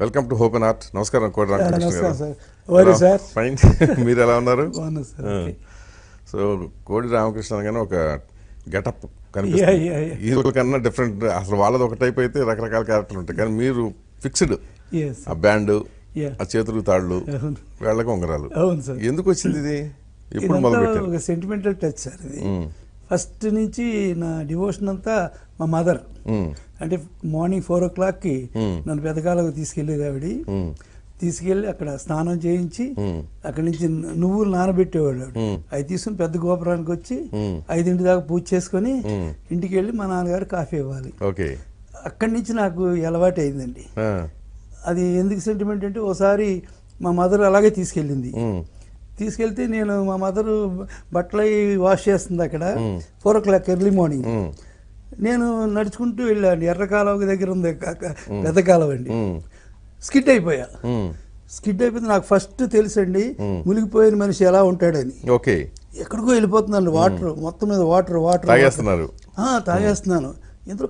Welcome to hope and art. నమస్కారం కోటి రామకృష్ణ గారు. Sir. Fine? మీరు ఎలా ఉన్నారు. సో కోడి రామకృష్ణ అనగానే ఒక గెటప్ కనిపిస్తుంది. ఈ కన్నా డిఫరెంట్ అసలు వాళ్ళది ఒక టైప్ అయితే రకరకాల క్యారెక్టర్లు ఉంటాయి. కానీ మీరు ఫిక్స్డ్ ఆ బ్యాండ్. ఆ చేతులు తాళ్ళు. వేళ్ళకు ఉంగరాలు. అవును సార్. ఎందుకు వచ్చింది ఇది? మొదలు పెట్టారు ఒక సెంటిమెంటల్ టచ్ సార్ ఇది. ఫస్ట్ నుంచి నా డివోషన్ అంతా మా మదర్ అంటే మార్నింగ్ ఫోర్ ఓ క్లాక్కి నన్ను పెద్దకాలకు తీసుకెళ్ళేది ఆవిడ. తీసుకెళ్ళి అక్కడ స్నానం చేయించి అక్కడి నుంచి నువ్వులు నానబెట్టేవాళ్ళు ఆవిడ. అవి తీసుకుని పెద్ద గోపురానికి వచ్చి ఐదింటి దాకా పూజ చేసుకొని ఇంటికి వెళ్ళి మా నాన్నగారు కాఫీ ఇవ్వాలి. అక్కడి నుంచి నాకు అలవాటు అయిందండి. అది ఎందుకు సెంటిమెంట్ అంటే ఓసారి మా మదర్ అలాగే తీసుకెళ్ళింది. తీసుకెళ్తే నేను మా మదర్ బట్టలు వాష్ చేస్తుంది అక్కడ. Four o'clock early morning. నేను నడుచుకుంటూ వెళ్ళాను. ఎర్ర కాలువ దగ్గర ఉంది పెద్ద కాలువ అండి. స్కిడ్ అయిపోయా. స్కిడ్ అయిపోతే నాకు ఫస్ట్ తెలుసండి మునిగిపోయిన మనిషి ఎలా ఉంటాడని. ఓకే. ఎక్కడికో వెళ్ళిపోతున్నాను వాటర్ మొత్తం మీద వాటర్ వాటర్ తాగేస్తున్నారు. తాగేస్తున్నాను. ఇందులో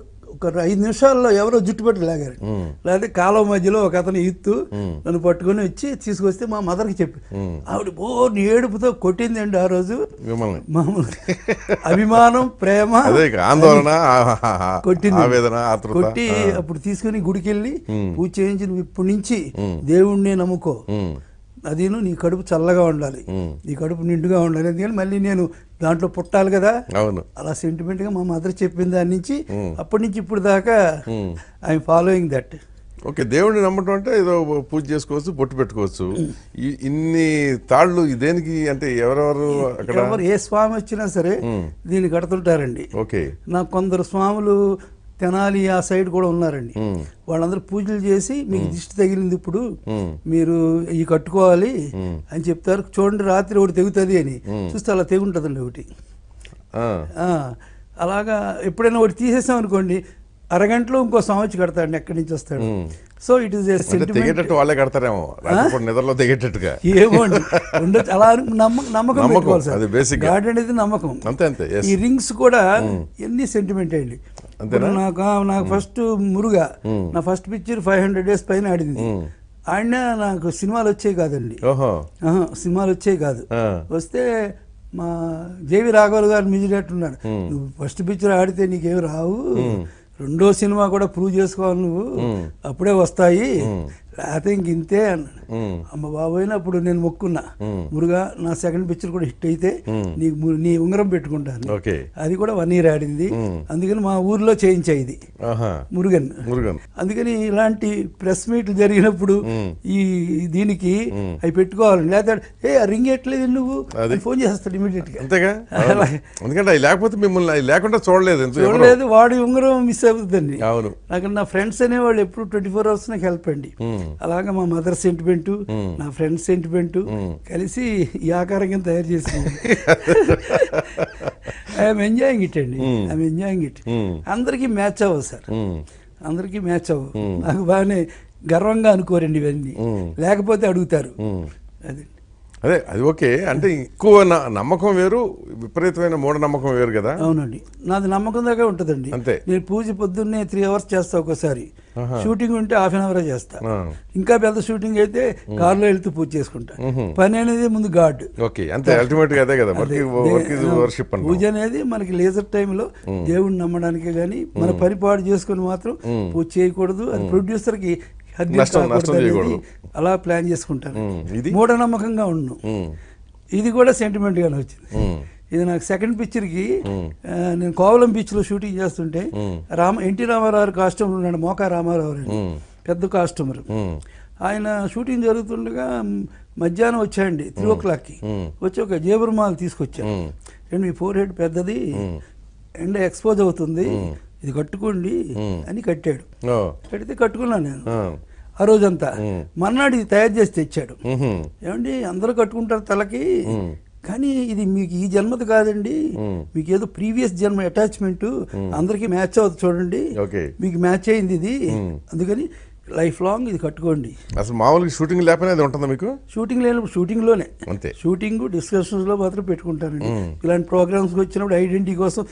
ఒక ఐదు నిమిషాల్లో ఎవరో జుట్టుపట్టి లాగారు. లేకపోతే కాలం మధ్యలో ఒక అతను ఈత్తు నన్ను పట్టుకొని వచ్చి తీసుకొస్తే మా మదర్కి చెప్పి ఆవిడ ఓ ఏడుపుతో కొట్టిందండి ఆ రోజు. మామూలు అభిమానం ప్రేమ ఆందోళన కొట్టింది. కొట్టి అప్పుడు తీసుకుని గుడికి వెళ్ళి పూజ చేయించి నువ్వు ఇప్పటి నుంచి దేవుణ్ణి నమ్ముకో. అదిను నీ కడుపు చల్లగా ఉండాలి. నీ కడుపు నిండుగా ఉండాలి. ఎందుకంటే మళ్ళీ నేను దాంట్లో పుట్టాలి కదా. అవును. అలా సెంటిమెంట్గా మా మదర్ చెప్పిన దాని నుంచి అప్పటి నుంచి ఇప్పుడు దాకా ఐఎమ్ ఫాలోయింగ్ దట్ ఓకే దేవుడిని నమ్మటం అంటే ఏదో పూజ చేసుకోవచ్చు బొట్టు పెట్టుకోవచ్చు. ఇన్ని తాళ్ళు దేనికి అంటే ఎవరెవరు అక్కడ? ఎవరు ఏ స్వామి వచ్చినా సరే దీన్ని కడుతుంటారండి. ఓకే. నాకు కొందరు స్వాములు తెనాలి ఆ సైడ్ కూడా ఉన్నారండి. వాళ్ళందరూ పూజలు చేసి మీకు దిష్టి తగిలింది ఇప్పుడు మీరు ఇవి కట్టుకోవాలి అని చెప్తారు. చూడండి రాత్రి ఒకటి తెగుతుంది అని. చూస్తే అలా తెగుంటుందండి ఒకటి. అలాగా ఎప్పుడైనా ఒకటి తీసేసాం అనుకోండి అరగంటలో ఇంకో సంవత్సరం కడతాడు ఎక్కడి నుంచి వస్తాడు. సో ఇట్ ఈస్ తెగేటట్టు వాళ్ళే కడతారేమో. నిద్రలో తెగేటట్టుగా. ఏమో ఉండొచ్చు. అలా నమ్మకం నమ్మకం, అది basic గా. గాడ్ అనేది నమ్మకం. అంతే అంతే. ఈ రింగ్స్ కూడా ఎన్ని సెంటిమెంట్ అండి. నాకు నాకు ఫస్ట్ మురుగా. నా first picture five hundred days పైన ఆడింది. ఆడినా నాకు సినిమాలు వచ్చేవి కాదండి. సినిమాలు వచ్చేవి కాదు. వస్తే మా జేవి రాఘవల్ గారు ఉన్నాడు. నువ్వు ఫస్ట్ పిక్చర్ ఆడితే నీకేం రావు. రెండో సినిమా కూడా ప్రూవ్ చేసుకోవాలి నువ్వు. అప్పుడే వస్తాయి. లేకపోతే ఇంక ఇంతే అన్నాడు. అమ్మ బాబోయిన అప్పుడు నేను మొక్కున్నా. మురుగా నా సెకండ్ పిక్చర్ కూడా హిట్ అయితే నీకు ము- నీ ఉంగరం పెట్టుకుంటాను. ఓకే. అది కూడా వన్ ఇయర్ ఆడింది అందుకని మా ఊర్లో చేయించా ఇది. మురుగన్. మురుగన్. అందుకని ఇలాంటి ప్రెస్ మీట్లు జరిగినప్పుడు ఈ దీనికి అవి పెట్టుకోవాలి. లేకపోతే ఏ రింగ్ ఎట్లేదు నువ్వు? ఫోన్ చేస్తాడు ఇమీడియట్గా. అంతేగా. ఎందుకంటే లేకపోతే మిమ్మల్ని లేకుండా చూడలేదు. చూడలేదు వాడి ఉంగరం మిస్ అవుతుందండి. అవును. నాకు నా ఫ్రెండ్స్ అనేవాళ్ళు ఎప్పుడు ట్వంటీ ఫోర్ అవర్స్ నాకు హెల్ప్ అండి. అలాగా మా మదర్ సెంటిమెంట్ నా ఫ్రెండ్స్ సెంటిమెంట్ కలిసి ఈ ఆకారంగా తయారు చేసింది ఐఎమ్ ఎంజాయింగ్ ఇట్ అండి. I'm enjoying it. అందరికీ మ్యాచ్ అవ్వదు సార్. అందరికీ మ్యాచ్ అవ్వవు. నాకు బాగానే గర్వంగా అనుకోరండి ఇవన్నీ. లేకపోతే అడుగుతారు. అది. అదే అది ఓకే. అంటే ఎక్కువ నమ్మకం వేరు విపరీతమైన మూఢనమ్మకం వేరు కదా? అవునండి. నాది నమ్మకం దాకా ఉంటుందండి. అంతే. నేను పూజ పొద్దున్నే త్రీ అవర్స్ చేస్తా ఒక్కోసారి షూటింగ్ ఉంటే హాఫ్ అన్ అవర్ చేస్తా. ఇంకా పెద్ద షూటింగ్ అయితే కారులో వెళ్తూ పూజ చేసుకుంటా. పని అనేది ముందు గాడ్ ఓకే. అంతే అల్టిమేట్గా అదే. కదా వర్షిప్ పూజ అనేది మనకి లేజర్ టైంలో దేవుడిని నమ్మడానికే గానీ మన పరిపాటు చేసుకుని మాత్రం పూజ చేయకూడదు. అది ప్రొడ్యూసర్ అలా ప్లాన్ చేసుకుంటాను మూఢనమ్మకంగా ఉమ్, ఇది కూడా సెంటిమెంట్ గానే వచ్చింది. ఇది నాకు సెకండ్ పిక్చర్కి ఆ, నేను కోవలం బీచ్లో షూటింగ్ చేస్తుంటే రామ ఎన్టీ రామారావు కాస్ట్యూమర్ ఉన్నాడు మోకా రామారావు అని. పెద్ద కాస్ట్యూమర్ ఆయన షూటింగ్ జరుగుతుండగా మధ్యాహ్నం వచ్చాయండి త్రీ ఓ క్లాక్కి వచ్చి ఒక జేబురుమాలు తీసుకొచ్చాను అండ్ మీ ఫోర్ హెడ్ పెద్దది ఎండ ఎక్స్పోజ్ అవుతుంది. ఇది కట్టుకోండి అని కట్టాడు. కడితే కట్టుకున్నాను నేను. ఆ, రోజంతా మర్నాడు ఇది తయారు చేసి తెచ్చాడు. ఏమండి అందరూ కట్టుకుంటారు తలకి కానీ ఇది మీకు ఈ జన్మది కాదండి. మీకు ఏదో ప్రీవియస్ జన్మ అటాచ్మెంట్ అందరికి మ్యాచ్ అవుతుంది చూడండి. ఓకే. మీకు మ్యాచ్ అయింది ఇది. అందుకని లైఫ్ లాంగ్ ఇది కట్టుకోండి. అసలు మామూలుగా షూటింగ్ లేకపోయినా అది ఉంటుందా మీకు? షూటింగ్ లేనప్పుడు షూటింగ్లోనే. అంతే. షూటింగ్ డిస్కషన్స్లో మాత్రం పెట్టుకుంటానండి. ఇలాంటి ప్రోగ్రామ్స్ వచ్చినప్పుడు ఐడెంటిటీ కోసం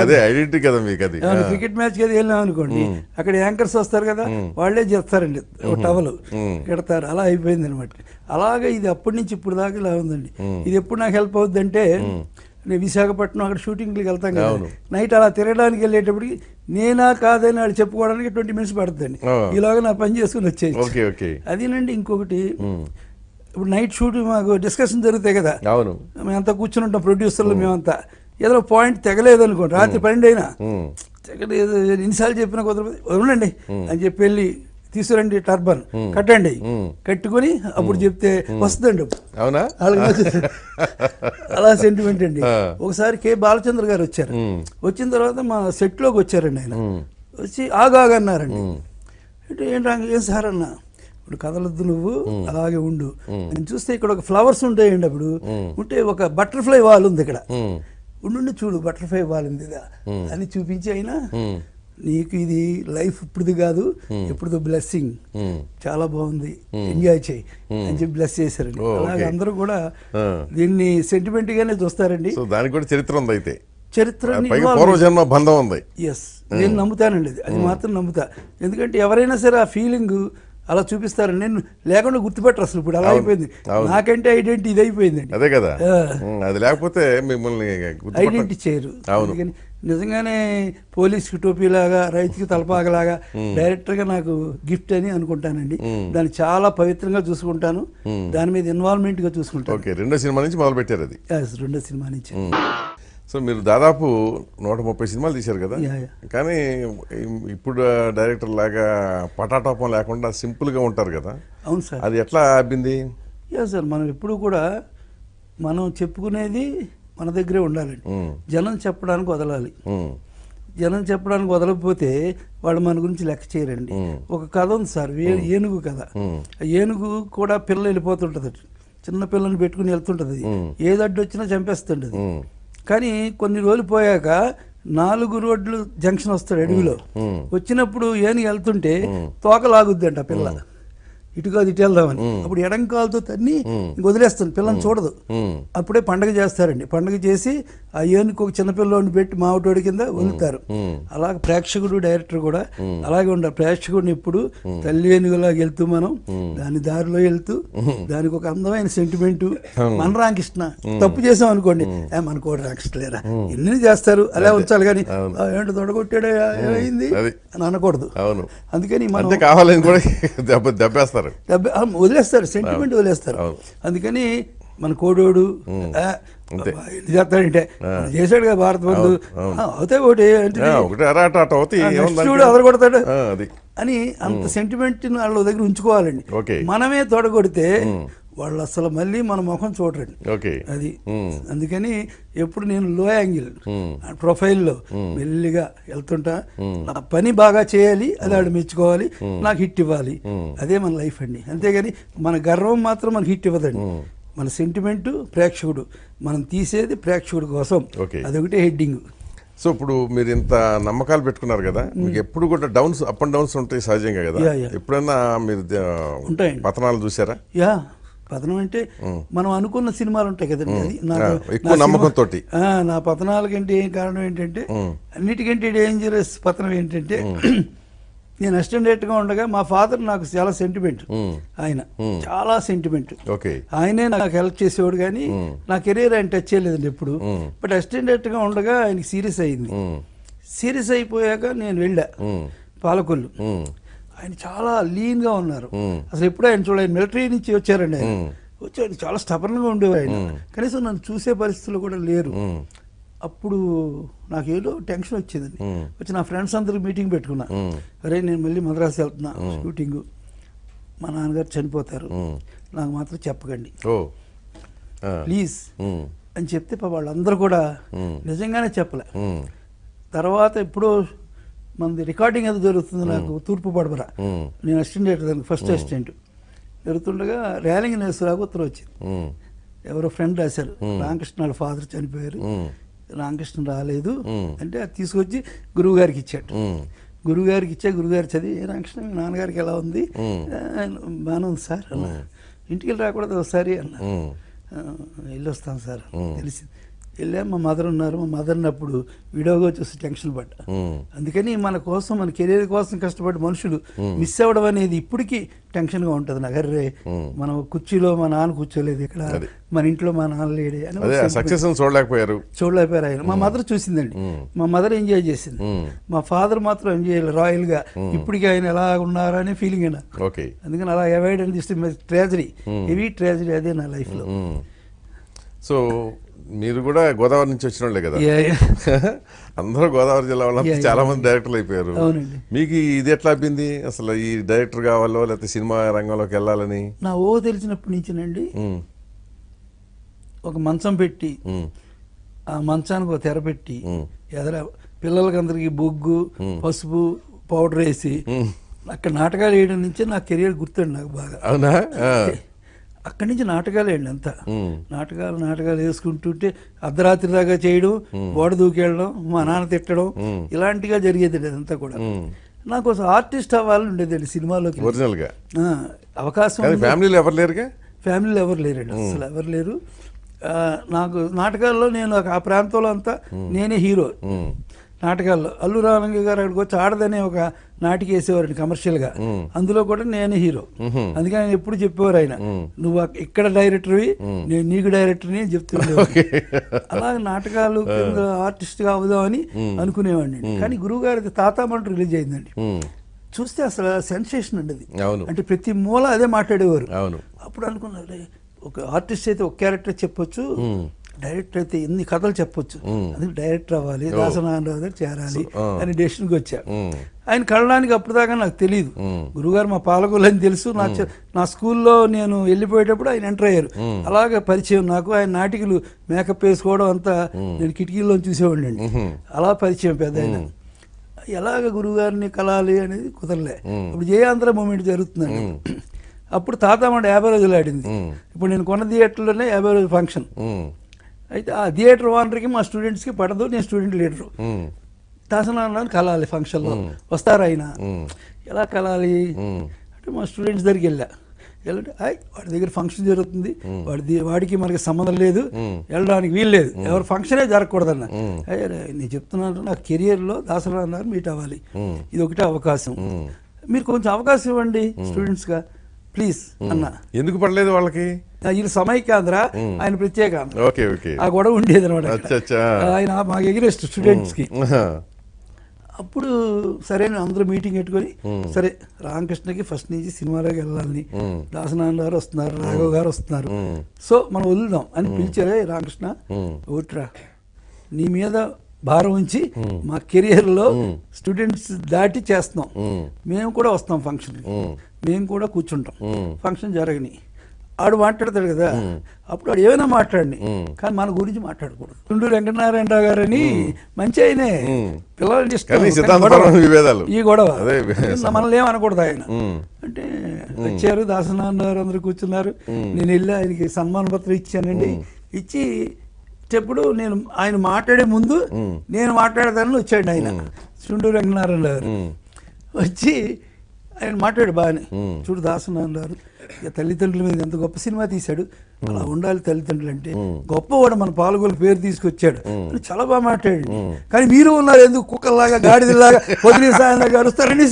అదే ఐడెంటిటీ కదా మీకు అది. క్రికెట్ మ్యాచ్ కదా వెళ్ళాం అనుకోండి అక్కడ యాంకర్స్ వస్తారు కదా వాళ్ళే చేస్తారండి. టవల్. పెడతారు. అలా అయిపోయింది అనమాట అలాగే ఇది అప్పటి నుంచి ఇప్పుడు దాకా ఇలా ఉందండి. ఇది ఎప్పుడు నాకు హెల్ప్ అవుద్ది అంటే నేను విశాఖపట్నం అక్కడ షూటింగ్కి వెళ్తాం కదా. నైట్ అలా తిరగడానికి వెళ్ళేటప్పటికి నేనా కాదని వాళ్ళు చెప్పుకోవడానికి ట్వంటీ మినిట్స్ పడుతుందండి ఆ. ఈలోగా నా పని చేసుకుని వచ్చేది ఓకే అదేనండి ఇంకొకటి. ఇప్పుడు నైట్ షూట్ మాకు డిస్కషన్ జరుగుతాయి కదా. అవును. మేమంతా కూర్చుని ఉంటాం ప్రొడ్యూసర్లు మేమంతా. ఏదో పాయింట్ తెగలేదు అనుకోండి రాత్రి పన్నెండు అయినా. తెగలేదు ఎన్నిసార్లు చెప్పినా కుదరదు. ఉండండి అని చెప్పి వెళ్ళి తీసుకురండి టర్బన్. కట్టండి. కట్టుకొని అప్పుడు చెప్తే వస్తుందండి. అవునా. అలా సెంటిమెంట్ అండి. ఒకసారి కే బాలచంద్ర గారు వచ్చారు. వచ్చిన తర్వాత మా సెట్లోకి వచ్చారండి ఆయన. వచ్చి ఆగాగన్నారండి అంటే ఏంటి ఏం సార్ అన్న ఇప్పుడు కదలొద్దు నువ్వు అలాగే ఉండు. నేను చూస్తే ఇక్కడ ఒక ఫ్లవర్స్ ఉంటాయండి అప్పుడు. ఉంటే ఒక బటర్ఫ్లై వాల్ ఉంది ఇక్కడ. ఉండు చూడు బటర్ఫ్లై వాల్ ఉంది అని చూపించి అయినా. నీకు ఇది లైఫ్ ఇప్పుడుది కాదు ఇప్పుడు బ్లెస్సింగ్. చాలా బాగుంది. ఎంజాయ్ చేయి అని చెప్పి బ్లెస్ చేశారండి. అలాగే. అందరూ కూడా. దీన్ని సెంటిమెంట్ గానే చూస్తారండి. దానికి కూడా చరిత్ర ఉంది అయితే. చరిత్ర పూర్వజన్మ బంధం ఉంది. ఎస్ నేను నమ్ముతానండి అది. మాత్రం నమ్ముతా. ఎందుకంటే ఎవరైనా సరే ఆ ఫీలింగ్ అలా చూపిస్తారండి నేను లేకుండా గుర్తుపెట్టరు అసలు ఇప్పుడు. అలా అయిపోయింది. నాకంటే ఐడెంటిటీ ఇది అయిపోయిందండి. అదే కదా. అది లేకపోతే మిమ్మల్ని ఐడెంటిటీ చేయరు. అవును. నిజంగానే పోలీస్కి టోపీలాగా రైతుకి తలపాగలాగా డైరెక్టర్గా నాకు గిఫ్ట్ అని అనుకుంటానండి. దాన్ని చాలా పవిత్రంగా చూసుకుంటాను. దాని మీద ఇన్వాల్వ్మెంట్గా చూసుకుంటాను. ఓకే రెండో సినిమా నుంచి మొదలు పెట్టారు అది రెండో సినిమా నుంచి. సో మీరు దాదాపు నూట ముప్పై సినిమాలు తీశారు కదా. కానీ ఇప్పుడు డైరెక్టర్ లాగా పటాటోపం లేకుండా సింపుల్గా ఉంటారు కదా? అవును సార్. అది ఎట్లా అబ్బింది యా సార్ మనం ఎప్పుడు కూడా మనం చెప్పుకునేది మన దగ్గరే ఉండాలండి. జనం చెప్పడానికి వదలాలి. జనం చెప్పడానికి వదలకపోతే వాళ్ళు మన గురించి లెక్క చేయరండి. ఒక కథ ఉంది సార్ ఏనుగు కథ. ఏనుగు కూడా పిల్ల వెళ్ళిపోతుంటది చిన్న పిల్లని పెట్టుకుని వెళ్తుంటది. ఏది అడ్డు వచ్చినా చంపేస్తుంటది. ఉమ్, కానీ కొన్ని రోజులు పోయాక నాలుగు రోడ్లు జంక్షన్ వస్తాడు అడవిలో. వచ్చినప్పుడు ఏనుగు వెళ్తుంటే తోక లాగుద్దంట పిల్ల. ఇటు కాదు ఇటు వెళ్దామని. అప్పుడు ఎడం కాలుతో తన్ని ఇంక వదిలేస్తుంది పిల్లని చూడదు. అప్పుడే పండగ చేస్తారండి. పండగ చేసి ఆ ఏనుగు ఒక చిన్నపిల్లోని పెట్టి మామిటోడి కింద వదులుతారు. అలాగే ప్రేక్షకుడు డైరెక్టర్ కూడా అలాగే ఉండాలి. ప్రేక్షకుడిని ఇప్పుడు తల్లి ఏనుగులాగా వెళ్తూ మనం దాని దారిలో వెళ్తూ దానికి ఒక అందమైన సెంటిమెంట్ మన రామకృష్ణ తప్పు చేసాం అనుకోండి. ఏ మనకోటి రామకృష్ణ లేరా? ఎన్ని చేస్తారు? అలా ఉంచాలి కానీ అవును. "ఆ, ఏంటి తొడగొట్టాడు? ఏమైంది. అని అనకూడదు. అవును. అందుకని మనం కావాలని కూడా దెబ్బ దెబ్బేస్తారు. వదిలేస్తారు. సెంటిమెంట్ వదిలేస్తారు. అందుకని మన కోడోడు ఇది చేస్తాడంటే చేశాడు కదా భారత బంధు. అవుతాయి ఒకటి చూడు దానికి? అదర కొడతాడు. ఆ, అది. అని అంత సెంటిమెంట్ వాళ్ళ దగ్గర ఉంచుకోవాలండి. మనమే తొడగొడితే వాళ్ళు అసలు మళ్ళీ మన ముఖం చూడరండి. అది. అందుకని ఎప్పుడు నేను లో యాంగిల్. ప్రొఫైల్లో మెల్లిగా వెళ్తుంటా. నా పని బాగా చేయాలి అది ఆడు మెచ్చుకోవాలి నాకు హిట్ ఇవ్వాలి. అదే మన లైఫ్ అండి. అంతేగాని మన గర్వం మాత్రం మనకి హిట్ ఇవ్వదండి. మన సెంటిమెంట్ ప్రేక్షకుడు. మనం తీసేది ప్రేక్షకుడు కోసం. అదొకటే హెడ్డింగ్ సో ఇప్పుడు మీరు ఇంత నమ్మకాలు పెట్టుకున్నారు కదా మీకు ఎప్పుడు కూడా డౌన్స్ అప్ అండ్ డౌన్స్ ఉంటాయి సహజంగా కదా. ఎప్పుడైనా మీరు. పతనాలు చూసారా? యా పతనం అంటే మనం అనుకున్న సినిమాలు ఉంటాయి కదండి. అది ఎక్కువ నా సినిమా- నమ్మకంతోటి. ఆ, నా పతనాలకంటే ఏం కారణం ఏంటంటే అన్నిటికంటే డేంజరస్ పతనం ఏంటంటే నేను అసిస్టెంట్గా ఉండగా మా ఫాదర్ నాకు చాలా సెంటిమెంట్ ఆయన చాలా సెంటిమెంట్ ఓకే. ఆయనే నాకు హెల్ప్ చేసేవాడు కానీ నా కెరీర్ ఆయన టచ్ చేయలేదండి ఎప్పుడు. బట్ అసిస్టెంట్గా ఉండగా ఆయనకి సీరియస్ అయింది. సీరియస్ అయిపోయాక నేను వెళ్ళా. పాలకొల్లు. ఆయన చాలా లీన్గా ఉన్నారు. అసలు ఎప్పుడు ఆయన చూడ మిలిటరీ నుంచి వచ్చారండి ఆయన. వచ్చి ఆయన చాలా stubborn గా ఉండేవారు ఆయన. కనీసం నన్ను చూసే పరిస్థితులు కూడా లేరు. అప్పుడు నాకు ఏదో టెన్షన్ వచ్చిందండి. వచ్చి నా ఫ్రెండ్స్ అందరికి మీటింగ్ పెట్టుకున్నా. అరే నేను మళ్ళీ మద్రాసు వెళ్తున్నా షూటింగ్. మా నాన్నగారు చనిపోతారు. నాకు మాత్రం చెప్పకండి. ప్లీజ్. అని చెప్తే వాళ్ళందరూ కూడా. నిజంగానే చెప్పలే. తర్వాత ఎప్పుడో మనది రికార్డింగ్ అది జరుగుతుంది నాకు తూర్పు పడమర. ఉమ్, నేను అసిస్టెంట్ దానికి ఫస్ట్ అసిస్టెంట్ జరుగుతుండగా ర్యాలింగ్ నేర్చురాకు ఉత్తరం వచ్చింది. ఎవరో ఫ్రెండ్ రాశారు. రామకృష్ణ వాళ్ళ ఫాదర్ చనిపోయారు. రామకృష్ణ రాలేదు. అంటే అది తీసుకొచ్చి గురువు గారికి ఇచ్చాడు. ఉమ్, గురుగారికి ఇచ్చే గురుగారు చదివి "ఏ రామకృష్ణ మీ నాన్నగారికి ఎలా ఉంది? "ఆ, బాగానే ఉంది సార్ అన్న. ఇంటికి వెళ్ళి రాకూడదు ఒకసారి అన్న. ఉమ్. "ఆ, వెళ్ళి వస్తాను సార్ తెలిసింది. వెళ్ళా మా మదర్ ఉన్నారు. మా మదర్ని అప్పుడు వీడియోగా చూసి టెన్షన్ పడ్డా. అందుకని మన కోసం మన కెరీర్ కోసం కష్టపడే మనుషులు మిస్ అవ్వడం అనేది ఇప్పటికీ టెన్షన్గా ఉంటుంది. నాకు అర్రే మనం కుర్చీలో మా నాన్న కూర్చోలేదు ఇక్కడ. మన ఇంట్లో మా నాన్న లేడే అని. సక్సెస్ చూడలేకపోయారు. చూడలేకపోయారు ఆయన. మా మదర్ చూసిందండి. మా మదర్ ఎంజాయ్ చేసింది. మా ఫాదర్ మాత్రం ఎంజాయ్ చేయలేదు రాయల్గా ఇప్పటికీ ఆయన ఎలా ఉన్నారనే ఫీలింగ్ నాకు. ఓకే. అందుకని అలా అవాయిడ్ అని చేస్తే ట్రాజడీ హెవీ ట్రాజడీ అదే నా లైఫ్లో. సో మీరు కూడా గోదావరి నుంచి వచ్చిన వాళ్ళే కదా అందరూ గోదావరి జిల్లా yeah. చాలా మంది డైరెక్టర్లు అయిపోయారు. మీకు ఇది ఎట్లా అబ్బింది అసలు ఈ డైరెక్టర్ కావాలో లేకపోతే సినిమా రంగంలోకి వెళ్ళాలని నా ఓ తెలిసినప్పటి నుంచినండి ఒక మంచం పెట్టి ఆ మంచానికి ఒక తెర పెట్టి. ఎదర పిల్లలకందరికి బొగ్గు పసుపు పౌడర్ వేసి. అక్కడ నాటకాలు వేయడం నుంచే నా కెరియర్ గుర్తండి నాకు బాగా అవునా. అక్కడి నుంచి నాటకాలు వేయండి అంతా. నాటకాలు నాటకాలు వేసుకుంటుంటే అర్ధరాత్రి దాకా చేయడం ఓడ దూకెళ్ళడం మా నాన్న తిట్టడం ఇలాంటిగా జరిగేది అదంతా కూడా. నాకు అసలు ఆర్టిస్ట్ అవ్వాలని ఉండేదండి సినిమాలోకి. ఒరిజినల్గా ఆ, అవకాశం. ఫ్యామిలీలో ఎవరు లేరుగా? ఫ్యామిలీలో ఎవరు లేరండి అసలు ఎవరు లేరు. నాకు నాటకాల్లో నేను ఆ ప్రాంతంలో అంతా నేనే హీరో. నాటకాల్లో అల్లు రామలింగ గారు అక్కడికి వచ్చి ఆడదనే ఒక నాటిక వేసేవారండి కమర్షియల్గా అందులో కూడా నేనే హీరో. అందుకని ఆయన ఎప్పుడు చెప్పేవారు ఆయన. నువ్వు ఇక్కడ డైరెక్టర్వి నేను నీకు డైరెక్టర్ని అని చెప్తుండే అలా నాటకాలు కింద ఆర్టిస్ట్గా అవుదామని అనుకునేవాడిని. కానీ గురువు గారి తాతామంటూ రిలీజ్ అయిందండి. చూస్తే అసలు సెన్సేషన్ అండి అది. అంటే ప్రతి మూల అదే మాట్లాడేవారు. అవును. అప్పుడు అనుకున్నారు ఒక ఆర్టిస్ట్ అయితే ఒక క్యారెక్టర్ చెప్పొచ్చు. డైరెక్టర్ అయితే ఎన్ని కథలు చెప్పొచ్చు. అది డైరెక్టర్ అవ్వాలి దాసనారాయణరావు దగ్గర చేరాలి అని డెసిషన్కి వచ్చా ఆయన కళ్ళడానికి అప్పుడు దాకా నాకు తెలియదు గురుగారు మా పాలకులు అని తెలుసు నా నా స్కూల్లో నేను వెళ్ళిపోయేటప్పుడు ఆయన ఎంటర్ అయ్యారు. అలాగే పరిచయం నాకు ఆయన నాటికలు మేకప్ వేసుకోవడం అంతా నేను కిటికీల్లో చూసేవాడిని అండి. అలా పరిచయం పెద్ద ఆయన. ఎలాగ గురుగారిని కలాలి అనేది కుదరలే. ఇప్పుడు జయాంధ్ర మూమెంట్ జరుగుతుందండి. అప్పుడు తాతామండ యాభై రోజులు ఆడింది. ఇప్పుడు నేను కొన్న థియేటర్లోనే యాభై రోజులు ఫంక్షన్. అయితే ఆ థియేటర్ ఓనర్కి మా స్టూడెంట్స్కి పడదు నేను స్టూడెంట్ లీడరు. దాసనారాయణ కలాలి ఫంక్షన్లో. వస్తారు ఆయన ఎలా కలాలి? అంటే మా స్టూడెంట్స్ దగ్గరికి వెళ్ళా. వెళ్ళంటే అయ్ వాడి దగ్గర ఫంక్షన్ జరుగుతుంది. వాడి వాడికి మనకి సంబంధం లేదు. వెళ్ళడానికి వీలు లేదు. ఎవరు ఫంక్షనే జరగకూడదన్న. అయ్యే నేను చెప్తున్నాను నా కెరియర్లో దాసనారాయణ మీట్ అవ్వాలి. ఇది ఒకటే అవకాశం. మీరు కొంచెం అవకాశం ఇవ్వండి స్టూడెంట్స్గా ప్లీజ్ అన్న. ఎందుకు పడలేదు వాళ్ళకి? వీళ్ళు సమైక్యాంధ్ర ఆయన ప్రత్యేకాంధ్ర. Okay okay. ఆ గొడవ ఉండేది అనమాట. ఆయన మాకు ఎగిరెస్ట్ స్టూడెంట్స్కి ఆహా. అప్పుడు సరే అందరూ మీటింగ్ పెట్టుకొని సరే రామకృష్ణకి ఫస్ట్ నుంచి సినిమాలోకి వెళ్ళాలని. దాసనారాయణ గారు వస్తున్నారు రాఘవ్ గారు వస్తున్నారు. సో మనం వదులుదాం అని పిలిచారే రామకృష్ణ ఓట్రా. నీ మీద భారం ఉంచి మా కెరియర్లో స్టూడెంట్స్ దాటి చేస్తున్నాం. మేము కూడా వస్తాం ఫంక్షన్ మేము కూడా కూర్చుంటాం. ఫంక్షన్ జరగని. ఆడు మాట్లాడతాడు కదా. అప్పుడు ఆడు ఏమైనా మాట్లాడిని. కానీ మన గురించి మాట్లాడకూడదు. తుండూరు వెంకటనారాయణరావు గారని మంచి ఆయనే. పిల్లలు. విభేదాలు. ఈ గొడవ. మనల్ని ఏమనకూడదు ఆయన. అంటే వచ్చారు దాసనారాయణ గారు అందరూ కూర్చున్నారు. నేను వెళ్ళి ఆయనకి సన్మాన పత్రం ఇచ్చానండి. ఇచ్చి చెప్పుడు నేను ఆయన మాట్లాడే ముందు నేను మాట్లాడదానని వచ్చాడు ఆయన. చుండూరు వెంకటనారాయణ గారు. వచ్చి ఆయన మాట్లాడు బాగానే. చూడు దాసనారాయణ గారు తల్లిదండ్రుల మీద ఎంత గొప్ప సినిమా తీశాడు. అలా ఉండాలి తల్లిదండ్రులు అంటే గొప్పవాడు మన పాల్గొలు పేరు తీసుకొచ్చాడు. అని చాలా బాగా మాట్లాడండి. కానీ మీరు ఉన్నారు ఎందుకు? కుక్కల్లాగా గాడిదలాగా సాయంగా గడుస్తారని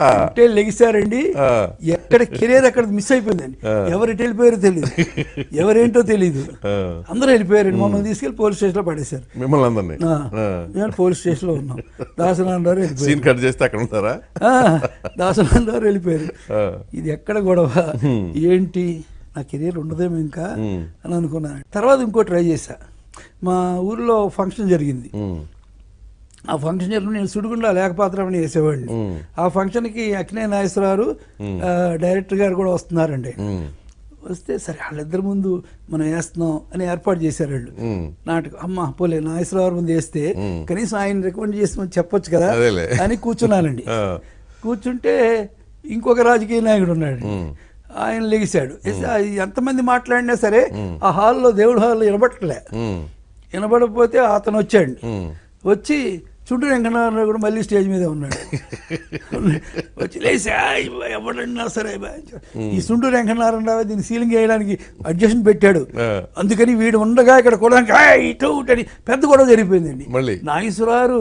అంటే లెగిసారండి. ఎక్కడ కెరీర్ అక్కడ మిస్ అయిపోయిందండి. ఎవరు ఎటు వెళ్ళిపోయారో తెలియదు ఎవరేంటో తెలియదు. అందరూ వెళ్ళిపోయారండి మమ్మల్ని తీసుకెళ్ళి పోలీస్ స్టేషన్లో పడేశారు. మిమ్మల్ని అందరినీ. పోలీస్ స్టేషన్లో ఉన్నాం. దాసనారాయణ గారు వెళ్ళిపోయారు. సీన్ కట్ చేస్తే అక్కడ ఉంటారా? గారు వెళ్ళిపోయారు. ఇది ఎక్కడ గొడవ? ఏంటి? నా కెరీర్ ఉండదేమో ఇంకా అని అనుకున్నాను తర్వాత ఇంకో ట్రై చేశా. మా ఊర్లో ఫంక్షన్ జరిగింది. ఆ ఫంక్షన్ జరిగిన నేను సుడిగుండా లేఖపాత్రమని వేసేవాడిని ఆ ఫంక్షన్కి అక్కినే నాగేశ్వరరావు డైరెక్టర్ గారు కూడా వస్తున్నారండి. వస్తే సరే వాళ్ళిద్దరి ముందు మనం వేస్తున్నాం అని ఏర్పాటు చేశారు వాళ్ళు. నాటకం అమ్మ పోలే నాగేశ్వరరావు ముందు వేస్తే కనీసం ఆయన రికమెండ్ చేసి చెప్పొచ్చు కదా. అని కూర్చున్నానండి. కూర్చుంటే ఇంకొక రాజకీయ నాయకుడు ఉన్నాడు ఆయన లెగిశాడు. ఎంతమంది మాట్లాడినా సరే ఆ హాల్లో దేవుడి హాల్లో వినబట్టలే వినబడకపోతే అతను వచ్చాడు. వచ్చి చుట్టూ వెంకటనారాయణ కూడా మళ్ళీ స్టేజ్ మీదే ఉన్నాడు. వచ్చి లేచి "ఆయ్ బాయ్, ఎవడన్నా సరే బాయ్" ఈ సుంటూరు వెంకటనారాయణరావు దీన్ని సీలింగ్ వేయడానికి అడ్జస్ట్ పెట్టాడు. అందుకని వీడు ఉండగా ఇక్కడ కూడా ఇటు అని పెద్ద గొడవ జరిగిపోయిందండి. మళ్ళీ? నాగేశ్వరరావు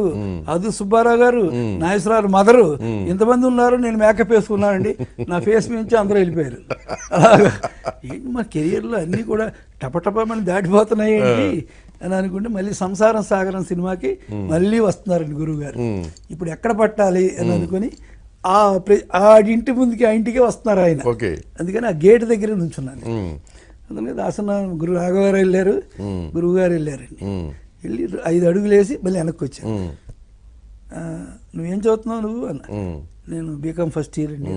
అదు సుబ్బారావు గారు నాగేశ్వరరావు మదరు ఇంతమంది ఉన్నారు నేను మేకప్ వేసుకున్నానండి. నా ఫేస్ నుంచి అందరూ వెళ్ళిపోయారు. మా కెరియర్లో అన్నీ కూడా టపటపమని దాటిపోతున్నాయి ఏంటి అని అనుకుంటే మళ్ళీ సంసారం సాగరం సినిమాకి మళ్ళీ వస్తున్నారండి గురువు గారు. ఇప్పుడు ఎక్కడ పట్టాలి అని అనుకుని ఆ ప్ర- ఆ ఇంటి ముందుకి ఆ ఇంటికే వస్తున్నారు ఆయన అందుకని ఆ గేట్ దగ్గర నుంచున్నాను. అందుకని దాసన గురు రాఘవారు వెళ్ళారు. గురువు గారు వెళ్ళారండి. వెళ్ళి ఐదు అడుగులు వేసి మళ్ళీ వెనక్కి వచ్చాను నువ్వేం చదువుతున్నావు నువ్వు అన్న. నేను బీకామ్ ఫస్ట్ ఇయర్ అండి.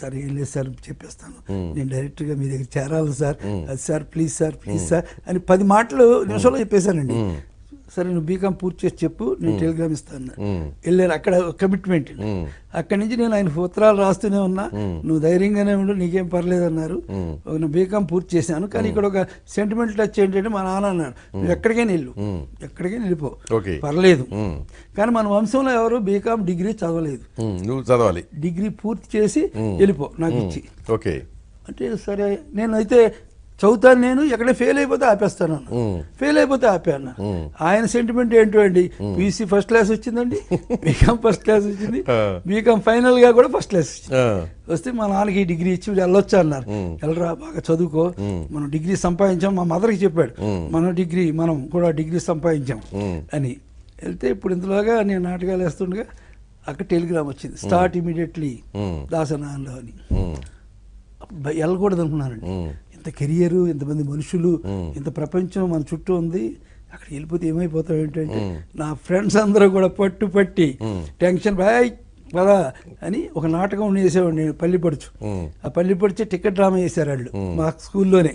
సార్ ఏం లేదు సార్ చెప్పేస్తాను. నేను డైరెక్ట్గా మీ దగ్గర చేరాలి సార్ అది sir please sir please sir అని పది మాటలు నిమిషంలో చెప్పేశానండి. సరే నువ్వు బీకామ్ పూర్తి చేసి చెప్పు నేను టెలిగ్రామ్ ఇస్తాను మ్మ్. వెళ్ళారు అక్కడ కమిట్మెంట్. అక్కడి నుంచి నేను ఆయన ఉత్తరాలు రాస్తూనే ఉన్నా. నువ్వు ధైర్యంగానే ఉండు నీకేం పర్లేదు అన్నారు నేను బీకామ్ పూర్తి చేశాను కానీ ఇక్కడ ఒక సెంటిమెంట్ టచ్ ఏంటంటే మా నాన్న అన్నాడు నువ్వు ఎక్కడికైనా వెళ్ళు. ఎక్కడికైనా వెళ్ళిపో. పర్లేదు. కానీ మన వంశంలో ఎవరు బీకామ్ డిగ్రీ చదవలేదు. నువ్వు చదవాలి డిగ్రీ పూర్తి చేసి. వెళ్ళిపో నాకు. ఇచ్చి ఓకే అంటే సరే నేనైతే చదువుతాను నేను ఎక్కడ ఫెయిల్ అయిపోతే ఆపేస్తాను. ఫెయిల్ అయిపోతే ఆపాను. ఆయన సెంటిమెంట్ ఏంటో అండి పీసీ ఫస్ట్ క్లాస్ వచ్చిందండి బీకామ్ ఫస్ట్ క్లాస్ వచ్చింది. బీకామ్ ఫైనల్గా కూడా ఫస్ట్ క్లాస్ వచ్చింది. వస్తే మా నాన్నకి డిగ్రీ ఇచ్చి వెళ్ళొచ్చు అన్నారు. వెళ్ళరా బాగా చదువుకో. మనం డిగ్రీ సంపాదించాం మా మదర్కి చెప్పాడు. మనం డిగ్రీ మనం కూడా డిగ్రీ సంపాదించాం. అని వెళ్తే ఇప్పుడు ఇంతలోగా నేను నాటకాలు వేస్తుండగా అక్కడ టెలిగ్రామ్ వచ్చింది స్టార్ట్ ఇమీడియట్లీ మ్మ్. దాసనాల్లో అని వెళ్ళకూడదు అనుకున్నానండి. ఇంత కెరియరు ఇంతమంది మనుషులు. ఇంత ప్రపంచం మన చుట్టూ ఉంది అక్కడ వెళ్ళిపోతే ఏమైపోతాం ఏంటంటే. నా ఫ్రెండ్స్ అందరూ కూడా పట్టు పట్టి. టెన్షన్ బాయ్ పదా అని ఒక నాటకం వేసేవాడిని నేను పల్లిపడుచు. ఆ పల్లిపడిచి టికెట్ డ్రామా వేశారు వాళ్ళు. మా స్కూల్లోనే.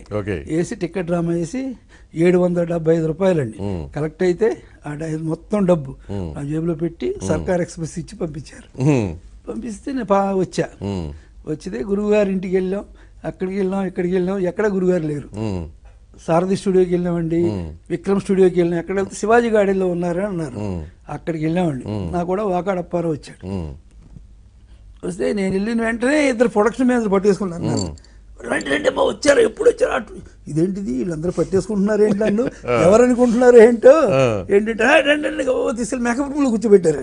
వేసి టికెట్ డ్రామా వేసి ఏడు వందల డెబ్బై ఐదు రూపాయలండి. కలెక్ట్ అయితే ఆ మొత్తం డబ్బు. ఆ జేబులో పెట్టి సర్కార్ ఎక్స్ప్రెస్ ఇచ్చి పంపించారు. పంపిస్తే నేను వచ్చా. వచ్చితే గురువుగారి ఇంటికి వెళ్ళాం అక్కడికి వెళ్ళాం ఇక్కడికి వెళ్ళాం ఎక్కడ గురుగారు లేరు. సారథి స్టూడియోకి వెళ్ళామండి. విక్రమ్ స్టూడియోకి వెళ్ళాం ఎక్కడ వెళ్తే శివాజీ గార్డెన్లో ఉన్నారా అన్నారు. అక్కడికి వెళ్ళామండి. నా కూడా వాకాడప్పారో వచ్చాడు. వస్తే నేను వెళ్ళిన వెంటనే ఇద్దరు ప్రొడక్షన్ మేనేజర్ పట్టేసుకున్నాను నన్ను. రండి రండి అమ్మా వచ్చారు ఎప్పుడు వచ్చారు అటు ఇదేంటిది వీళ్ళందరూ పట్టేసుకుంటున్నారు ఏంటి నన్ను ఎవరనుకుంటున్నారు ఏంటో. ఏంటంటే "ఆ, రండి రండి ఓ తీసుకెళ్ళి మేకప్ రూమ్లో కూర్చోబెట్టారు.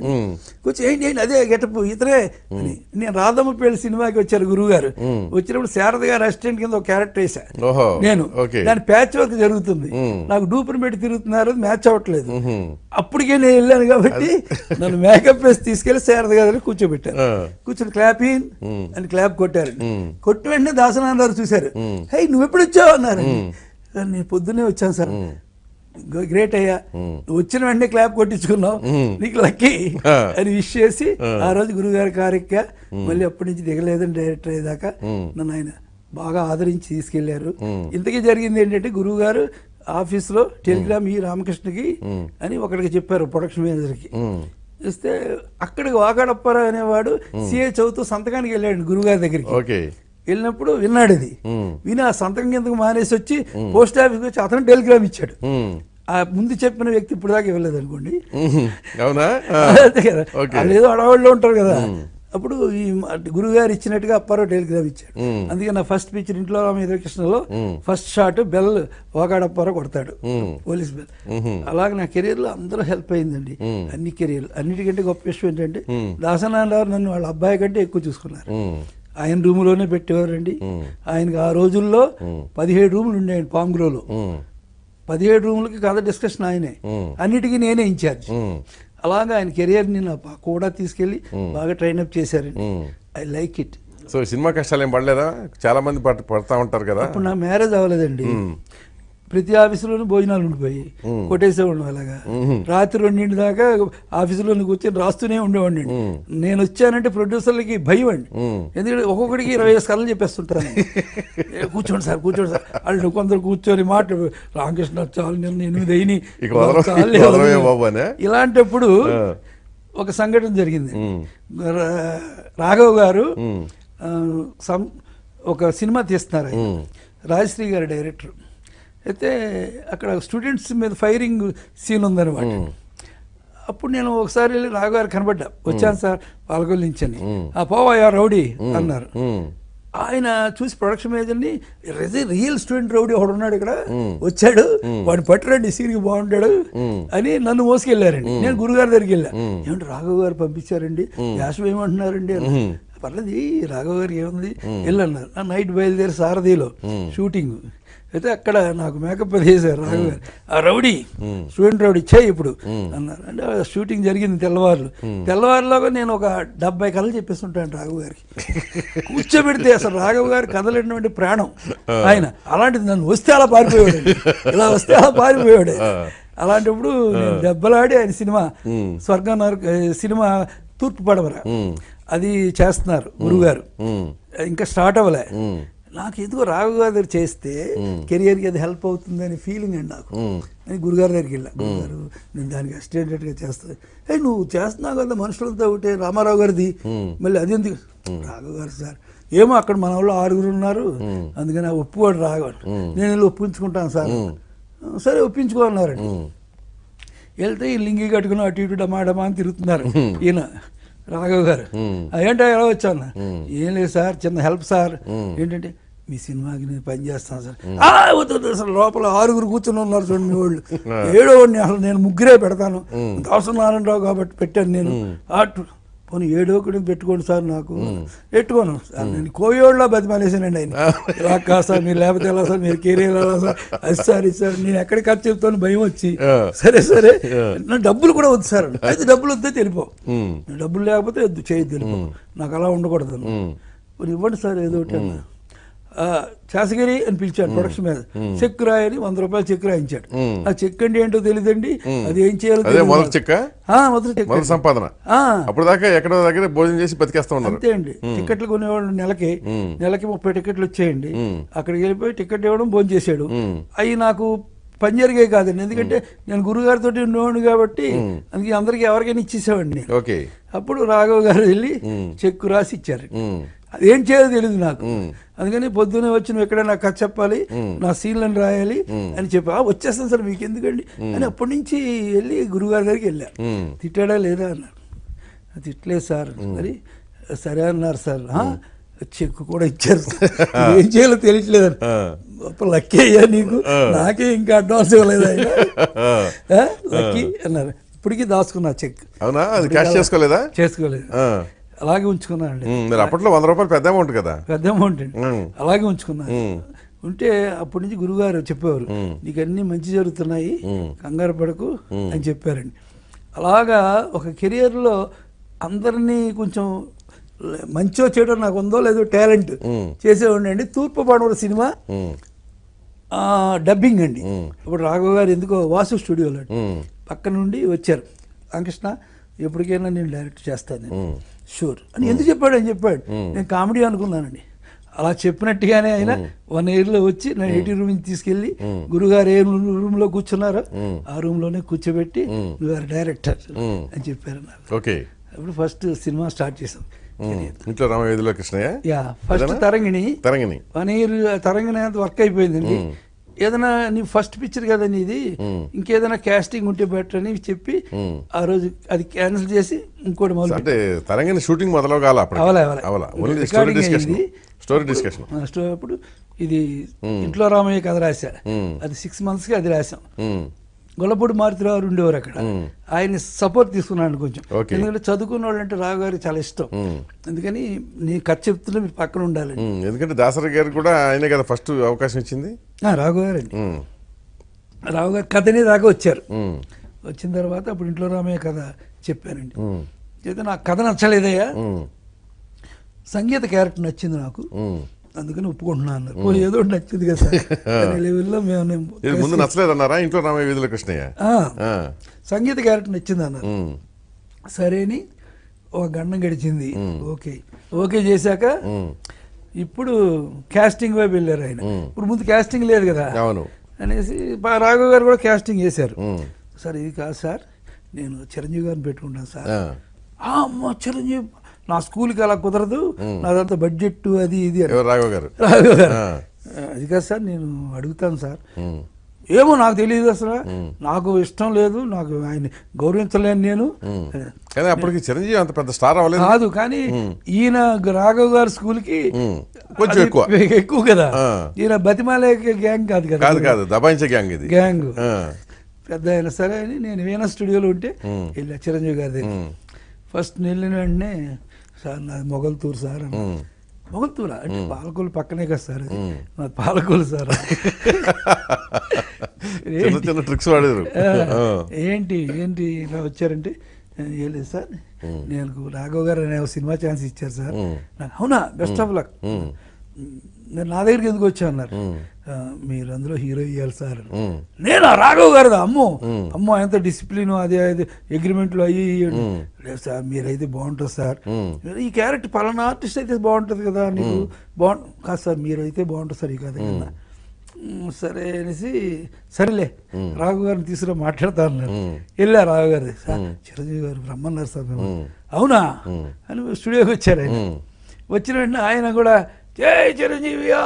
కూర్చో ఏంటి ఏంటి అదే గెటప్ ఇతరే అని నేను రాధమ్మ పేరు సినిమాకి వచ్చారు గురువు గారు. వచ్చినప్పుడు శారద గారు అసిస్టెంట్ కింద ఒక క్యారెక్టర్ వేసా నేను దాని ప్యాచ్ వర్క్ జరుగుతుంది. నాకు డూపుని పెట్టి తిరుగుతున్నారు మ్యాచ్ అవ్వట్లేదు. అప్పటికే నేను వెళ్ళాను కాబట్టి నన్ను మేకప్ వేసి తీసుకెళ్ళి శారద గారు కూర్చోబెట్టారు. కూర్చొని క్లాప్. అని క్లాప్ కొట్టారు. కొట్టిన వెంటనే దాసనారాయణ గారు చూశారు. హే నువ్వు ఎప్పుడు వచ్చావు అన్నారు. సార్, నేను పొద్దున్నే వచ్చాను సార్ గ్రేట్ అయ్యా వచ్చిన వెంటనే క్లాప్ కొట్టించుకున్నావు. నీకు లక్కీ. అని విష్ చేసి ఆ. రోజు గురుగారి కారెక్క మళ్ళీ అప్పటి నుంచి దిగలేదని డైరెక్టర్ అయ్యేదాకా. నన్ను ఆయన బాగా ఆదరించి తీసుకెళ్ళారు. ఇంతకీ జరిగింది ఏంటంటే గురువు గారు ఆఫీస్లో టెలిగ్రామ్ ఈ రామకృష్ణకి. అని ఒకరికి చెప్పారు ప్రొడక్షన్ మేనేజర్కి. ఇస్తే అక్కడికి వాకాడప్పారావు అనేవాడు సిఏ చదువుతూ సంతకానికి వెళ్ళాడు గురుగారి దగ్గరికి వెళ్ళినప్పుడు విన్నాడు ఉమ్. విని ఆ సంతకం కిందకు మానేసి వచ్చి పోస్ట్ ఆఫీస్కి వచ్చి అతను టెలిగ్రామ్ ఇచ్చాడు. ఆ ముందు చెప్పిన వ్యక్తి ఇప్పుడు దాకా ఇవ్వలేదు అనుకోండి. అవునా. అంతే కదా ఏదో అడవాళ్ళు ఉంటారు కదా అప్పుడు ఈ గురుగారు ఇచ్చినట్టుగా అప్పారో టెలిగ్రామ్ ఇచ్చాడు. అందుకే నా ఫస్ట్ పిక్చర్ ఇంట్లో రామ కృష్ణలో. ఫస్ట్ షాట్ బెల్ వాగాడప్పారో కొడతాడు మ్మ్. Police bell. అలాగే నా కెరీర్లో అందరూ హెల్ప్ అయిందండి. అన్ని కెరీర్లు అన్నిటికంటే గొప్ప విషయం ఏంటంటే. దాసనారావు నన్ను వాళ్ళ అబ్బాయి కంటే ఎక్కువ చూసుకున్నారు. ఆయన రూములోనే పెట్టేవారండి. ఆయనకి ఆ రోజుల్లో. పదిహేడు రూములు ఉండేవి పాంగ్రోలో. పదిహేడు రూములకి కథ డిస్కషన్ ఆయనే. అన్నిటికీ నేనే ఇన్ఛార్జ్. అలాగా ఆయన కెరియర్ని నా కూడా తీసుకెళ్ళి బాగా ట్రైన్అప్ చేశారండి. I like it so cinema కష్టాలు ఏం పడలేదా చాలా మంది పడ- పడతా ఉంటారు కదా అప్పుడు నా మ్యారేజ్ అవ్వలేదండి. ప్రతి ఆఫీసులోనూ భోజనాలు ఉండిపోయి కొట్టేసేవాడు అలాగా. రాత్రి రెండింటి దాకా ఆఫీసులో కూర్చొని రాస్తూనే ఉండేవాడిని. నేను. వచ్చానంటే ప్రొడ్యూసర్లకి భయం అండి. ఎందుకంటే ఒక్కొక్కడికి ఇరవై ఐదు కథలు చెప్పేస్తుంటాను కూర్చోండి సార్ కూర్చోండి సార్. వాళ్ళు కొందరు కూర్చొని మాట రామకృష్ణ చాలు నేను ఎనిమిది అయినాయి అనే? ఇలాంటప్పుడు. ఒక సంఘటన జరిగింది. రాఘవ్ గారు ఒక సినిమా తీస్తున్నారు. రాజశ్రీ గారు డైరెక్టర్. అయితే అక్కడ స్టూడెంట్స్ మీద ఫైరింగ్ సీన్ ఉందన్నమాట. అప్పుడు నేను ఒకసారి వెళ్ళి రాఘగారు కనబడ్డా. వచ్చాను సార్ అని "ఆ, పోవయ్యా రౌడీ అన్నారు. ఆయన చూసి ప్రొడక్షన్ మేనేజర్ని రియల్ స్టూడెంట్ రౌడీ ఒకడు ఉన్నాడు ఇక్కడ. వచ్చాడు. వాడు పట్టురండి సీరికి బాగుంటాడు అని నన్ను మోసుకెళ్ళారండి నేను గురుగారి దగ్గరికి వెళ్ళా. ఏమంటే రాఘవ్ గారు పంపించారండి. యాసం ఏమంటున్నారండి. పర్లేదు రాఘవ్ గారికి ఏముంది? వెళ్ళన్నారు నైట్ బయలుదేరి సారథిలో షూటింగ్. అయితే అక్కడ నాకు మేకప్ అది వేశారు రాఘవ్ గారు. ఆ రౌడీ స్టూడెంట్ రౌడీ చేయి ఇప్పుడు అన్నారు. అంటే షూటింగ్ జరిగింది తెల్లవారులు. తెల్లవారులోగా నేను ఒక డెబ్బై కథలు చెప్పేస్తుంటాను రాఘవ్ గారికి. కూర్చోబెడితే అసలు రాఘవ్ గారి కథలైనటువంటి ప్రాణం. ఆయన అలాంటిది నన్ను వస్తే అలా పారిపోయాడు ఇలా వస్తే అలా పారిపోయాడు అలాంటప్పుడు నేను దెబ్బలాడి ఆయన సినిమా స్వర్గం సినిమా తూర్పు పడవర. అది చేస్తున్నారు గురుగారు. ఇంకా స్టార్ట్ అవ్వలే. నాకు ఎందుకో రాఘవ్ గారి దగ్గర చేస్తే కెరియర్కి అది హెల్ప్ అవుతుంది అనే ఫీలింగ్ అండి నాకు. అని గురుగారి దగ్గరికి వెళ్ళా. గురుగారు నేను దానికి అసిస్టెంట్గా చేస్తా. ఏ నువ్వు చేస్తున్నావు కదా మనుషులతో ఒకటే రామారావు గారిది. మళ్ళీ అది ఎందుకు? రాఘవ్ గారు సార్. ఏమో అక్కడ మన వాళ్ళు ఆరుగురు ఉన్నారు. అందుకని ఆ ఒప్పుకోడు రాఘవ్ నేను వెళ్ళి ఒప్పించుకుంటాను సార్. సరే ఒప్పించుకో అన్నారండి. వెళ్తే ఈ లింగి కట్టుకుని అటు ఇటు డమా డమా అని తిరుగుతున్నారు. ఈయన రాఘవ్ గారు. "ఆ, ఏంటో ఎలా వచ్చాను ఏం లేదు సార్ చిన్న హెల్ప్ సార్. ఏంటంటే మీ సినిమాకి నేను పని చేస్తాను సార్. "ఆ, వద్దు అసలు లోపల ఆరుగురు కూర్చుని ఉన్నారు చూడండి మీ వాళ్ళు. ఏడో వాడిని అసలు నేను ముగ్గురే పెడతాను. దాసు నారాయణరావు కాబట్టి పెట్టాను నేను. అటు పోనీ ఏడో ఒకటి పెట్టుకోండి సార్ నాకు. పెట్టుకోను. సార్ నేను కోయోళ్ళ బతిమాలేసానండి ఆయన. సార్ మీరు లేకపోతే ఎలా సార్ మీరు కెరీర్ ఎలా సార్? అది సార్ ఇది సార్ నేను ఎక్కడికి ఖర్చు చెప్తాను భయం వచ్చి. సరే సరే. నా డబ్బులు కూడా వద్దు సార్. అయితే డబ్బులు వద్దే తెలిపో డబ్బులు లేకపోతే వద్దు చేయొద్దు తెలిపో నాకు అలా ఉండకూడదు. ఇవ్వండి సార్ ఏదో ఒకటి శాసగిరి అని పిలిచాడు ప్రొడక్షన్ మీద. చెక్ రాయని వంద రూపాయలు చెక్ రాయించాడు. ఆ చెక్ అంటే ఏంటో తెలియదండి అది ఏం చేయాలో మొదటి చెక్ సంపాదన. అప్పుడు దాకా ఎక్కడో దగ్గర భోజనం చేసి బతికేస్తా ఉన్నారు. అంతే అండి. టికెట్లు కొనేవాళ్ళు నెలకి నెలకి ముప్పై టికెట్లు వచ్చేయండి. అక్కడికి వెళ్ళిపోయి టికెట్ ఇవ్వడం భోజనం చేసాడు అవి నాకు పని జరిగే కాదండి. ఎందుకంటే నేను గురుగారితో ఉండేవాడిని కాబట్టి అందుకే అందరికి ఎవరికైనా ఇచ్చేసేవాడిని అప్పుడు రాఘవ్ గారు వెళ్ళి చెక్కు రాసి ఇచ్చారు. ఏం చేయాలో తెలియదు నాకు. అందుకని పొద్దునే వచ్చి నువ్వు ఎక్కడైనా కథ చెప్పాలి నా సీన్లను రాయాలి అని చెప్పి "ఆ, వచ్చేస్తాను సార్ మీకు ఎందుకండి అని అప్పటి నుంచి వెళ్ళి గురుగారి దగ్గరికి వెళ్ళా. తిట్టాడా లేదా? అన్నారు. "ఆ, తిట్టలేదు సార్. మరి సరే అన్నారు సార్. "ఆ, చెక్కు కూడా ఇచ్చారు. ఏం చేయాలో తెలియట్లేదు లక్కీ అయ్యా నీకు. నాకే ఇంకా అడ్వాన్స్ ఇవ్వలేదు ఆయన. ఆ. "ఆ, లక్కీ అన్నారు. ఇప్పటికీ దాచుకున్నా చెక్. అవునా? అది క్యాష్ చేసుకోలేదా? చేసుకోలేదు. అలాగే ఉంచుకున్నానండి. మరి అప్పట్లో వంద రూపాయలు పెద్ద అమౌంట్ కదా. పెద్ద అమౌంట్ అండి. అలాగే ఉంచుకున్నాను. ఉంటే అప్పటి నుంచి గురుగారు చెప్పేవారు నీకు అన్ని మంచి జరుగుతున్నాయి కంగారు పడకు అని చెప్పారండి. అలాగా ఒక కెరియర్లో అందరినీ కొంచెం మంచో చెడో నాకు ఉందో లేదో టాలెంట్ చేసేవాడిని అండి. తూర్పు పడవల సినిమా డబ్బింగ్ అండి. ఇప్పుడు రాఘవ్ గారు ఎందుకో వాసు స్టూడియోలో పక్క నుండి వచ్చారు. రామకృష్ణ ఎప్పటికైనా నేను డైరెక్ట్ చేస్తాను నేను. షూర్ అని ఎందుకు చెప్పాడు? అని చెప్పాడు? నేను కామెడీ అనుకున్నానండి. అలా చెప్పినట్టుగానే ఆయన వన్ ఇయర్లో వచ్చి నా ఎయిటీ రూమ్ నుంచి తీసుకెళ్ళి గురుగారు ఏ రూమ్లో కూర్చున్నారో ఆ రూమ్లోనే కూర్చోబెట్టి నువ్వు డైరెక్టర్ అని చెప్పారు నాకు ఓకే అప్పుడు ఫస్ట్ సినిమా స్టార్ట్ చేసాం ఇంట్లో రామవేదిలో Krishnayya? Yeah first? Tarangini. Tarangini. One year Tarangini work అయిపోయిందండి. ఏదైనా నీ ఫస్ట్ పిక్చర్ కదా నీది? ఇంకేదైనా కాస్టింగ్ ఉంటే బెటర్ అని చెప్పి ఆ రోజు అది క్యాన్సిల్ చేసి ఇంకోటి మొదలు అంటే తరంగిణి షూటింగ్ మొదలవగాల స్టోరీ డిస్కషన్ అప్పుడు ఇది ఇంట్లో రామయ్య కథ రాశా. అది సిక్స్ మంత్స్కి అది రాసాం గొల్లపూడి మారుతిరావు ఉండేవారు అక్కడ. ఆయన సపోర్ట్ తీసుకున్నాను కొంచెం. ఎందుకంటే చదువుకున్న వాళ్ళు అంటే రావు గారికి చాలా ఇష్టం. అందుకని నీ కథ చెప్తున్నా మీరు పక్కన ఉండాలి ఎందుకంటే దాసరి గారు కూడా ఆయనే కదా ఫస్ట్ అవకాశం ఇచ్చింది? రాఘు గారు అండి. ఉమ్, రావు గారు కథనే దాకా వచ్చారు. వచ్చిన తర్వాత అప్పుడు ఇంట్లో రామయ్య కథ చెప్పానండి అయితే నాకు కథ నచ్చలేదయ్యా. సంగీత క్యారెక్టర్ నచ్చింది నాకు. అందుకని ఒప్పుకుంటున్నాను అన్నారు. "ఓ, ఏదో నచ్చింది కదా సార్. లెవెల్లో మేము ముందు నచ్చలేదన్నారా? ఇంట్లో రామయ్య వీధిలో కృష్ణయ్య? సంగీత క్యారెక్టర్ నచ్చింది అన్నారు. సరేని ఒక గండం గడిచింది. ఓకే. ఓకే చేశాక ఇప్పుడు కాస్టింగ్ వైపు వెళ్ళారు ఆయన. ఇప్పుడు ముందు కాస్టింగ్ లేదు కదా. అవును. అనేసి రాఘవ్ గారు కూడా కాస్టింగ్ చేశారు. సార్ ఇది కాదు సార్. నేను చిరంజీవి గారిని పెట్టుకుంటాను సార్. ఆ, "ఆ, అమ్మ చిరంజీవి నా స్కూల్కి అలా కుదరదు. నాదంతా బడ్జెట్ అది ఇది రాఘవ గారు. రాఘవ్ గారు. అది కాదు సార్ నేను అడుగుతాను సార్. ఏమో నాకు తెలియదు అసలు. నాకు ఇష్టం లేదు నాకు ఆయన గౌరవించలేను నేను. కానీ అప్పటికి చిరంజీవి అంత పెద్ద స్టార్ అవ్వలేదు. కాదు కానీ ఈయన రాఘవ్ గారి స్కూల్కి. కొంచెం ఎక్కువ. ఎక్కువ కదా. ఈయన బతిమాలే గ్యాంగ్ కాదు కదా. కాదు కాదు దబాయించే గ్యాంగ్ ఇది. గ్యాంగ్. పెద్ద అయినా సరే అని నేను వీణ స్టూడియోలో ఉంటే వెళ్ళా చిరంజీవి గారి దగ్గర. ఫస్ట్ వెళ్ళిన వెంటనే సార్ నాది మొగల్తూరు సార్ ఉమ్. మొగల్తూరా? అంటే పాలకొల్లు పక్కనే కదా సార్. నాది పాలకొల్లు సార్. చిన్న ట్రిక్స్ వాడారు. ఏంటి ఏంటి ఇలా వచ్చారంటే ఏం లేదు సార్. నేను రాఘవ్ గారు అనే సినిమా ఛాన్స్ ఇచ్చారు సార్. నాకు అవునా బెస్ట్ ఆఫ్ లక్. నా దగ్గరికి ఎందుకు వచ్చా అన్నారు. ఉమ్. "ఆ, మీరు అందులో హీరో ఇవ్వాలి సార్. నేనా? రాఘవ్ గారిదా? అమ్మో. అమ్మో ఎంత డిసిప్లిన్ అదే అది అగ్రిమెంట్లు అయ్యి. లేదు సార్ మీరైతే బాగుంటుంది సార్. ఈ క్యారెక్టర్ పలానా ఆర్టిస్ట్ అయితే బాగుంటుంది కదా నీకు? బాగు కాదు సార్ మీరైతే బాగుంటుంది సార్ ఈ కథ కింద "ఉమ్, సరే అనేసి సరేలే రాఘవ్ గారిని తీసుకురా మాట్లాడతా అన్నారు ఉమ్. వెళ్ళా రాఘవ్ గారి. సార్ చిరంజీవి గారు రమ్మన్నారు సార్ మిమ్మల్ని." అవునా. అని స్టూడియోకి వచ్చారు ఆయన. వచ్చిన వెంటనే ఆయన కూడా జై చిరంజీవియా.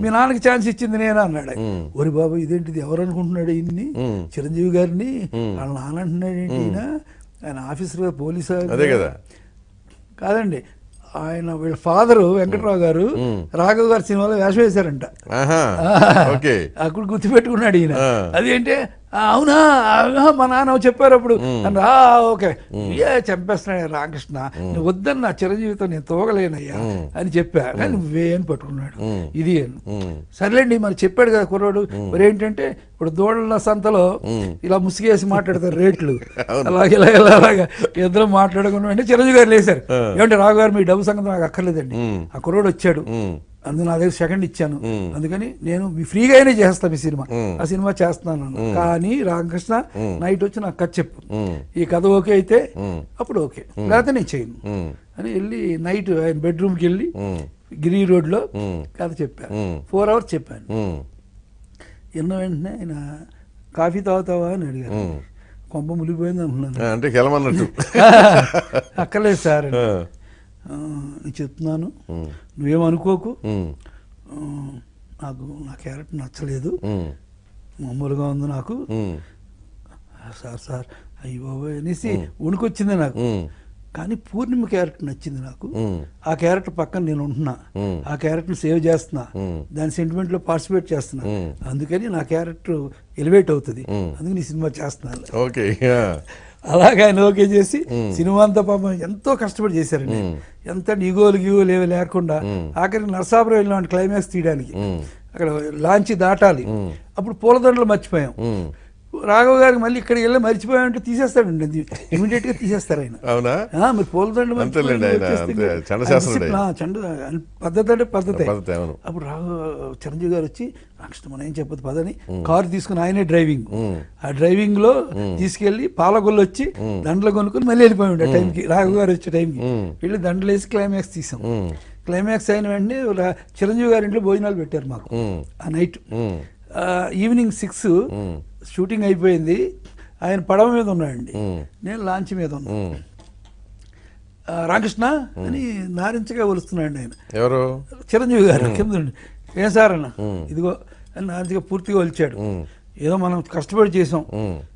మీ నాన్నకి ఛాన్స్ ఇచ్చింది నేను అన్నాడు. ఒరి బాబు ఇదేంటిది? ఎవరు అనుకుంటున్నాడు ఇన్ని. చిరంజీవి గారిని. వాళ్ళ నాన్న అంటున్నాడు ఏంటి ఈయన? ఆయన ఆఫీసర్ పోలీస్ అదే కదా. కాదండి ఆయన వీళ్ళ ఫాదరు వెంకట్రావు గారు. రాఘవ్ గారి సినిమాలో వేషం వేశారంట. అక్కడ గుర్తుపెట్టుకున్నాడు ఈయన. అదేంటే "ఆ, అవునా? మా నాన్న చెప్పారు అప్పుడు "ఆ, ఓకే. ఏ చంపేస్తున్నాడు రామకృష్ణ. నువ్వు వద్దన్న చిరంజీవితో నేను తోగలేనయ్యా. అని చెప్పా. కానీ నువ్వే అని పట్టుకున్నాడు. ఇది. సర్లేండి మరి చెప్పాడు కదా కుర్రాడు. మరి ఏంటంటే ఇప్పుడు దూడల సంతలో ఇలా ముసిగేసి మాట్లాడతారు రేట్లు. అలాగే ఇలా ఇలా అలాగా. ఇద్దరు మాట్లాడుకున్న. వెంటనే చిరంజీవి గారు లేశారు. ఏమంటే రావు గారు మీ డబ్బు సంగతి నాకు అక్కర్లేదండి. ఆ కుర్రోడు వచ్చాడు. అందుకు నా దగ్గర సెకండ్ ఇచ్చాను. అందుకని నేను మీ ఫ్రీగానే చేస్తాను ఈ సినిమా. ఆ సినిమా చేస్తున్నాను. కానీ రామకృష్ణ నైట్ వచ్చి నాకు కథ చెప్పు. ఈ కథ ఓకే అయితే. అప్పుడు ఓకే లేకపోతే నేను చేయను. అని వెళ్ళి నైట్ ఆయన బెడ్రూమ్కి వెళ్ళి. గిరి రోడ్లో. కథ చెప్పాను. ఫోర్ అవర్స్ చెప్పాను. ఎన్నో వెంటనే ఆయన కాఫీ తాగుతావా అని అడిగారు మ్మ్. కొంప మునిగిపోయింది అంటున్నాను అంటే అక్కర్లేదు సార్ అని. ఆ. "ఆ, నేను చెప్తున్నాను. నువ్వేమనుకోకు నాకు నా క్యారెక్టర్ నచ్చలేదు. మామూలుగా ఉంది నాకు. సార్ సార్ అయ్యో బాబోయ్ అనేసి వణుకొచ్చింది నాకు. కానీ పూర్ణిమ క్యారెక్టర్ నచ్చింది నాకు. ఆ క్యారెక్టర్ పక్కన నేను ఉంటున్నా. ఆ క్యారెక్టర్ సేవ్ చేస్తున్నా. దాని సెంటిమెంట్లో పార్టిసిపేట్ చేస్తున్నా. అందుకని నా క్యారెక్టర్ ఎలివేట్ అవుతుంది. అందుకని ఈ సినిమా చేస్తున్నాను ఓకే. అలాగే ఆయన ఓకే చేసి. సినిమా అంతా పాపం ఎంతో కష్టపడి చేశారండి. ఎంత నిగోలు గిగోలు ఏవి లేకుండా. ఆఖరికి నరసాపురం వెళ్ళిన క్లైమాక్స్ తీయడానికి. అక్కడ లాంచి దాటాలి. అప్పుడు పూలదండలు మర్చిపోయాం. రాఘవ్ గారికి మళ్ళీ ఇక్కడికి వెళ్ళి మర్చిపోయామంటే తీసేస్తాడండి. అది ఇమీడియట్గా తీసేస్తారు ఆయన. అవునా? మరి పూలదండ. చండ పద్ధతి అంటే పద్ధతి. అప్పుడు రాఘవ చిరంజీవి గారు వచ్చి నాకు మనం ఏం చెప్పదు పదని. కారు తీసుకుని ఆయనే డ్రైవింగ్. ఆ డ్రైవింగ్లో తీసుకెళ్ళి పాలగొల్లు వచ్చి దండలు కొనుక్కొని మళ్ళీ వెళ్ళిపోయాడు ఆ టైంకి. రాఘవ్ గారు వచ్చే టైంకి. వెళ్ళి దండలు వేసి క్లైమాక్స్ తీసాం. క్లైమాక్స్ అయిన వెంటనే చిరంజీవి గారి ఇంట్లో భోజనాలు పెట్టారు మాకు. ఆ నైట్. Evening six. షూటింగ్ అయిపోయింది. ఆయన పడవ మీద ఉన్నాడండి. నేను లాంచ్ మీద ఉన్నా. ఉమ్. ఆ, రామకృష్ణ అని నారించగా ఒలుస్తున్నాడు ఆయన. ఎవరు? చిరంజీవి గారు. కింద ఏం సార్ అన్న? ఇదిగో అని నారించగా పూర్తిగా ఒలిచాడు. ఏదో మనం కష్టపడి చేసాం.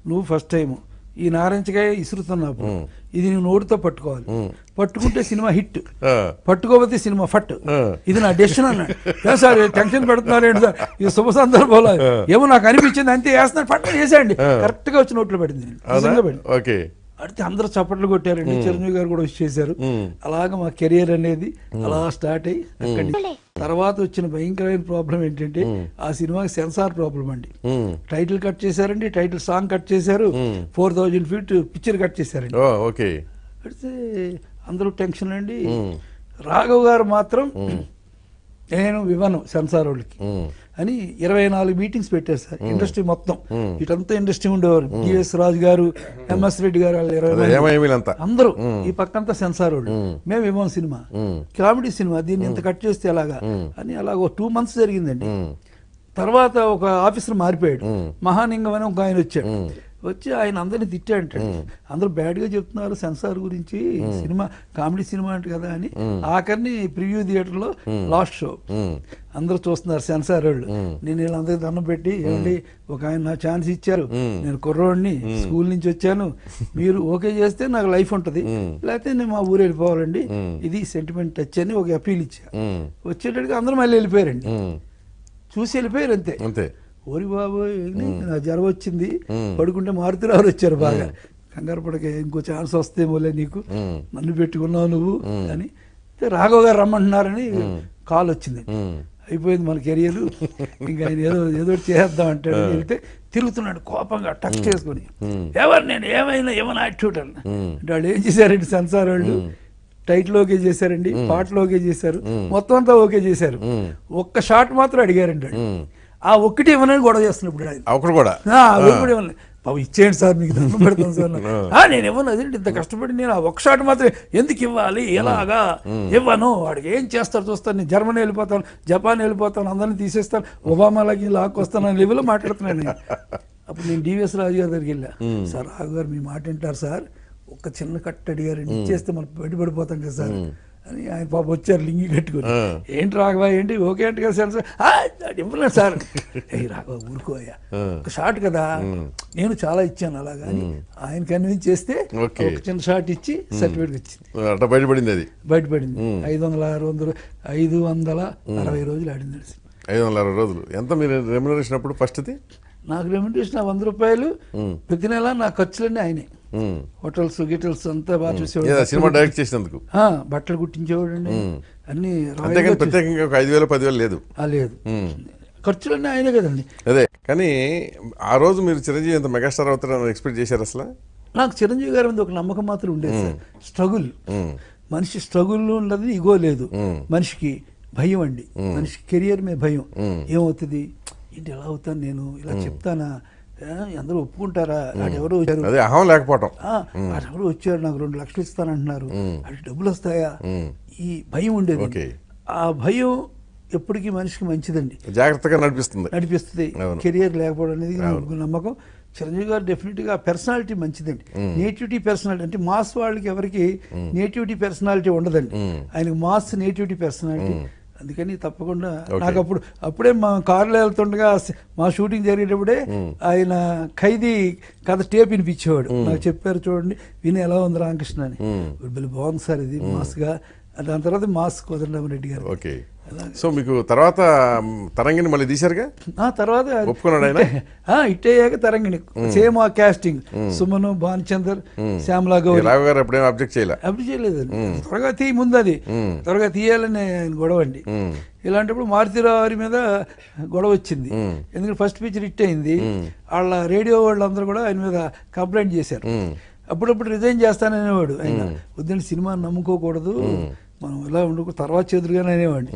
నువ్వు ఫస్ట్ టైం ఈ నారించకాయ ఇసురుతున్నప్పుడు. ఇది నువ్వు నోటితో పట్టుకోవాలి. పట్టుకుంటే సినిమా హిట్. పట్టుకోకపోతే సినిమా ఫట్. ఇది నా డెసిషన్ అన్నాడు. సార్ టెన్షన్ పెడుతున్నారు ఏంటి సార్? ఇది శుభ సందర్భంలో ఏమో నాకు అనిపించింది అంతే వేస్తున్నారు. పట్టుకుని వేసేయండి. కరెక్ట్గా వచ్చి నోట్లో పడింది నిజంగా పడింది ఓకే. అడితే అందరూ చప్పట్లు కొట్టారండి. చిరంజీవి గారు కూడా వచ్చి చేశారు. ఉమ్. అలాగ మా కెరియర్ అనేది అలా స్టార్ట్ అయ్యి అక్కడి. తర్వాత వచ్చిన భయంకరమైన ప్రాబ్లం ఏంటంటే ఆ సినిమాకి సెన్సార్ ప్రాబ్లం అండి. టైటిల్ కట్ చేశారండి టైటిల్ సాంగ్ కట్ చేశారు four thousand feet picture cut చేశారండి. ఓకే. అయితే అందరూ టెన్షన్ అండి. రాఘవ్ గారు మాత్రం నేను ఇవ్వను సెన్సార్ వాళ్ళకి. అని ఇరవై నాలుగు మీటింగ్స్ పెట్టారు సార్ ఇండస్ట్రీ మొత్తం. ఇటంతా ఇండస్ట్రీ ఉండేవారు. డిఎస్ రాజు గారు ఎంఎస్ రెడ్డి గారు వాళ్ళు ఇరవై అందరూ ఈ పక్కంతా సెన్సార్ వాళ్ళు. మేము ఇవ్వం సినిమా. కామెడీ సినిమా దీన్ని ఇంత కట్ చేస్తే ఎలాగా? అని అలాగ ఒక టూ మంత్స్ జరిగిందండి. తర్వాత ఒక ఆఫీసర్ మారిపోయాడు. ఉమ్. మహాలింగం అని ఒక ఆయన వచ్చాడు. వచ్చి ఆయన అందరిని తిట్టాడంట అందరూ బ్యాడ్గా చెప్తున్నారు సెన్సార్ గురించి సినిమా కామెడీ సినిమా అంట కదా అని. ఆఖరిని ప్రివ్యూ థియేటర్లో లాస్ట్ షో. అందరూ చూస్తున్నారు సెన్సార్ వాళ్ళు. నేను వీళ్ళందరికీ దండం పెట్టి ఏమండి ఒక ఆయన నా ఛాన్స్ ఇచ్చారు. నేను కుర్రోడిని స్కూల్ నుంచి వచ్చాను. మీరు ఓకే చేస్తే నాకు లైఫ్ ఉంటది. లేకపోతే నేను మా ఊరు వెళ్ళిపోవాలండి. ఇది సెంటిమెంట్ టచ్ అని ఒక అపీల్ ఇచ్చా. వచ్చేటట్టుగా అందరూ మళ్ళీ వెళ్ళిపోయారండి. చూసి వెళ్ళిపోయారు అంతే. అంతే. ఓరి బాబు నా జ్వరం వచ్చింది. పడుకుంటే మారుతురావు వచ్చారు బాగా. కంగారు పడక ఇంకో ఛాన్స్ వస్తేమోలే నీకు. నన్ను పెట్టుకున్నావు నువ్వు అని. రాఘవ గారు రమ్మంటున్నారని కాల్ వచ్చింది. అయిపోయింది మన కెరియర్. ఇంకా ఆయన ఏదో ఏదో చేద్దాం అంటాడు. వెళ్తే తిరుగుతున్నాడు కోపంగా టచ్ చేసుకొని. ఎవరు నేను? ఏమైనా ఏమైనా యాక్టివిటీ అన్న అంటే వాళ్ళు ఏం చేశారండి సెన్సార్ వాళ్ళు? టైటిల్ ఓకే చేశారండి పాటలు ఓకే చేశారు మొత్తం అంతా ఓకే చేశారు. ఒక్క షాట్ మాత్రం అడిగారండి వాళ్ళు. ఆ ఒక్కటి ఇవ్వనని గొడవ చేస్తున్నప్పుడు ఒకడు కూడా? ఒక్కటి ఇవ్వను బాబు ఇచ్చేయండి సార్ మీకు దండం పెడతాను సార్ నేను ఇవ్వను అదేంటి ఇంత కష్టపడి నేను ఆ ఒక్క షాట్ మాత్రం ఎందుకు ఇవ్వాలి? ఎలాగా? ఇవ్వను. వాడికి ఏం చేస్తారు చూస్తాను. నేను జర్మనీ వెళ్ళిపోతాను జపాన్ వెళ్ళిపోతాను అందరిని తీసేస్తాను ఒబామాలకి లాక్కొస్తాను అని లెవెల్లో మాట్లాడుతున్నాను నేను. అప్పుడు నేను డివిఎస్ రాజు గారి దగ్గరికి వెళ్ళా. సార్ రాజు గారు మీ మాట వింటారు సార్. ఒక్క చిన్న కట్ట అడిగారండి ఇచ్చేస్తే మనం బయటపడిపోతాం కదా సార్. అని ఆయన పాప వచ్చారు లింగి కట్టుకుని. ఏంటి రాఘవా ఏంటి? ఓకే అంటే కదా సార్ "ఆ, అది ఇవ్వలేదు సార్. ఏ రాఘవ ఊరుకోయ్యా ఆ. ఒక షాట్ కదా. నేను చాలా ఇచ్చాను అలాగా ఆయన కన్విన్స్ చేస్తే. ఒక చిన్న షాట్ ఇచ్చి సర్టిఫికేట్ వచ్చింది. అట్ట బయటపడింది అది. బయటపడింది. ఐదు వందల ఆరు వందలు ఐదు వందల అరవై రోజులు ఆడింది. ఐదు వందల అరవై రోజులు. ఎంత మీరు రెమ్యునరేషన్ అప్పుడు ఫస్ట్ది నాకు రెమ్యూనరేషన్ వంద రూపాయలు ప్రతి నెల నా ఖర్చులన్నీ ఆయనే. హోటల్స్ గిటల్స్ అంతా బాగా చూసేవాడు. సినిమా డైరెక్ట్ చేసినందుకు. బట్టలు కుట్టించేవాడండి. అన్ని రాయల్గా అంతేకాని ప్రత్యేకంగా ఒక ఐదు వేలు పదివేలు లేదు. లేదు. ఖర్చులన్నీ ఆయనే కదండి. అదే కానీ ఆ రోజు మీరు చిరంజీవి ఎంత మెగాస్టార్ అవుతారని ఎక్స్పెక్ట్ చేశారు అసలు? నాకు చిరంజీవి గారి మీద ఒక నమ్మకం మాత్రం ఉండేది సార్. స్ట్రగుల్. మనిషి స్ట్రగుల్ ఉండదు ఇగో లేదు. మనిషికి భయం అండి. మనిషి కెరియర్ మీద భయం. ఏమవుతుంది? ఏంటి ఎలా అవుతాను నేను? ఇలా చెప్తానా? అందరూ ఒప్పుకుంటారా? ఎవరు వచ్చారు. అదే అహం లేకపోవటం. ఎవరు వచ్చారు నాకు రెండు లక్షలు ఇస్తానంటున్నారు. అటు డబ్బులు వస్తాయా? ఈ భయం ఉండేది. ఆ భయం ఎప్పటికీ మనిషికి మంచిదండి. జాగ్రత్తగా నడిపిస్తుంది. నడిపిస్తుంది. కెరియర్ లేకపోవడం అనేది నమ్మకం. చిరంజీవి గారు డెఫినెట్గా పర్సనాలిటీ మంచిదండి. నేటివిటీ పర్సనాలిటీ అంటే మాస్ వాళ్ళకి ఎవరికి నేటివిటీ పర్సనాలిటీ ఉండదండి. ఆయనకి మాస్ నేటివిటీ పర్సనాలిటీ అందుకని తప్పకుండా నాకు అప్పుడు అప్పుడే మా కారులో వెళ్తుండగా మా షూటింగ్ జరిగేటప్పుడే ఆయన ఖైదీ కథ టేప్ వినిపించేవాడు. నాకు చెప్పారు చూడండి విని ఎలా ఉంది రామకృష్ణ అని. బాగుంది సార్ ఇది మాస్గా. దాని తర్వాత మాస్ కోదండరామరెడ్డి గారు. ఓకే. సో మీకు తర్వాత మ్, తరంగిని మళ్ళీ తీశారుగా? ఆ తర్వాత ఒప్పుకున్నాడు ఆయన? ఆ, ఇట్ అయ్యాక తరంగిణి సేమ్ ఆ కాస్టింగ్ సుమను భానుచందర్ శ్యామలా గౌరి. గారు ఎప్పుడేం అబ్జెక్ట్ చేయలే? అభివృద్ధి చేయలేదండి త్వరగా తీయి ముందు అది త్వరగా తీయాలని ఆయన గొడవ అండి. ఇలాంటప్పుడు మారుతిరావు మీద గొడవ వచ్చింది. ఎందుకంటే ఫస్ట్ పిక్చర్ హిట్ అయింది. వాళ్ళ రేడియో వాళ్ళందరూ కూడా ఆయన మీద కంప్లైంట్ చేశారు. అప్పుడప్పుడు రిజైన్ చేస్తాననేవాడు ఆయన. వద్దని సినిమా నమ్ముకోకూడదు. మనం ఇలా ఉండకూడదు. తర్వాత చెదురుగానే అనేవాడిని.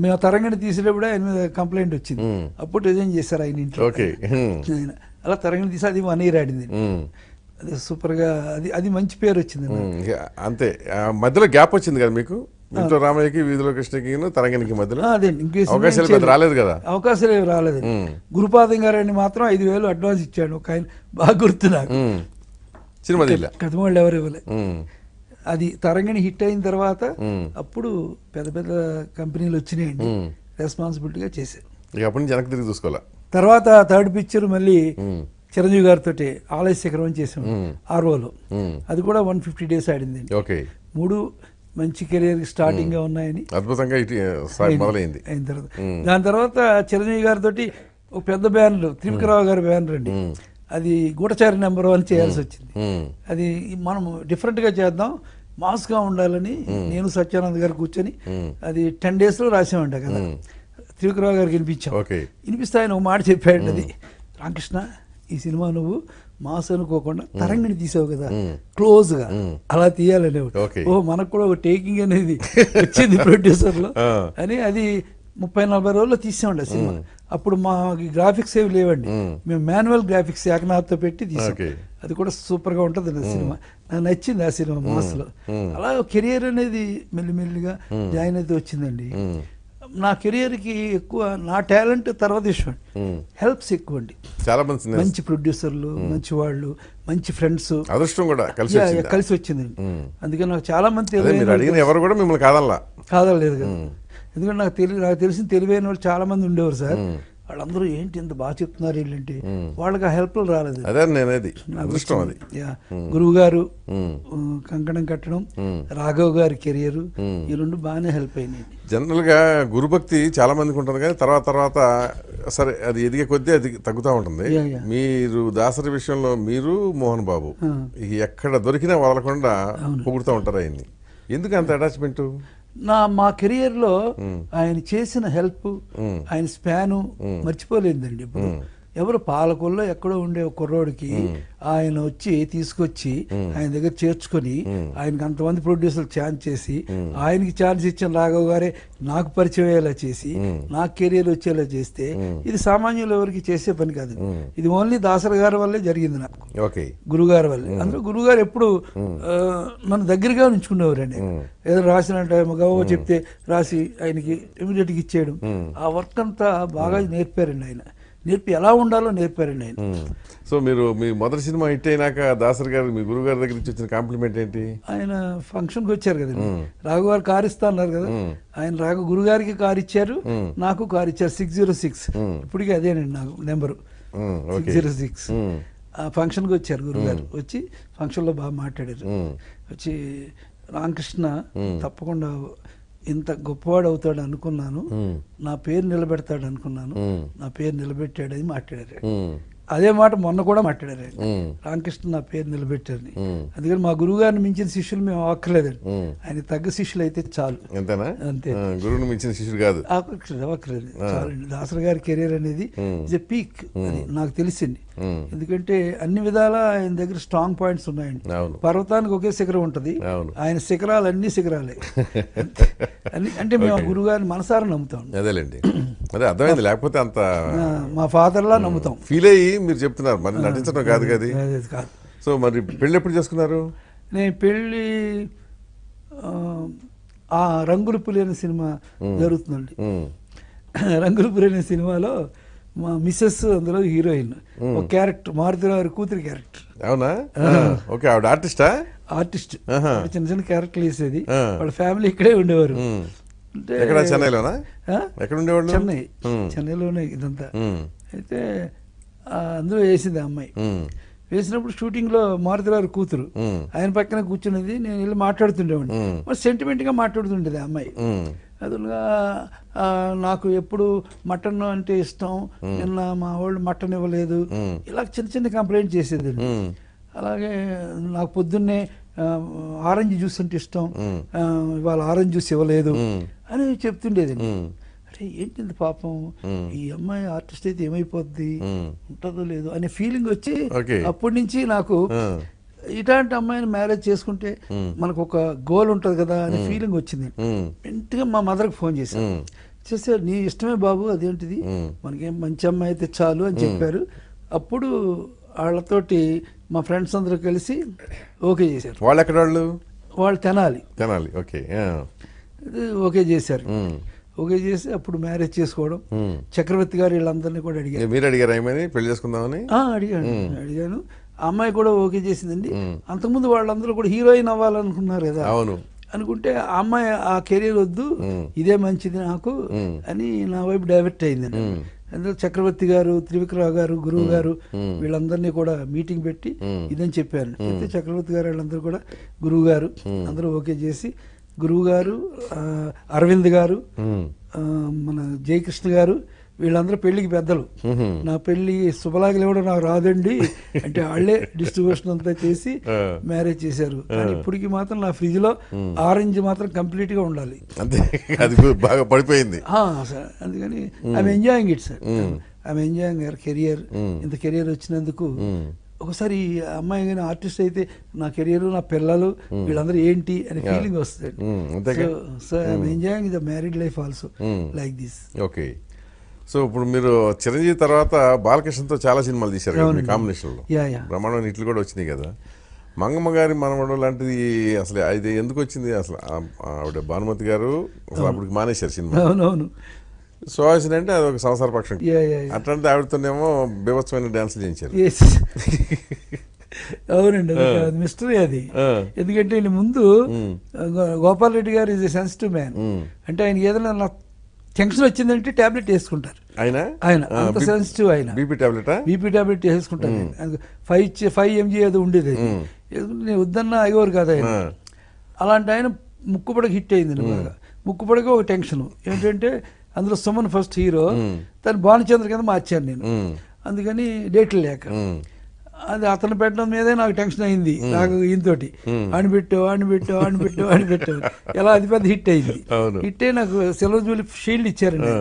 మేము. తరంగిణి తీసేటప్పుడు ఆయన మీద కంప్లైంట్ వచ్చింది. అప్పుడు రిజైన్ చేశారు ఆయన ఇంట్లో. ఆయన అలా తరంగిణి తీసి అది వన్ ఇయర్ ఆడింది. అది సూపర్గా అది అది మంచి పేరు వచ్చింది అంతే. ఆ మధ్యలో గ్యాప్ వచ్చింది కదా మీకు? ఇంట్లో రామయ్యకి వీధిలో కృష్ణకి తరంగినికి మధ్యలో? అవకాశాలు. రాలేదు కదా? అవకాశాలు ఏమి రాలేదు. గురుపాదం గారని మాత్రం ఐదు వేలు అడ్వాన్స్ ఇచ్చాడు. ఒక ఆయన బాగా గుర్తు నాకు. సినిమా తీయలే. కథ వాళ్ళు ఎవరు ఇవ్వలే. ఉమ్. అది తరంగిణి హిట్ అయిన తర్వాత. అప్పుడు పెద్ద పెద్ద కంపెనీలు వచ్చినాయండి. రెస్పాన్సిబిలిటీగా చేశారు. ఇక అప్పటి నుంచి వెనక్కి తిరిగి చూసుకోవాలా? తర్వాత థర్డ్ పిక్చర్ మళ్ళీ. చిరంజీవి గారితో ఆలయ శిఖరం చేసాం. ఆర్వోలో. అది కూడా వన్ ఫిఫ్టీ డేస్ ఆడిందండి ఓకే. మూడు మంచి కెరీర్ స్టార్టింగ్గా ఉన్నాయని అద్భుతంగా మొదలైంది. అయిన తర్వాత దాని తర్వాత చిరంజీవి గారితో ఒక పెద్ద బ్యానర్ త్రివిక్రరావు గారి బ్యానర్ అండి. అది గూఢచారి నెంబర్ వన్ చేయాల్సి వచ్చింది. అది మనం డిఫరెంట్గా చేద్దాం. మాస్గా ఉండాలని నేను సత్యానంద్ గారు కూర్చొని అది టెన్ డేస్లో రాసామంట కదా త్రివిక్రరావు గారికి వినిపించాం. వినిపిస్తే ఆయన ఒక మాట చెప్పాడు అది. రామకృష్ణ ఈ సినిమా నువ్వు మాస్ అనుకోకుండా తరంగిణి తీసావు కదా. క్లోజ్గా అలా తీయాలని. ఓ మనకు కూడా ఒక టేకింగ్ అనేది వచ్చింది ప్రొడ్యూసర్లో. అని అది ముప్పై నలభై రోజుల్లో తీసామండి ఆ సినిమా. అప్పుడు మా గ్రాఫిక్స్ ఏవి లేవండి. మేము. మాన్యువల్ గ్రాఫిక్స్ ఏకనాథ్తో పెట్టి తీసాం. అది కూడా సూపర్గా ఉంటుంది ఆ సినిమా. నాకు నచ్చింది ఆ సినిమా మాస్లో అలా కెరియర్ అనేది మెల్లిమెల్లిగా జాయిన్ అయితే వచ్చిందండి. నా కెరియర్కి ఎక్కువ నా టాలెంట్ తర్వాత ఉమ్. హెల్ప్స్ ఎక్కువ అండి. చాలా మంది సినిమా- మంచి ప్రొడ్యూసర్లు మంచి వాళ్ళు మంచి ఫ్రెండ్స్. అదృష్టం కూడా కలిసి కలిసి వచ్చింది ఉమ్. అందుకే నాకు చాలా మంది అడిగిన ఎవరు కూడా మిమ్మల్ని కాదల్లా కాదలేదు కదా. ఎందుకంటే నాకు తెలి నాకు తెలిసిన తెలివైన వాళ్ళు చాలా మంది ఉండేవారు సార్. వాళ్ళందరూ ఏంటి ఇంత బాగా చెప్తున్నారు వీళ్ళంటే. వాళ్ళకి ఆ హెల్ప్లు రాలేదు. అదే నేనేది. అదృష్టం అది. గురువు గారు కంకణం కట్టడం. రాఘవ్ గారి కెరియర్. ఈ రెండు బాగానే హెల్ప్ అయినాయి. జనరల్గా గురుభక్తి చాలా మందికి ఉంటుంది కానీ తర్వాత తర్వాత సరే అది ఎదిగే కొద్దీ అది తగ్గుతూ ఉంటుంది. మీరు దాసరి విషయంలో మీరు మోహన్ బాబు ఎక్కడ దొరికినా వదలకుండా పొగుడుతూ ఉంటారు ఆయన్ని. ఎందుకు అంత అటాచ్మెంట్ నా మా కెరియర్లో ఆయన చేసిన హెల్ప్. ఆయన స్పాను మర్చిపోలేదండి ఇప్పుడు ఎవరు పాలకొల్లో ఎక్కడో ఉండే కుర్రోడికి ఆయన వచ్చి తీసుకొచ్చి ఆయన దగ్గర చేర్చుకొని ఆయనకి అంతమంది ప్రొడ్యూసర్ ఛాన్స్ చేసి ఆయనకి ఛాన్స్ ఇచ్చిన రాఘవ్ గారే నాకు పరిచయం అయ్యేలా చేసి నాకు కెరియర్ వచ్చేలా చేస్తే ఇది సామాన్యులు ఎవరికి చేసే పని కాదు. ఇది ఓన్లీ దాసరి గారి వల్లే జరిగింది నాకు. ఓకే. గురుగారు వల్ల. అందులో గురుగారు ఎప్పుడు నన్ను దగ్గరగా ఉంచుకునేవారండి ఏదో రాసిన గవ చెప్తే రాసి ఆయనకి ఇమీడియట్గా ఇచ్చేయడం. ఆ వర్క్ అంతా బాగా నేర్పారండి ఆయన. నేర్పి ఎలా ఉండాలో నేర్పారండి ఆయన. సో మీరు మీ మొదటి సినిమా హిట్ అయినాక దాసరి గారు మీ గురువు గారి దగ్గర నుంచి వచ్చిన కాంప్లిమెంట్ ఏంటి? ఆయన ఫంక్షన్కి వచ్చారు కదండి. రాఘు గారు కారు ఇస్తా అన్నారు కదా. ఆయన రాఘు గురుగారికి కారు ఇచ్చారు నాకు కారు ఇచ్చారు సిక్స్ జీరో సిక్స్. ఇప్పటికీ అదేనండి నాకు నెంబరు. Six zero six. ఆ ఫంక్షన్కి వచ్చారు గురుగారు. వచ్చి ఫంక్షన్లో బాగా మాట్లాడారు. వచ్చి రామకృష్ణ తప్పకుండా ఇంత గొప్పవాడు అవుతాడు అనుకున్నాను నా పేరు నిలబెడతాడు అనుకున్నాను. నా పేరు నిలబెట్టాడని మాట్లాడారు. అదే మాట మొన్న కూడా మాట్లాడారు. రామకృష్ణ నా పేరు నిలబెట్టారని. అందుకని మా గురువు గారిని మించిన శిష్యులు మేము అక్కర్లేదండి. ఆయన తగ్గ శిష్యులు అయితే చాలు. అంతేనా? అంతే. గురువుని మించిన శిష్యుడు కాదు. అక్కర్లేదు అక్కర్లేదు చాలండి. దాసరి గారి కెరీర్ అనేది ఇస్ ఎ పీక్. నాకు తెలిసింది. ఎందుకంటే అన్ని విధాలా ఆయన దగ్గర స్ట్రాంగ్ పాయింట్స్ ఉన్నాయండి. అవును. పర్వతానికి ఒకే శిఖరం ఉంటది. అవును. ఆయన శిఖరాలు అన్ని శిఖరాలే. అంటే మేము ఆ గురువు గారిని మనసారా నమ్ముతాం. అదేలేండి. అదే అర్థమైంది లేకపోతే అంత మా ఫాదర్లా నమ్ముతాం. ఫీల్ అయ్యి మీరు చెప్తున్నారు మరి నటించడం కాదు కదా కాదు. సో మరి పెళ్ళి ఎప్పుడు చేసుకున్నారు? నేను పెళ్ళి ఆ, రంగులు పులి అనే సినిమా జరుగుతుందండి. ఉమ్, రంగులు పులి అనే సినిమాలో మా మిస్సెస్ అందులో హీరోయిన్ ఒక క్యారెక్టర్ మారుతిరావు కూతురి క్యారెక్టర్ అవునా? ఓకే ఆవిడ ఆర్టిస్టా ఆర్టిస్ట్. చిన్న చిన్న క్యారెక్టర్లు వేసేది. వాళ్ళ ఫ్యామిలీ ఇక్కడే ఉండేవారు. ఉమ్. అంటే చెన్నైలోనా? ఎక్కడ ఉండేవాళ్ళు? చెన్నై. ఉమ్, చెన్నైలోనే ఇదంతా. అయితే అందులో వేసింది అమ్మాయి. వేసినప్పుడు షూటింగ్లో మారుతిరావు కూతురు. ఆయన పక్కన కూర్చున్నది నేను వెళ్ళి మాట్లాడుతుండేవాడిని. మ్మ్. మరి సెంటిమెంట్గా మాట్లాడుతుండేది అమ్మాయి. అదుగా నాకు ఎప్పుడు మటన్ అంటే ఇష్టం. నిన్న మా వాళ్ళు మటన్ ఇవ్వలేదు. ఇలా చిన్న చిన్న కంప్లైంట్ చేసేది అలాగే నాకు పొద్దున్నే ఆరెంజ్ జ్యూస్ అంటే ఇష్టం. ఇవాళ ఆరెంజ్ జ్యూస్ ఇవ్వలేదు. అని చెప్తుండేది అరే ఏంటిది పాపం. ఈ అమ్మాయి ఆర్టిస్ట్ అయితే ఏమైపోద్ది? ఉంటుందో లేదో అనే ఫీలింగ్ వచ్చి. అప్పటి నుంచి నాకు ఇలాంటి అమ్మాయిని మ్యారేజ్ చేసుకుంటే. మనకు ఒక గోల్ ఉంటుంది కదా అనే ఫీలింగ్ వచ్చింది. వెంటనే మా మదర్కి ఫోన్ చేశాను. చేస్తే నీ ఇష్టమే బాబు అదేంటిది. మనకేం మంచి అమ్మాయి అయితే చాలు అని చెప్పారు. అప్పుడు వాళ్ళతోటి మా ఫ్రెండ్స్ అందరూ కలిసి ఓకే చేశారు. వాళ్ళు ఎక్కడ వాళ్ళు వాళ్ళు తినాలి. తెనాలి ఓకే ఓకే చేశారు. ఓకే చేసి అప్పుడు మ్యారేజ్ చేసుకోవడం. చక్రవర్తి గారు వీళ్ళందరినీ కూడా అడిగారు. మీరు అడిగారు ఏమని పెళ్ళి చేసుకుందామని? అడిగాను. అడిగాను. అమ్మాయి కూడా ఓకే చేసిందండి. అంతకుముందు వాళ్ళందరూ కూడా హీరోయిన్ అవ్వాలనుకున్నారు కదా. అవును. అనుకుంటే ఆ అమ్మాయి ఆ కెరీర్ వద్దు ఇదే మంచిది నాకు అని నా వైపు డైవర్ట్ అయిందండి అందులో చక్రవర్తి గారు త్రివిక్రమ గారు గురువు గారు వీళ్ళందరినీ కూడా మీటింగ్ పెట్టి ఇదని చెప్పాను అయితే చక్రవర్తి గారు వీళ్ళందరూ కూడా గురువు గారు అందరూ ఓకే చేసి గురువు గారు అరవింద్ గారు మన జయకృష్ణ గారు వీళ్ళందరూ పెళ్ళికి పెద్దలు. నా పెళ్ళి శుభలాగిలు ఇవ్వడం నాకు రాదండి. అంటే వాళ్ళే డిస్ట్రిబ్యూషన్ అంతా చేసి. మ్యారేజ్ చేశారు. కానీ ఇప్పటికి మాత్రం నా ఫ్రిడ్జ్లో ఆరెంజ్ మాత్రం కంప్లీట్గా ఉండాలి. అంతే. అది బాగా పడిపోయింది. సార్. అందుకని I'm enjoying it sir. I'm enjoying your career. ఇంత కెరియర్ వచ్చినందుకు ఒకసారి ఈ అమ్మాయి కానీ ఆర్టిస్ట్ అయితే నా కెరియర్ నా పిల్లలు వీళ్ళందరూ ఏంటి అనే ఫీలింగ్ వస్తుంది so I'm enjoying the married life also like this. Okay. So ఇప్పుడు మీరు చిరంజీవి తర్వాత బాలకృష్ణతో చాలా సినిమాలు తీశారు కదా మీ కాంబినేషన్లో. బ్రహ్మాండమైన ఇట్లు కూడా వచ్చినాయి కదా. మంగమ్మ గారి మనవడు లాంటిది అసలు ఇది ఎందుకు వచ్చింది? అసలు ఆవిడ భానుమతి గారు అసలు అప్పటికి మానేశారు సినిమా. అవునవును. సుహాసిని అంటే అది ఒక సంసార పక్షం. అట్లాంటి ఆవిడతోనేమో బీభత్సమైన డాన్సులు చేయించారు. అవునండి అది మిస్టరీ అది. ఎందుకంటే ముందు గోపాల్ రెడ్డి గారు ఇస్ ఎ సెన్సిటివ్ మ్యాన్. అంటే ఆయన ఏదైనా టెన్షన్ వచ్చిందంటే టాబ్లెట్ వేసుకుంటారు. ఆయన ఆయన అంత సెన్సిటివ్ ఆయన బీపీ టాబ్లెటా? బీపీ టాబ్లెట్ వేసుకుంటారు. ఫైవ్ ఫైవ్ ఎంజీ ఏదో ఉండేది నేను వద్దన్నా అయ్యేవారు కాదు ఆయన. అలాంటి ఆయన ముక్కుపడక హిట్ అయింది బాగా. ముక్కుపడక ఒక టెన్షన్. ఏంటంటే అందులో సుమన్ ఫస్ట్ హీరో తను భానుచంద్ర కింద మార్చాను నేను. అందుకని డేట్లు లేక. అది అతను పెట్టడం మీదే నాకు టెన్షన్ అయింది నాకు ఈయనతోటి. ఆడిని పెట్టు ఆడిని పెట్టు ఆడిని పెట్టు ఆడిని పెట్టు. ఎలా అది పెద్ద హిట్ అయింది. హిట్ అయి నాకు సిల్వర్ జూలీ షీల్డ్ ఇచ్చారండి.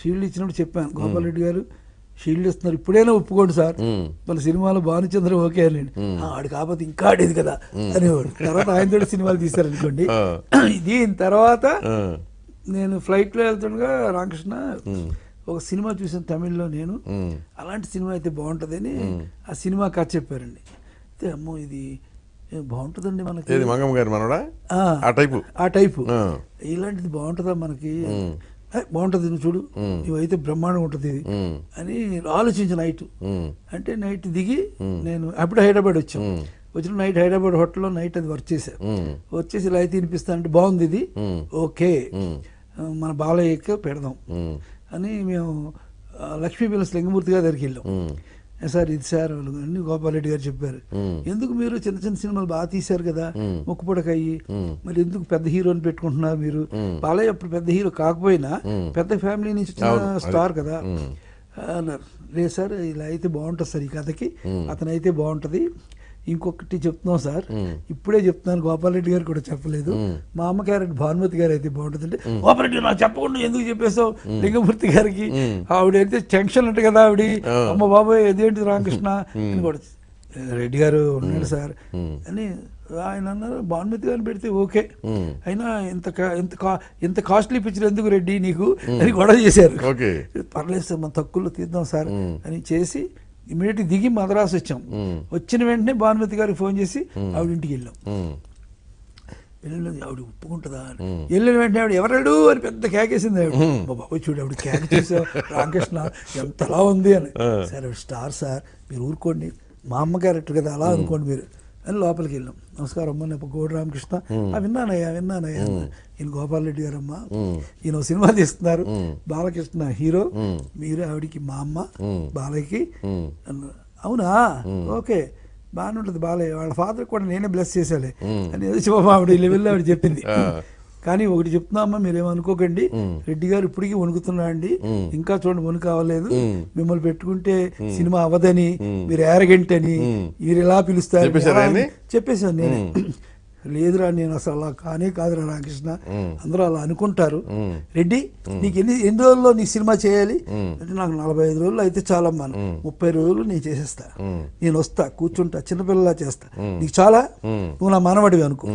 షీల్డ్ ఇచ్చినప్పుడు చెప్పాను గోపాల్ రెడ్డి గారు షీల్డ్ ఇస్తున్నారు. ఇప్పుడైనా ఒప్పుకోండి సార్. మన సినిమాలో భానుచంద్ర ఓకే అని ఆడు కాకపోతే ఇంకా ఆడేది కదా అనేవాడు. తర్వాత ఆయనతో సినిమాలు తీశారనుకోండి. దీని తర్వాత. నేను ఫ్లైట్లో వెళ్తుండగా రామకృష్ణ ఒక సినిమా చూసాను తమిళ్ళో నేను. అలాంటి సినిమా అయితే బాగుంటుందని ఆ సినిమా కథ చెప్పారండి. అయితే అమ్మో ఇది బాగుంటుందండి మనకి. మంగమ్మ గారి మనవడా? ఆ, టైపు? ఆ టైపు. ఇలాంటిది బాగుంటుందా మనకి? బాగుంటుంది నువ్వు చూడు. ఇవైతే బ్రహ్మాండంగా ఉంటుంది ఇది. అని ఆలోచించిన నైట్. అంటే నైట్ దిగి నేను అప్పుడు హైదరాబాద్ వచ్చాం. వచ్చిన నైట్ హైదరాబాద్ హోటల్లో నైట్ అది వర్క్ చేశాను మ్మ్. వచ్చేసి ఇలా అయితే వినిపిస్తా అంటే బాగుంది ఇది. ఓకే. మన బాలయ్యకి పెడదాం. అని మేము ఆ, లక్ష్మీ పిల్లస్ లింగమూర్తి గారి దగ్గరికి వెళ్ళాం మ్మ్. "ఏ సార్ ఇది సార్ వాళ్ళు అన్ని గోపాల్ రెడ్డి గారు చెప్పారు. ఎందుకు మీరు చిన్న చిన్న సినిమాలు బాగా తీశారు కదా. ముక్కుపడకయ్యి. మరి ఎందుకు పెద్ద హీరోని పెట్టుకుంటున్నారు మీరు. బాలయ్య అప్పుడు పెద్ద హీరో కాకపోయినా. పెద్ద ఫ్యామిలీ నుంచి వచ్చిన. స్టార్ కదా. అన్నారు లేదు సార్ ఇలా అయితే బాగుంటుంది సార్ ఈ కథకి. అతనైతే బాగుంటుంది ఇంకొకటి చెప్తున్నాం సార్. ఇప్పుడే చెప్తున్నాను గోపాల్ రెడ్డి గారు కూడా చెప్పలేదు. మా అమ్మ క్యారెట్ భానుమతి గారు అయితే బాగుంటుంది అంటే గోపాల్ రెడ్డి నాకు చెప్పకుండా ఎందుకు చెప్పేసావు లింగమూర్తి గారికి. ఆవిడ అయితే టెన్షన్ అంటే కదా ఆవిడ. అమ్మ బాబాయ్ ఇదేంటి రామకృష్ణ? అని కూడా రెడ్డి గారు ఉన్నాడు సార్. అని ఆయన అన్నారు భానుమతి గారిని పెడితే ఓకే. అయినా ఇంత ఇంత ఇంత కాస్ట్లీ పిక్చర్ ఎందుకు రెడ్డి నీకు? అని గొడవ చేశారు. పర్లేదు సార్ మన తక్కువలో తీద్దాం సార్. అని చేసి ఇమీడియట్ దిగి మద్రాసు వచ్చాం. వచ్చిన వెంటనే భానుమతి గారికి ఫోన్ చేసి ఆవిడ ఇంటికి వెళ్ళాం. వెళ్ళినది ఆవిడ ఒప్పుకుంటుందా. వెళ్ళిన వెంటనే ఆవిడ ఎవరాడు? అని పెద్ద కేకేసింది ఆవిడ. మా బాబాయ్ చూడు ఆవిడ కేక చూసా రామకృష్ణ ఎంతలా ఉంది అని. సార్ ఆవిడ స్టార్ సార్ మీరు ఊరుకోండి. మా అమ్మ క్యారెక్టర్ కదా అలా అనుకోండి మీరు. అని లోపలికి వెళ్ళాం నమస్కారం అమ్మ నా గోడు రామకృష్ణ "ఆ, విన్నానయ్యా విన్నానయ్యా. ఈయన గోపాల్ రెడ్డి గారు అమ్మ మ్మ్. ఈయన సినిమా తీస్తున్నారు. బాలకృష్ణ హీరో. మీరు ఆవిడికి మా అమ్మ మ్మ్. బాలయ్యకి. అవునా ఓకే బాగానే ఉంటుంది బాలయ్య వాళ్ళ ఫాదర్ కూడా నేనే బ్లెస్ చేశాలే. అని ఆవిడ లెవెల్లో ఆవిడ చెప్పింది. కానీ ఒకటి చెప్తున్నా అమ్మా మీరేమనుకోకండి రెడ్డి గారు ఇప్పటికీ వణుకుతున్నా అండి. ఇంకా చూడండి వణుకు అవ్వలేదు మ్మ్. మిమ్మల్ని పెట్టుకుంటే సినిమా అవ్వదని మీరు యారగెంట్ అని. మీరు ఎలా పిలుస్తారు? చెప్పేశాను నేను. లేదురా నేను అసలు అలా కానే కాదురా రామకృష్ణ. అందరూ అలా అనుకుంటారు. రెడ్డి నీకు ఎన్ని ఎన్ని రోజుల్లో నీ సినిమా చేయాలి? అంటే నాకు నలభై ఐదు రోజులు అయితే చాలమ్మా. ముప్పై రోజులు నేను చేసేస్తా. నేను వస్తా కూర్చుంటా చిన్నపిల్లలా చేస్తా. నీకు చాలా. నువ్వు నా మనవడివి అనుకో.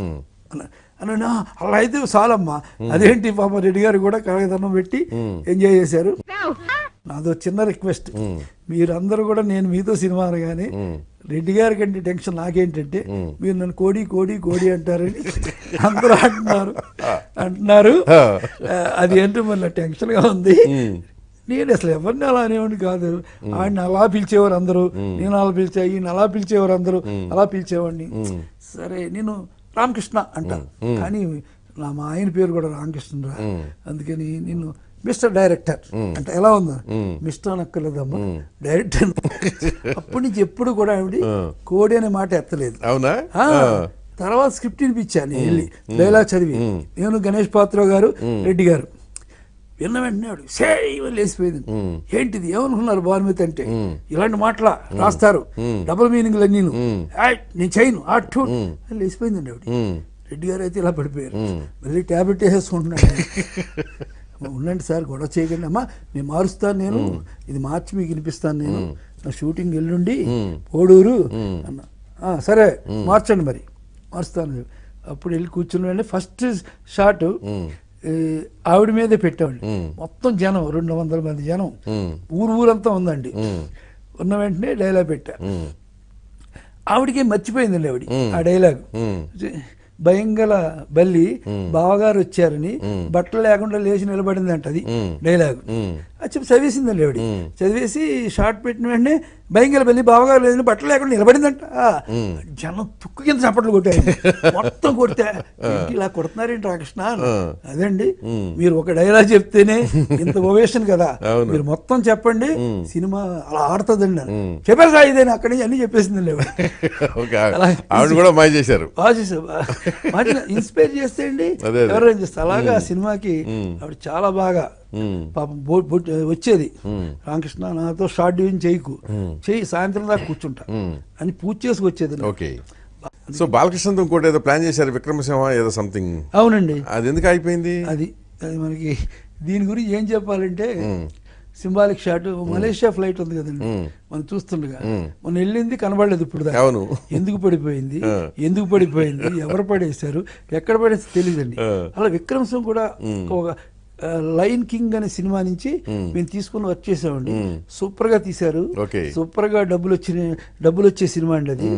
అన్న- అలా అయితే చాలమ్మా. అదేంటి పాప రెడ్డి గారు కూడా కలగదన్నం పెట్టి ఎంజాయ్ చేశారు నాదో చిన్న రిక్వెస్ట్. మీరందరూ కూడా నేను మీతో సినిమా అనగానే రెడ్డి గారి కంటే టెన్షన్ నాకేంటంటే మీరు నన్ను కోడి కోడి కోడి అంటారని అందరూ అంటున్నారు. అంటున్నారు. అది ఏంటో మళ్ళీ టెన్షన్గా ఉంది. నేను అసలు ఎవరిని అలా అనేవాడిని కాదు. ఆయన అలా పిలిచేవారు అందరూ. నేను అలా పిలిచా ఈయన అలా పిలిచేవారు అందరూ. అలా పిలిచేవాడిని. సరే నేను రామకృష్ణ అంట. కానీ నా మా ఆయన పేరు కూడా రామకృష్ణరా అందుకని నేను మిస్టర్ డైరెక్టర్ అంటే ఎలా ఉందా? మిస్టర్ అనక్కర్లేదమ్మా. డైరెక్టర్ అప్పటి నుంచి ఎప్పుడు కూడా ఆవిడ కోడి అనే మాట ఎత్తలేదు. అవునా? తర్వాత స్క్రిప్ట్ వినిపించాను వెళ్ళి. డైలాగ్ చదివి. నేను గణేష్ పాత్ర గారు రెడ్డి గారు. విన్న వెంటనే ఆవిడ సే లేచిపోయింది ఏంటిది? ఏమనుకున్నారు భానుమతి అంటే? ఇలాంటి మాటల రాస్తారు. డబుల్ మీనింగ్లు అన్నీ నేను చేయను. అటు లేచిపోయిందండి ఆవిడ. రెడ్డి గారు అయితే ఇలా పడిపోయారు. మళ్ళీ ట్యాబ్లెట్ వేసేసుకుంటున్నాడు. ఉండండి సార్ గొడవ చేయకండి. అమ్మా నేను మారుస్తాను నేను. ఇది మార్చి మీకు వినిపిస్తాను నేను. నా షూటింగ్ ఎల్లుండి పోడూరు అన్న. "ఆ, సరే మార్చండి మరి. మారుస్తాను అప్పుడు వెళ్ళి కూర్చుని ఫస్ట్ షాట్ ఆవిడ మీదే పెట్టామండి మొత్తం జనం రెండు వందల మంది జనం. ఊరు ఊరంతా ఉందండి. ఉన్న వెంటనే డైలాగ్ పెట్టా. ఆవిడకి మర్చిపోయిందండి ఆవిడ ఆ డైలాగ్. భయంగల బల్లి బావగారు వచ్చారని బట్టలు లేకుండా లేచి నిలబడిందంట అది డైలాగ్. చెప్పి చదివేసిందండి ఆవిడ. చదివేసి షార్ట్ పెట్టిన వెంటనే భయంగల బల్లి బావగారు లేదని బట్టలు లేకుండా నిలబడిందంట. జనం తుక్కు కింద చప్పట్లు కొట్టారు మొత్తం కొడితే "ఏంటి ఇలా కొడుతున్నారేంటి రాకృష్ణ. అదండి. మీరు ఒక డైలాగ్ చెప్తేనే ఇంత ఓవేషన్ కదా. మీరు మొత్తం చెప్పండి సినిమా అలా ఆడుతుందండి అని. చెప్పారు సార్ ఇదేనా? అక్కడి నుంచి అన్ని చెప్పేసిందండి ఆవిడ. ఆవిడ కూడా మాయ చేశారు. ఇన్స్పైర్ చేస్తే అండి. ఎవరైనా చేస్తారు. అలాగా సినిమాకి ఆవిడ చాలా బాగా పాపం వచ్చేది. రామకృష్ణ నాతో షార్ట్ డివిజన్ చేయకు. చెయ్యి సాయంత్రం దాకా కూర్చుంటా. అని పూజ చేసి వచ్చేది. ఓకే. సో బాలకృష్ణతో ఇంకోటి ఏదో ప్లాన్ చేశారు విక్రమసింహ ఏదో సంథింగ్. అవునండి. అది ఎందుకు అయిపోయింది అది అది మనకి దీని గురించి ఏం చెప్పాలంటే సింబాలిక్ షాట్ మలేషియా ఫ్లైట్ ఉంది కదండి. మనం చూస్తుండగా. మొన్న వెళ్ళింది కనబడలేదు ఇప్పుడు. అవును. ఎందుకు పడిపోయింది. ఎందుకు పడిపోయింది? ఎవరు పడేశారు? ఎక్కడ పడేసి తెలియదండి. అలా విక్రమ్ సింగ్ కూడా ఒక లైన్ కింగ్ అనే సినిమా నుంచి మేము. తీసుకుని వర్క్ చేసామండి. సూపర్గా తీశారు. సూపర్గా డబ్బులు వచ్చిన డబ్బులు వచ్చే సినిమా అండి అది.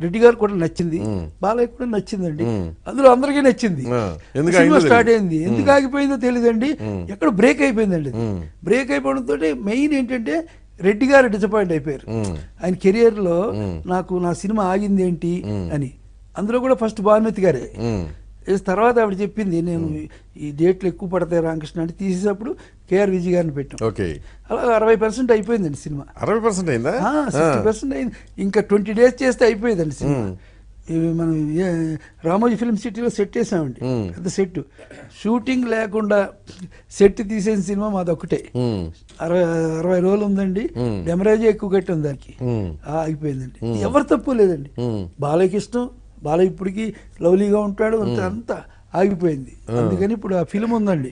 రెడ్డి గారు కూడా నచ్చింది. బాలయ్య కూడా నచ్చిందండి. అందులో అందరికీ నచ్చింది. Cinema start. అయింది. ఎందుకు ఆగిపోయిందో తెలియదండి ఎక్కడ బ్రేక్ అయిపోయిందండి బ్రేక్ అయిపోవడంతో మెయిన్ ఏంటంటే రెడ్డి గారు డిసప్పాయింట్ అయిపోయారు. ఆయన కెరియర్లో నాకు నా సినిమా ఆగింది ఏంటి అని. అందులో కూడా ఫస్ట్ భానుమతి గారే. తర్వాత ఆవిడ చెప్పింది నేను ఈ డేట్లు ఎక్కువ పడతాయి రామకృష్ణ అంటే తీసేటప్పుడు కేఆర్ విజయ్ గారిని పెట్టాం. ఓకే. అలా అరవై పర్సెంట్ అయిపోయిందండి సినిమా. అరవై పర్సెంట్ అయిందా? సిక్స్టీ పర్సెంట్ అయింది. ఇంకా ట్వంటీ డేస్ చేస్తే అయిపోయేదండి సినిమా. మనం ఏ- రామోజీ ఫిల్మ్ సిటీలో సెట్ చేసామండి. పెద్ద సెట్ షూటింగ్ లేకుండా సెట్ తీసేసిన సినిమా మాది ఒకటే. అరవై అరవై రోజులు ఉందండి. డెమరేజ్ ఎక్కువ కట్టాం దానికి. ఆగిపోయిందండి ఎవరు తప్పు లేదండి. ఉమ్. బాలయ్య ఇప్పటికీ లవ్లీగా ఉంటాడు అంత అంతా ఆగిపోయింది. అందుకని ఇప్పుడు ఆ ఫిలిం ఉందండి.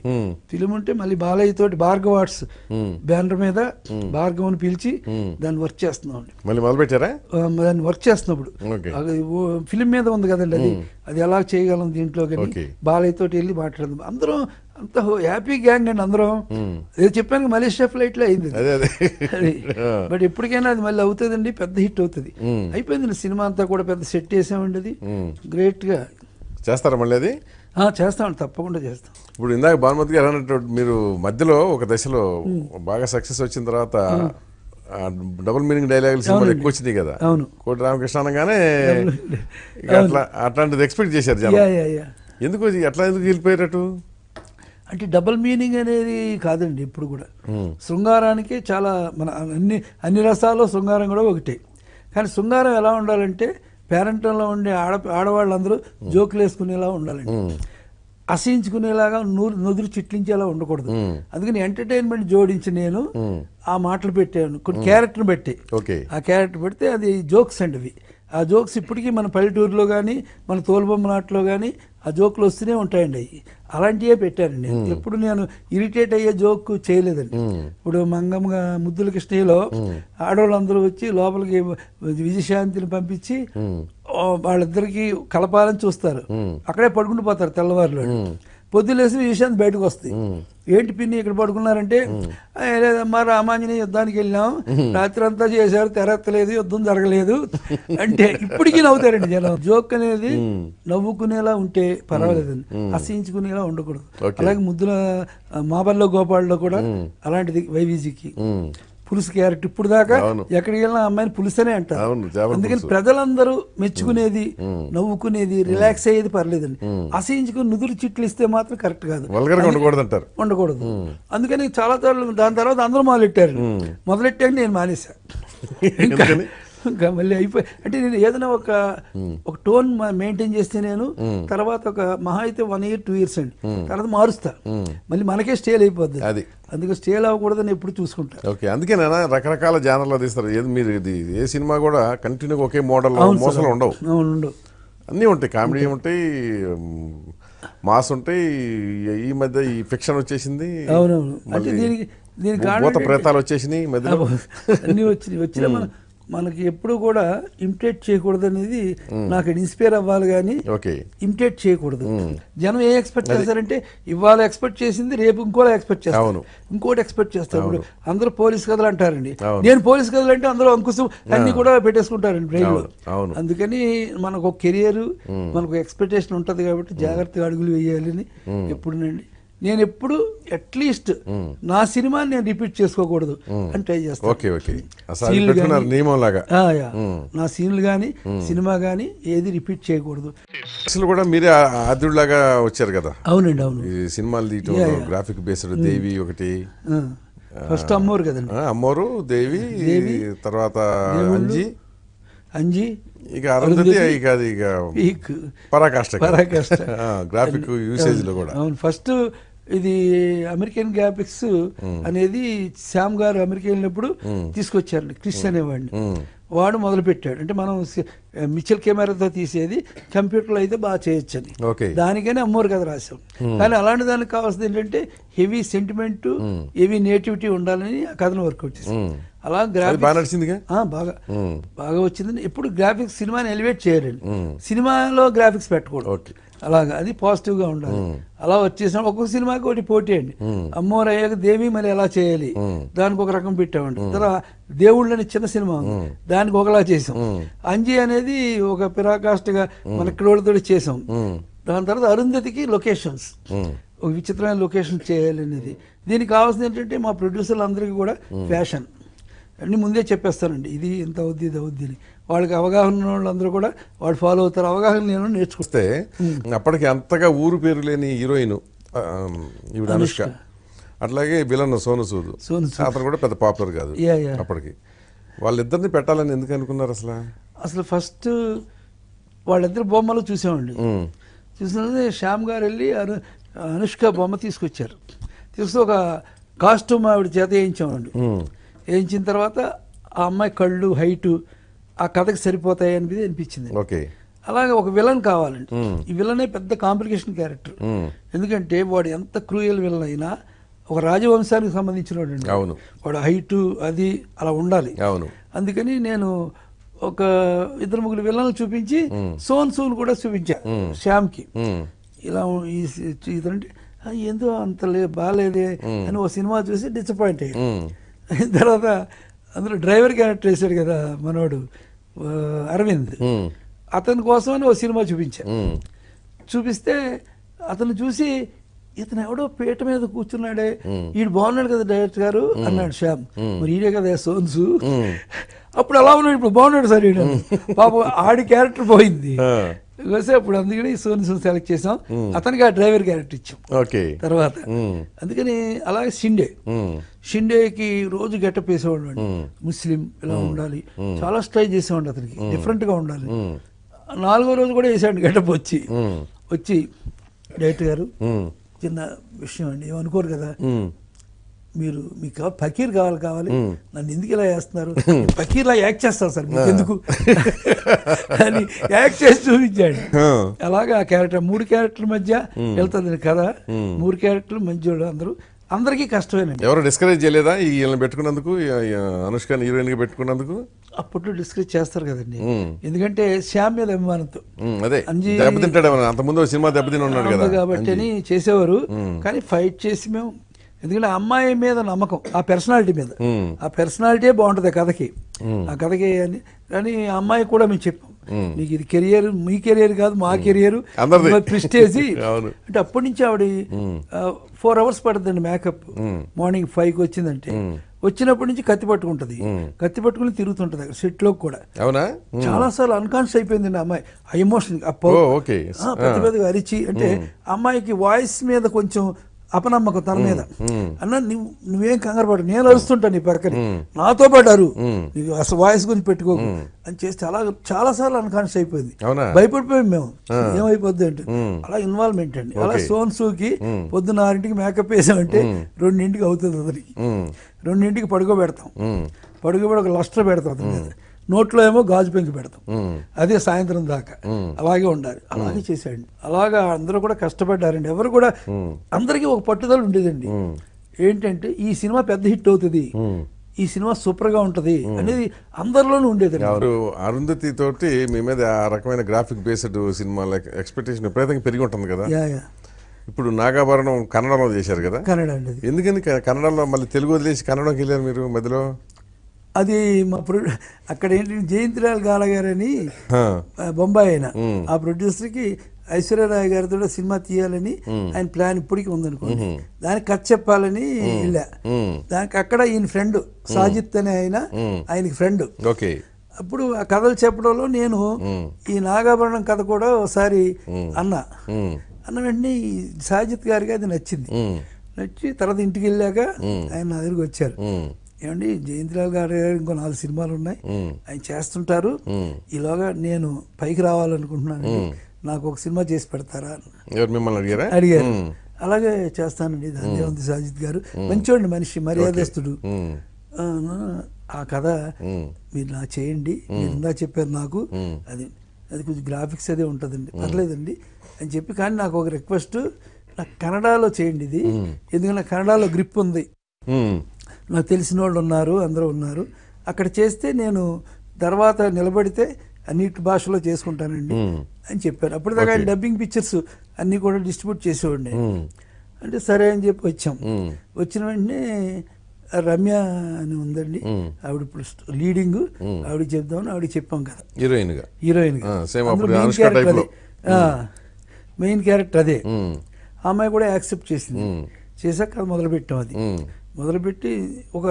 ఫిలిం ఉంటే మళ్ళీ బాలయ్య తోటి భార్గవ ఆర్ట్స్ బ్యానర్ మీద భార్గవని పిలిచి దాన్ని వర్క్ చేస్తున్నాం అండి మళ్ళీ మొదలు పెట్టారా దాన్ని వర్క్ చేస్తున్నప్పుడు. ఫిలిం మీద ఉంది కదండి అది. అది ఎలా చేయగలం దీంట్లో కానీ. బాలయ్య తోటి వెళ్ళి మాట్లాడదాం అందరం అంత హ్యాపీ గ్యాంగ్ అండి అందరం. ఏదో చెప్పాను మలేషియా ఫ్లైట్లో అయింది. బట్ ఎప్పటికైనా అది మళ్ళీ అవుతుందండి పెద్ద హిట్ అవుతుంది. అయిపోయింది సినిమా అంతా కూడా పెద్ద సెట్ చేసామండి అది. గ్రేట్గా చేస్తారా మళ్ళీ అది? ఆ, చేస్తామండి తప్పకుండా చేస్తాం. ఇప్పుడు ఇందాక భానుమతి గారు అన్నట్టు మీరు మధ్యలో ఒక దశలో బాగా సక్సెస్ వచ్చిన తర్వాత డబుల్ మీనింగ్ డైలాగులు సినిమాలు. ఎక్కువ వచ్చినాయి కదా. అవును. కోటి రామకృష్ణ అనగానే అట్లా అట్లాంటిది ఎక్స్పెక్ట్ చేశారు జనం. ఎందుకు ఎట్లా ఎందుకు వెళ్ళిపోయారటు? అంటే డబుల్ మీనింగ్ అనేది కాదండి ఇప్పుడు కూడా. శృంగారానికి చాలా మన అన్ని అన్ని రసాల్లో శృంగారం కూడా ఒకటే. కానీ శృంగారం ఎలా ఉండాలంటే పేరెంటంలో ఉండే ఆడ ఆడవాళ్ళందరూ జోకులు వేసుకునేలా ఉండాలండి. అసహించుకునేలాగా నూరు నుదురు చిట్లించేలా ఉండకూడదు. అందుకని ఎంటర్టైన్మెంట్ జోడించి నేను ఆ మాటలు పెట్టాను. కొన్ని క్యారెక్టర్ పెట్టి ఓకే ఆ క్యారెక్టర్ పెడితే అది జోక్స్ అండి అవి. ఆ జోక్స్ ఇప్పటికీ మన పల్లెటూరులో కానీ మన తోలుబొమ్మ నాట్లో కానీ ఆ జోకులు వస్తూనే ఉంటాయండి. అవి అలాంటివే పెట్టానండి నేను ఎప్పుడు నేను ఇరిటేట్ అయ్యే జోక్ చేయలేదండి. ఇప్పుడు మంగమ్మ ముద్దుల కృష్ణయ్యలో ఆడవాళ్ళందరూ వచ్చి లోపలికి విజయశాంతిని పంపించి వాళ్ళిద్దరికి కలపాలని చూస్తారు. అక్కడే పడుకుంటూ పోతారు తెల్లవారులో పొద్దులేసి విషయాన్ని బయటకు వస్తాయి. ఏంటి పిన్ని ఇక్కడ పడుకున్నారంటే లేదమ్మా రామాంజనేయ యుద్ధానికి వెళ్ళాం రాత్రి అంతా చేశారు తెరెత్తలేదు యుద్ధం జరగలేదు. అంటే ఇప్పటికీ నవ్వుతారండి జనం. జోక్ అనేది నవ్వుకునేలా ఉంటే పర్వాలేదండి అసహించుకునేలా ఉండకూడదు. అలాగే ముద్దుల మాబల్లో గోపాల్లో కూడా అలాంటిది వైవీజీకి. పులుసు క్యారెక్టర్ ఇప్పుడు దాకా. ఎక్కడికి వెళ్ళినా అమ్మాయిని పులుసనే అంటారు. అందుకని. ప్రజలందరూ మెచ్చుకునేది నవ్వుకునేది రిలాక్స్ అయ్యేది పర్లేదండి. అసహించుకుని నుదురు చిట్లు ఇస్తే మాత్రం కరెక్ట్ కాదు. ఉండకూడదు ఉండకూడదు అందుకని చాలా సార్లు దాని తర్వాత అందరూ మొదలెట్టారు మొదలెట్టాక నేను మానేశా. ఇంకా మళ్ళీ అయిపోయి అంటే నేను ఏదైనా ఒక ఒక టోన్ మెయింటైన్ చేస్తే నేను తర్వాత ఒక మహా అయితే వన్ ఇయర్ టూ ఇయర్స్ అండి. తర్వాత మారుస్తా. మళ్ళీ మనకే స్టేల్ అయిపోద్ది. అది. అందుకే స్టేల్ అవ్వకూడదని ఎప్పుడు చూసుకుంటా. ఓకే అందుకేనా రకరకాల జానర్లో తీస్తారు ఏది మీరు ఇది ఏ సినిమా కూడా కంటిన్యూగా ఒకే మోడల్. మోసాలు ఉండవు. అవును ఉండవు. అన్నీ ఉంటాయి. కామెడీ ఉంటాయి. మాస్ ఉంటాయి. ఈ మధ్య ఈ ఫిక్షన్ వచ్చేసింది. అవునవును. అంటే దీనికి దీనికి భూత ఏంటంటే- ప్రేతాలు వచ్చేసినాయి మధ్యలో. అన్నీ వచ్చినాయి. వచ్చిన మన మనకి ఎప్పుడు కూడా ఇమిటేట్ చేయకూడదు అనేది నాకు ఇన్స్పైర్ అవ్వాలి కానీ ఇమిటేట్ చేయకూడదు. జనం ఏం ఎక్స్పెక్ట్ చేస్తారంటే ఇవాళ ఎక్స్పెక్ట్ చేసింది రేపు ఇంకోలా ఎక్స్పెక్ట్ చేస్తారు. ఇంకోటి ఎక్స్పెక్ట్ చేస్తారు. ఇప్పుడు అందరూ పోలీస్ కథలు అంటారండి. నేను పోలీస్ కథలు అంటే అందరూ అంకుశం అన్ని కూడా పెట్టేసుకుంటారండి బ్రెయిన్లో. అందుకని మనకు ఒక కెరియర్ మనకు ఎక్స్పెక్టేషన్ ఉంటది కాబట్టి జాగ్రత్తగా అడుగులు వేయాలని ఎప్పుడునండి. నేను ఎప్పుడు అట్లీస్ట్ నా సినిమా నేను రిపీట్ చేసుకోకూడదు. అని ట్రై చేస్తాను. నా సీన్లు కానీ సినిమా కానీ ఏది రిపీట్ చేయకూడదు. అసలు కూడా మీరే ఆద్యుడిలాగా వచ్చారు కదా? అవునండి అవును. సినిమాలు తీయటం. గ్రాఫిక్ బేస్డ్ దేవి ఒకటి. ఫస్ట్ అమ్మోరు కదండి. అమ్మోరు దేవి దేవి, తర్వాత అంజి. అంజి ఇక అరుంధతి ఇక అది ఇక పరాకాష్ట. పరాకాష్ట. గ్రాఫిక్ యూసేజ్లో కూడా. అవును ఫస్ట్ ఇది అమెరికన్ గ్రాఫిక్స్ అనేది శ్యామ్ గారు అమెరికా వెళ్ళినప్పుడు తీసుకొచ్చారండి క్రిస్ అనేవాడిని. వాడు మొదలు పెట్టాడు అంటే మనం మిచ్చల్ కెమెరాతో తీసేది కంప్యూటర్లో అయితే బాగా చేయొచ్చని. దానికనే అమ్మోరు కథ రాసాం కానీ అలాంటి దానికి కావాల్సింది ఏంటంటే హెవీ సెంటిమెంట్ హెవీ నేటివిటీ ఉండాలని ఆ కథను వర్కౌట్ చేసాం. అలా గ్రాఫిక్స్ బాగా. బాగా. వచ్చింది ఎప్పుడు గ్రాఫిక్స్ సినిమాని ఎలివేట్ చేయాలండి. సినిమాలో గ్రాఫిక్స్ పెట్టకూడదు. అలాగా అది పాజిటివ్గా ఉండాలి అలా వచ్చేసిన ఒక్కొక్క సినిమాకి ఒకటి పోటీ అండి అమ్మోరు అయ్యాక దేవి మరి ఎలా చేయాలి? దానికి ఒక రకం పెట్టామండి. తర్వాత దేవుళ్ళని చిన్న సినిమా ఉంది. దానికి ఒకలా చేసాం. అంజి అనేది ఒక పిరాకాష్ట్గా మన క్రోడ్తో చేసాం. దాని తర్వాత అరుంధతికి లొకేషన్స్. ఒక విచిత్రమైన లొకేషన్ చేయాలి అనేది దీనికి కావాల్సింది ఏంటంటే మా ప్రొడ్యూసర్లు అందరికీ కూడా ఫ్యాషన్. అన్ని ముందే చెప్పేస్తానండి. ఇది ఇంత అవుద్ది ఇది అవుద్ది అని. వాళ్ళకి అవగాహన ఉన్న వాళ్ళందరూ కూడా వాళ్ళు ఫాలో అవుతారు. అవగాహన నేను నేర్చుకుంటాను వస్తే అప్పటికి అంతగా ఊరు పేరు లేని హీరోయిన్ ఈవిడ అనుష్క. అట్లాగే విలన్ సోను సూద్. అతను కూడా పెద్ద పాపులర్ కాదు. అప్పటికి. వాళ్ళిద్దరిని పెట్టాలని ఎందుకు అనుకున్నారు అసలు? అసలు ఫస్ట్ వాళ్ళిద్దరు బొమ్మలు చూసామండి. చూసినది శ్యామ్ గారు వెళ్ళి అను- అనుష్క బొమ్మ తీసుకొచ్చారు. తీసుకొస్తే ఒక కాస్ట్యూమ్ ఆవిడ చేత వేయించామండి. వేయించిన తర్వాత ఆ అమ్మాయి కళ్ళు హైటు ఆ కథకి సరిపోతాయి అనేది అనిపించింది. ఓకే. అలాగే ఒక విలన్ కావాలండి. ఈ విలనే పెద్ద కాంప్లికేషన్ క్యారెక్టర్. ఎందుకంటే వాడు ఎంత క్రూయల్ విలన్ అయినా ఒక రాజవంశానికి సంబంధించిన వాడు అండి. అవును. వాడు హైటు అది అలా ఉండాలి. అవును. అందుకని నేను ఒక ఇద్దరు ముగ్గురు విలన్లు చూపించి సోన్ సూన్ కూడా చూపించా శ్యామ్కి. ఇలా ఈ ఇదంటే ఏందో అంత లే బాగాలేదే అని ఓ సినిమా చూసి డిసప్పాయింట్ అయ్యాడు తర్వాత అందులో డ్రైవర్ క్యారెక్టర్ వేశాడు కదా మనోడు అరవింద్. అతని కోసమని ఓ సినిమా చూపించా. చూపిస్తే అతను చూసి ఇతను ఎవడో పీట మీద కూర్చున్నాడే. ఈడు బాగున్నాడు కదా డైరెక్టర్ గారు అన్నాడు శ్యామ్. మరి ఈడే కదా సోన్సు. అప్పుడు అలా ఉన్నాడు ఇప్పుడు బాగున్నాడు సార్ ఈడు. పాప ఆడి క్యారెక్టర్ పోయింది. ఆ. వస్తే అప్పుడు అందుకని సోన్సు సెలెక్ట్ చేసాం అతనికి ఆ డ్రైవర్ క్యారెక్టర్ ఇచ్చాం. ఓకే. తర్వాత. అందుకని అలాగే షిండే. షిండేకి రోజు గెటప్ వేసేవాడు అండి. ముస్లిం ఇలా ఉండాలి. చాలా స్టై చేసేవాడు అతనికి. డిఫరెంట్గా ఉండాలి. నాలుగో రోజు కూడా వేసాడు గెటప్ వచ్చి. వచ్చి డైరెక్టర్ గారు. చిన్న విషయం అండి. ఏమనుకోరు కదా. మీరు మీకు ఫకీర్ కావాలి కావాలి. నన్ను ఎందుకు ఇలా చేస్తున్నారు? ఫకీర్లా యాక్ట్ చేస్తారు సార్. మీకు ఎందుకు? అని యాక్ట్ చేసి చూపించాడు. అలాగా ఆ క్యారెక్టర్ మూడు క్యారెక్టర్ల మధ్య వెళ్తుంది కథ. మూడు క్యారెక్టర్లు మంచి అందరూ. అందరికీ కష్టమేనండి. ఎవరు డిస్కరేజ్ చేయలేదా? వీళ్ళని పెట్టుకున్నందుకు అనుష్కని హీరోయిన్గా పెట్టుకున్నందుకు? అప్పట్లో డిస్కస్ చేస్తారు కదండి. ఎందుకంటే శ్యామ్ మీద అభిమానంతో. అదే. దెబ్బతింటాడు అంత ముందు సినిమా దెబ్బతిని ఉన్నాడు కదా కాబట్టి అని చేసేవారు. కానీ ఫైట్ చేసి మేము ఎందుకంటే ఆ అమ్మాయి మీద నమ్మకం ఆ పర్సనాలిటీ మీద. ఆ పర్సనాలిటీ బాగుంటుంది కథకి. ఆ కథకి అని కానీ అమ్మాయి కూడా మేము చెప్పాం. మీకు ఇది కెరియర్ మీ కెరియర్ కాదు మా కెరియర్. ప్రిస్టేజ్. అంటే అప్పటి నుంచి ఆవిడ ఫోర్ అవర్స్ పడుతుందండి మేకప్. మార్నింగ్ ఫైవ్కి వచ్చిందంటే వచ్చినప్పటి నుంచి కత్తి పట్టుకుంటది. కత్తి పట్టుకుని తిరుగుతుంటది అక్కడ సెట్లో కూడా. అవునా? చాలా సార్లు అన్కాన్షియస్ అయిపోయింది ఆ అమ్మాయి. ఆ ఎమోషన్ పెద్ద పెద్దగా అరిచి. అంటే అమ్మాయికి వాయిస్ మీద కొంచెం అపనమ్మకం తన మీద. అన్న నువ్వు నువ్వేం కంగారు పడు నేను అరుస్తుంటా నీ పక్కన నాతో పాటు అరు. నీకు అసలు వాయిస్ గురించి పెట్టుకోకు. అని చేస్తే అలా చాలా సార్లు అన్కాన్షియస్ అయిపోయింది? భయపడిపోయాం మేము. ఏమైపోద్ది అంటే అలా ఇన్వాల్వ్మెంట్ అండి. అలా. సోన్సూకి పొద్దున్న ఆరింటికి మేకప్ వేసామంటే రెండింటికి అవుతుంది అతనికి. రెండింటికి పడుకోబెడతాం. పడుకోబెడి ఒక లస్టర్ పెడతాం అతని మీద. నోట్లో ఏమో గాజు పెంకి పెడతాం. అదే సాయంత్రం దాకా. అలాగే ఉండాలి. అలాగే చేశాడు అలాగా అందరూ కూడా కష్టపడ్డారండి. ఎవరు కూడా అందరికీ ఒక పట్టుదల ఉండేదండి. ఏంటంటే ఈ సినిమా పెద్ద హిట్ అవుతుంది. ఈ సినిమా సూపర్గా ఉంటది అనేది అందరిలోనూ ఉండేది ఎవరు అరుంధతి తోటి మీ మీద ఆ రకమైన గ్రాఫిక్ బేస్డ్ సినిమాల ఎక్స్పెక్టేషన్ విపరీతంగా పెరిగి ఉంటుంది కదా. ఇప్పుడు నాగాభరణం కన్నడలో చేశారు కదా. కన్నడ అండి ఎందుకని కన్నడలో మళ్ళీ తెలుగు వదిలేసి కన్నడకి వెళ్ళారు మీరు మధ్యలో? అది మా ప్రొ అక్కడ ఏంటి జయంతిలాల్ గాల గారని హా. ఆ, బొంబాయి ఆయన. ఆ ప్రొడ్యూసర్కి ఐశ్వర్యరాయ్ గారితో సినిమా తీయాలని ఆయన ప్లాన్ ఇప్పటికీ ఉందనుకోండి. దానికి కథ చెప్పాలని వెళ్ళా. దానికి అక్కడ ఈయన ఫ్రెండ్ సాజిత్ అనే ఆయన ఆయనకి ఫ్రెండ్. ఓకే. అప్పుడు ఆ కథలు చెప్పడంలో నేను ఈ నాగాభరణం కథ కూడా ఒకసారి అన్నా. అన్న వెంటనే సాజిత్ గారికి అది నచ్చింది. నచ్చి తర్వాత ఇంటికి వెళ్ళాక ఆయన నా దగ్గరికి వచ్చారు. ఏమండి జయంతిరావు గారు ఇంకో నాలుగు సినిమాలు ఉన్నాయి. ఆయన చేస్తుంటారు. ఈలోగా నేను పైకి రావాలనుకుంటున్నాను నాకు ఒక సినిమా చేసి పెడతారా మిమ్మల్ని అడిగారా? అడిగారు. అలాగే చేస్తానండి. దాని ఉంది సాజిద్ గారు. మంచోండి మనిషి మర్యాదస్తుడు. ఆ, కథ. మీరు నా చేయండి. మీరు ఇందా చెప్పారు నాకు. అది అది కొంచెం గ్రాఫిక్స్ అదే ఉంటుందండి. పర్లేదండి అని చెప్పి కానీ నాకు ఒక రిక్వెస్ట్ నాకు కన్నడలో చేయండి ఇది. ఎందుకంటే కన్నడలో గ్రిప్ ఉంది. నాకు తెలిసిన వాళ్ళు ఉన్నారు అందరూ ఉన్నారు. అక్కడ చేస్తే నేను తర్వాత నిలబడితే అన్నిటి భాషలో చేసుకుంటానండి అని చెప్పారు. అప్పటిదాకా ఆయన డబ్బింగ్ పిక్చర్స్ అన్నీ కూడా డిస్ట్రిబ్యూట్ చేసేవాడిని. అంటే సరే అని చెప్పి వచ్చాం. వచ్చిన వెంటనే రమ్య అని ఉందండి. ఆవిడ ఇప్పుడు లీడింగ్. ఆవిడకి చెప్దామని ఆవిడకి చెప్పాం కదా. హీరోయిన్గా హీరోయిన్ అప్పుడు. మెయిన్ క్యారెక్టర్ అదే. అమ్మాయి కూడా యాక్సెప్ట్ చేసింది. చేశాక అది మొదలుపెట్టాం అది. మొదలుపెట్టి ఒక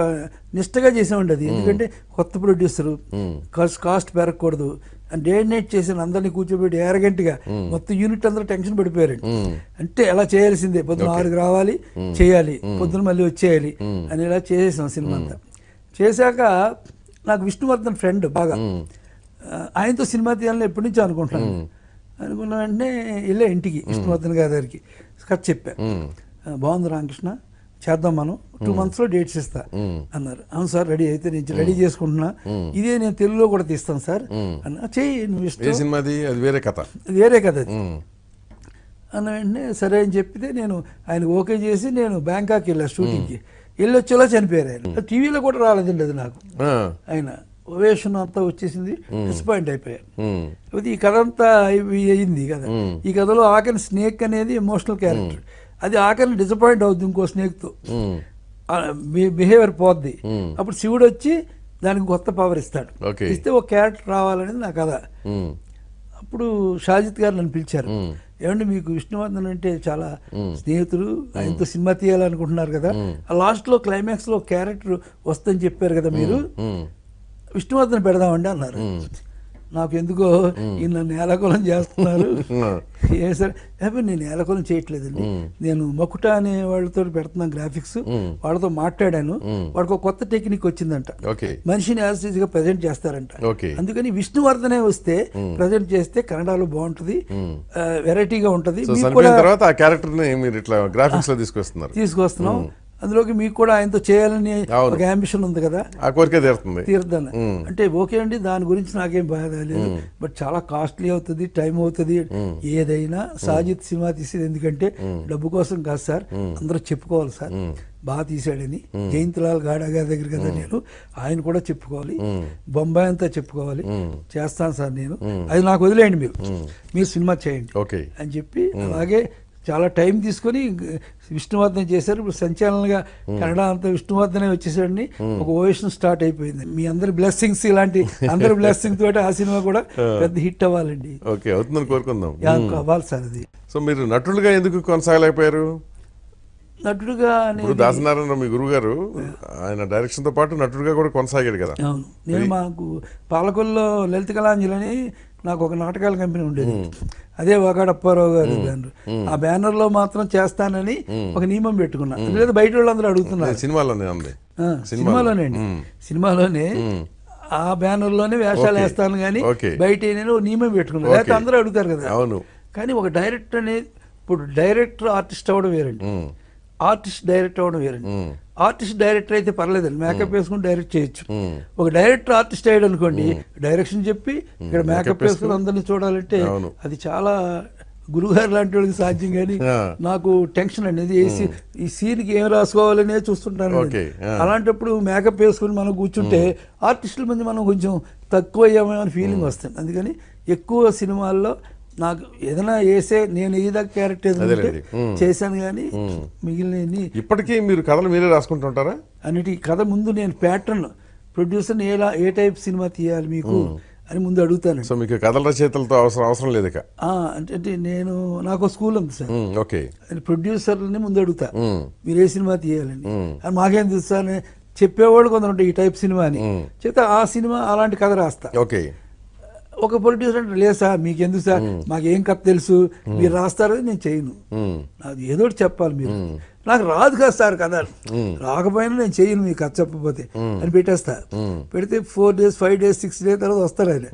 నిష్టగా చేసామండి అది. ఎందుకంటే కొత్త ప్రొడ్యూసరు. కాస్ట్ కాస్ట్ పెరగకూడదు. డే నైట్ చేసిన అందరినీ కూర్చోబెట్టి ఏరగంటగా మొత్తం యూనిట్ అందరూ టెన్షన్ పడిపోయారండి. అంటే ఎలా చేయాల్సిందే? పొద్దున ఆరుకు రావాలి చేయాలి. పొద్దున మళ్ళీ వచ్చేయాలి అని ఇలా చేసేసాం సినిమా అంతా. చేశాక నాకు విష్ణువర్ధన్ ఫ్రెండ్ బాగా. ఆయనతో సినిమా తీయాలని ఎప్పటి నుంచో అనుకుంటున్నాను. అనుకున్న వెంటనే వెళ్ళా ఇంటికి విష్ణువర్ధన్ గారి దగ్గరికి. కథ చెప్పా. బాగుంది రామకృష్ణ. చేద్దాం మనం. టూ మంత్స్లో డేట్స్ ఇస్తా అన్నారు. అవును సార్ రెడీ అయితే నేను రెడీ చేసుకుంటున్నా. ఇదే నేను తెలుగులో కూడా తీస్తాను సార్. అన్న చెయ్యి నువ్వు సినిమాది? అది వేరే కథ. అది వేరే కదా అది. అన్న వెంటనే సరే అని చెప్పితే నేను ఆయన ఓకే చేసి నేను బ్యాంకాక్ వెళ్ళా షూటింగ్కి వెళ్ళి వచ్చేలా చనిపోయారు ఆయన. టీవీలో కూడా రాలేదండి అది నాకు. ఆ. ఆయన ఓవేషన్ అంతా వచ్చేసింది డిసప్పాయింట్. అది ఈ కథ అంతా అయి- అయింది కదా. ఈ కథలో ఆఖరి స్నేక్ అనేది ఎమోషనల్ క్యారెక్టర్ అది ఆఖరిని డిసప్పాయింట్ అవుద్ది ఇంకో స్నేక్తో మ్మ్. బిహేవియర్ పోద్ది. అప్పుడు శివుడు వచ్చి దానికి కొత్త పవర్ ఇస్తాడు. ఇస్తే ఒక క్యారెక్టర్ రావాలనేది నా కథ. అప్పుడు షాజిత్ గారు నన్ను పిలిచారు. ఏమండి మీకు విష్ణువర్ధన్ అంటే చాలా స్నేహితులు ఆయనతో సినిమా తీయాలనుకుంటున్నారు కదా. ఆ లాస్ట్లో క్లైమాక్స్లో క్యారెక్టర్ వస్తుందని చెప్పారు కదా మీరు. విష్ణువర్ధన్ పెడదామండి అన్నారు. నాకు ఎందుకో ఈయన నన్ను ఏలకులం చేస్తున్నారు. ఏ సరే? నేను ఏలకులం చేయట్లేదండి. నేను మకుట అనే వాళ్ళతో పెడుతున్నాను గ్రాఫిక్స్ వాళ్ళతో మాట్లాడాను. వాడికి ఒక కొత్త టెక్నిక్ వచ్చిందంట. ఓకే. మనిషిని యాజ్గా ప్రజెంట్ చేస్తారంట. అందుకని విష్ణువర్ధనే వస్తే ప్రజెంట్ చేస్తే కన్నడలో బాగుంటది వెరైటీగా ఉంటది. తీసుకొస్తున్నారు. తీసుకొస్తున్నాం. అందులోకి మీకు కూడా ఆయనతో చేయాలని. ఒక అంబిషన్ ఉంది కదా? ఆ కోరిక తీరుతుంది. తీర్థన అంటే ఓకే అండి దాని గురించి నాకేం బాధ లేదు. బట్ చాలా కాస్ట్లీ అవుతుంది టైం అవుతుంది. ఏదైనా సాజిత్ సినిమా తీసేది ఎందుకంటే డబ్బు కోసం కాదు సార్ అందరూ చెప్పుకోవాలి సార్. బాగా తీసాడని జయంతిలాల్ గాడా గారి దగ్గర కదా నేను. ఆయన కూడా చెప్పుకోవాలి. బొంబాయి అంతా చెప్పుకోవాలి. చేస్తాను సార్ నేను. అది నాకు వదిలేయండి మీరు. మీరు సినిమా చేయండి ఓకే. అని చెప్పి అలాగే చాలా టైం తీసుకొని విష్ణువర్ధన్ చేశారు. ఇప్పుడు సంచలనంగా కన్నడ అంతా విష్ణువర్ధనే వచ్చేసాడని ఒక ఓవేషన్ స్టార్ట్ అయిపోయింది. మీ అందరి బ్లెస్సింగ్స్ ఇలాంటి అందరి బ్లెస్సింగ్ తోటి ఆ సినిమా కూడా పెద్ద హిట్ అవ్వాలండి. ఓకే అవుతుందని కోరుకుందాం. అవ్వాలి సార్ అది. సో మీరు నటులుగా ఎందుకు కొనసాగలేకపోయారు? నటుడుగా దాసనారాయణ మీ గురువు గారు ఆయన డైరెక్షన్తో పాటు నటుడుగా కూడా కొనసాగాడు కదా. అవును. నేను మాకు పాలకొల్లో లలిత కళాంజలి అని నాకు ఒక నాటకాల కంపెనీ ఉండేది. అదే వాకాడ అప్పారావు గారు బ్యానర్. ఆ బ్యానర్లో మాత్రం చేస్తానని ఒక నియమం పెట్టుకున్నా. లేదా బయట వాళ్ళందరూ అడుగుతున్నారు. సినిమాలోనే సినిమాలోనే అండి. సినిమాలోనే ఆ బ్యానర్లోనే వేషాలు. వేస్తాను కానీ. బయట నేను నియమం పెట్టుకున్నాను లేకపోతే అందరూ అడుగుతారు కదా. అవును. కానీ ఒక డైరెక్టర్ అనేది ఇప్పుడు డైరెక్టర్ ఆర్టిస్ట్ అవ్వడం వేరండి. ఆర్టిస్ట్ డైరెక్టర్ అవ్వడం వేరండి. ఆర్టిస్ట్ డైరెక్టర్ అయితే పర్లేదండి. మేకప్ వేసుకుని డైరెక్ట్ చేయొచ్చు. ఒక డైరెక్టర్ ఆర్టిస్ట్ అయ్యాడు అనుకోండి డైరెక్షన్ చెప్పి ఇక్కడ మేకప్ వేసుకుని అందరిని చూడాలంటే. అది చాలా గురుగారు లాంటి వాళ్ళకి సాధ్యం కానీ. నాకు టెన్షన్ అనేది ఈ సీన్కి ఏం రాసుకోవాలనే చూస్తుంటాను. అలాంటప్పుడు మేకప్ వేసుకుని మనం కూర్చుంటే ఆర్టిస్టుల మంది మనం కొంచెం తక్కువ అయ్యామో అని ఫీలింగ్ వస్తుంది. అందుకని ఎక్కువ సినిమాల్లో నాకు ఏదైనా వేసే నేను ఏదో క్యారెక్టర్. చేశాను కానీ మిగిలిన ఇప్పటికీ మీరు కథలు మీరే రాసుకుంటుంటారా? అన్నిటి కథ ముందు నేను ప్యాటర్న్ ప్రొడ్యూసర్ని ఎలా ఏ టైప్ సినిమా తీయాలి మీకు అని ముందు అడుగుతాను సో మీకు కథల రచయితలతో అవసరం అవసరం లేదు అంటే నేను నాకు స్కూల్ ఉంది సార్. ఓకే. ప్రొడ్యూసర్ని ముందు అడుగుతా. మీరు ఏ సినిమా తీయాలని. అని మాకేం తెలుసా చెప్పేవాళ్ళు కొందరు ఉంటాయి ఈ టైప్ సినిమా అని. చేత ఆ సినిమా అలాంటి కథ రాస్తా. ఓకే. ఒక ప్రొడ్యూసర్ అంటే లేదు సార్ మీకు ఎందుకు సార్ మాకేం కథ తెలుసు? మీరు రాస్తారని నేను చేయను. నాకు ఏదో చెప్పాలి మీరు. నాకు రాదు కదా సార్ కథ. రాకపోయినా నేను చేయను మీకు కథ చెప్పకపోతే. అని పెట్టేస్తా. పెడితే four days five days six days తర్వాత వస్తారు ఆయన.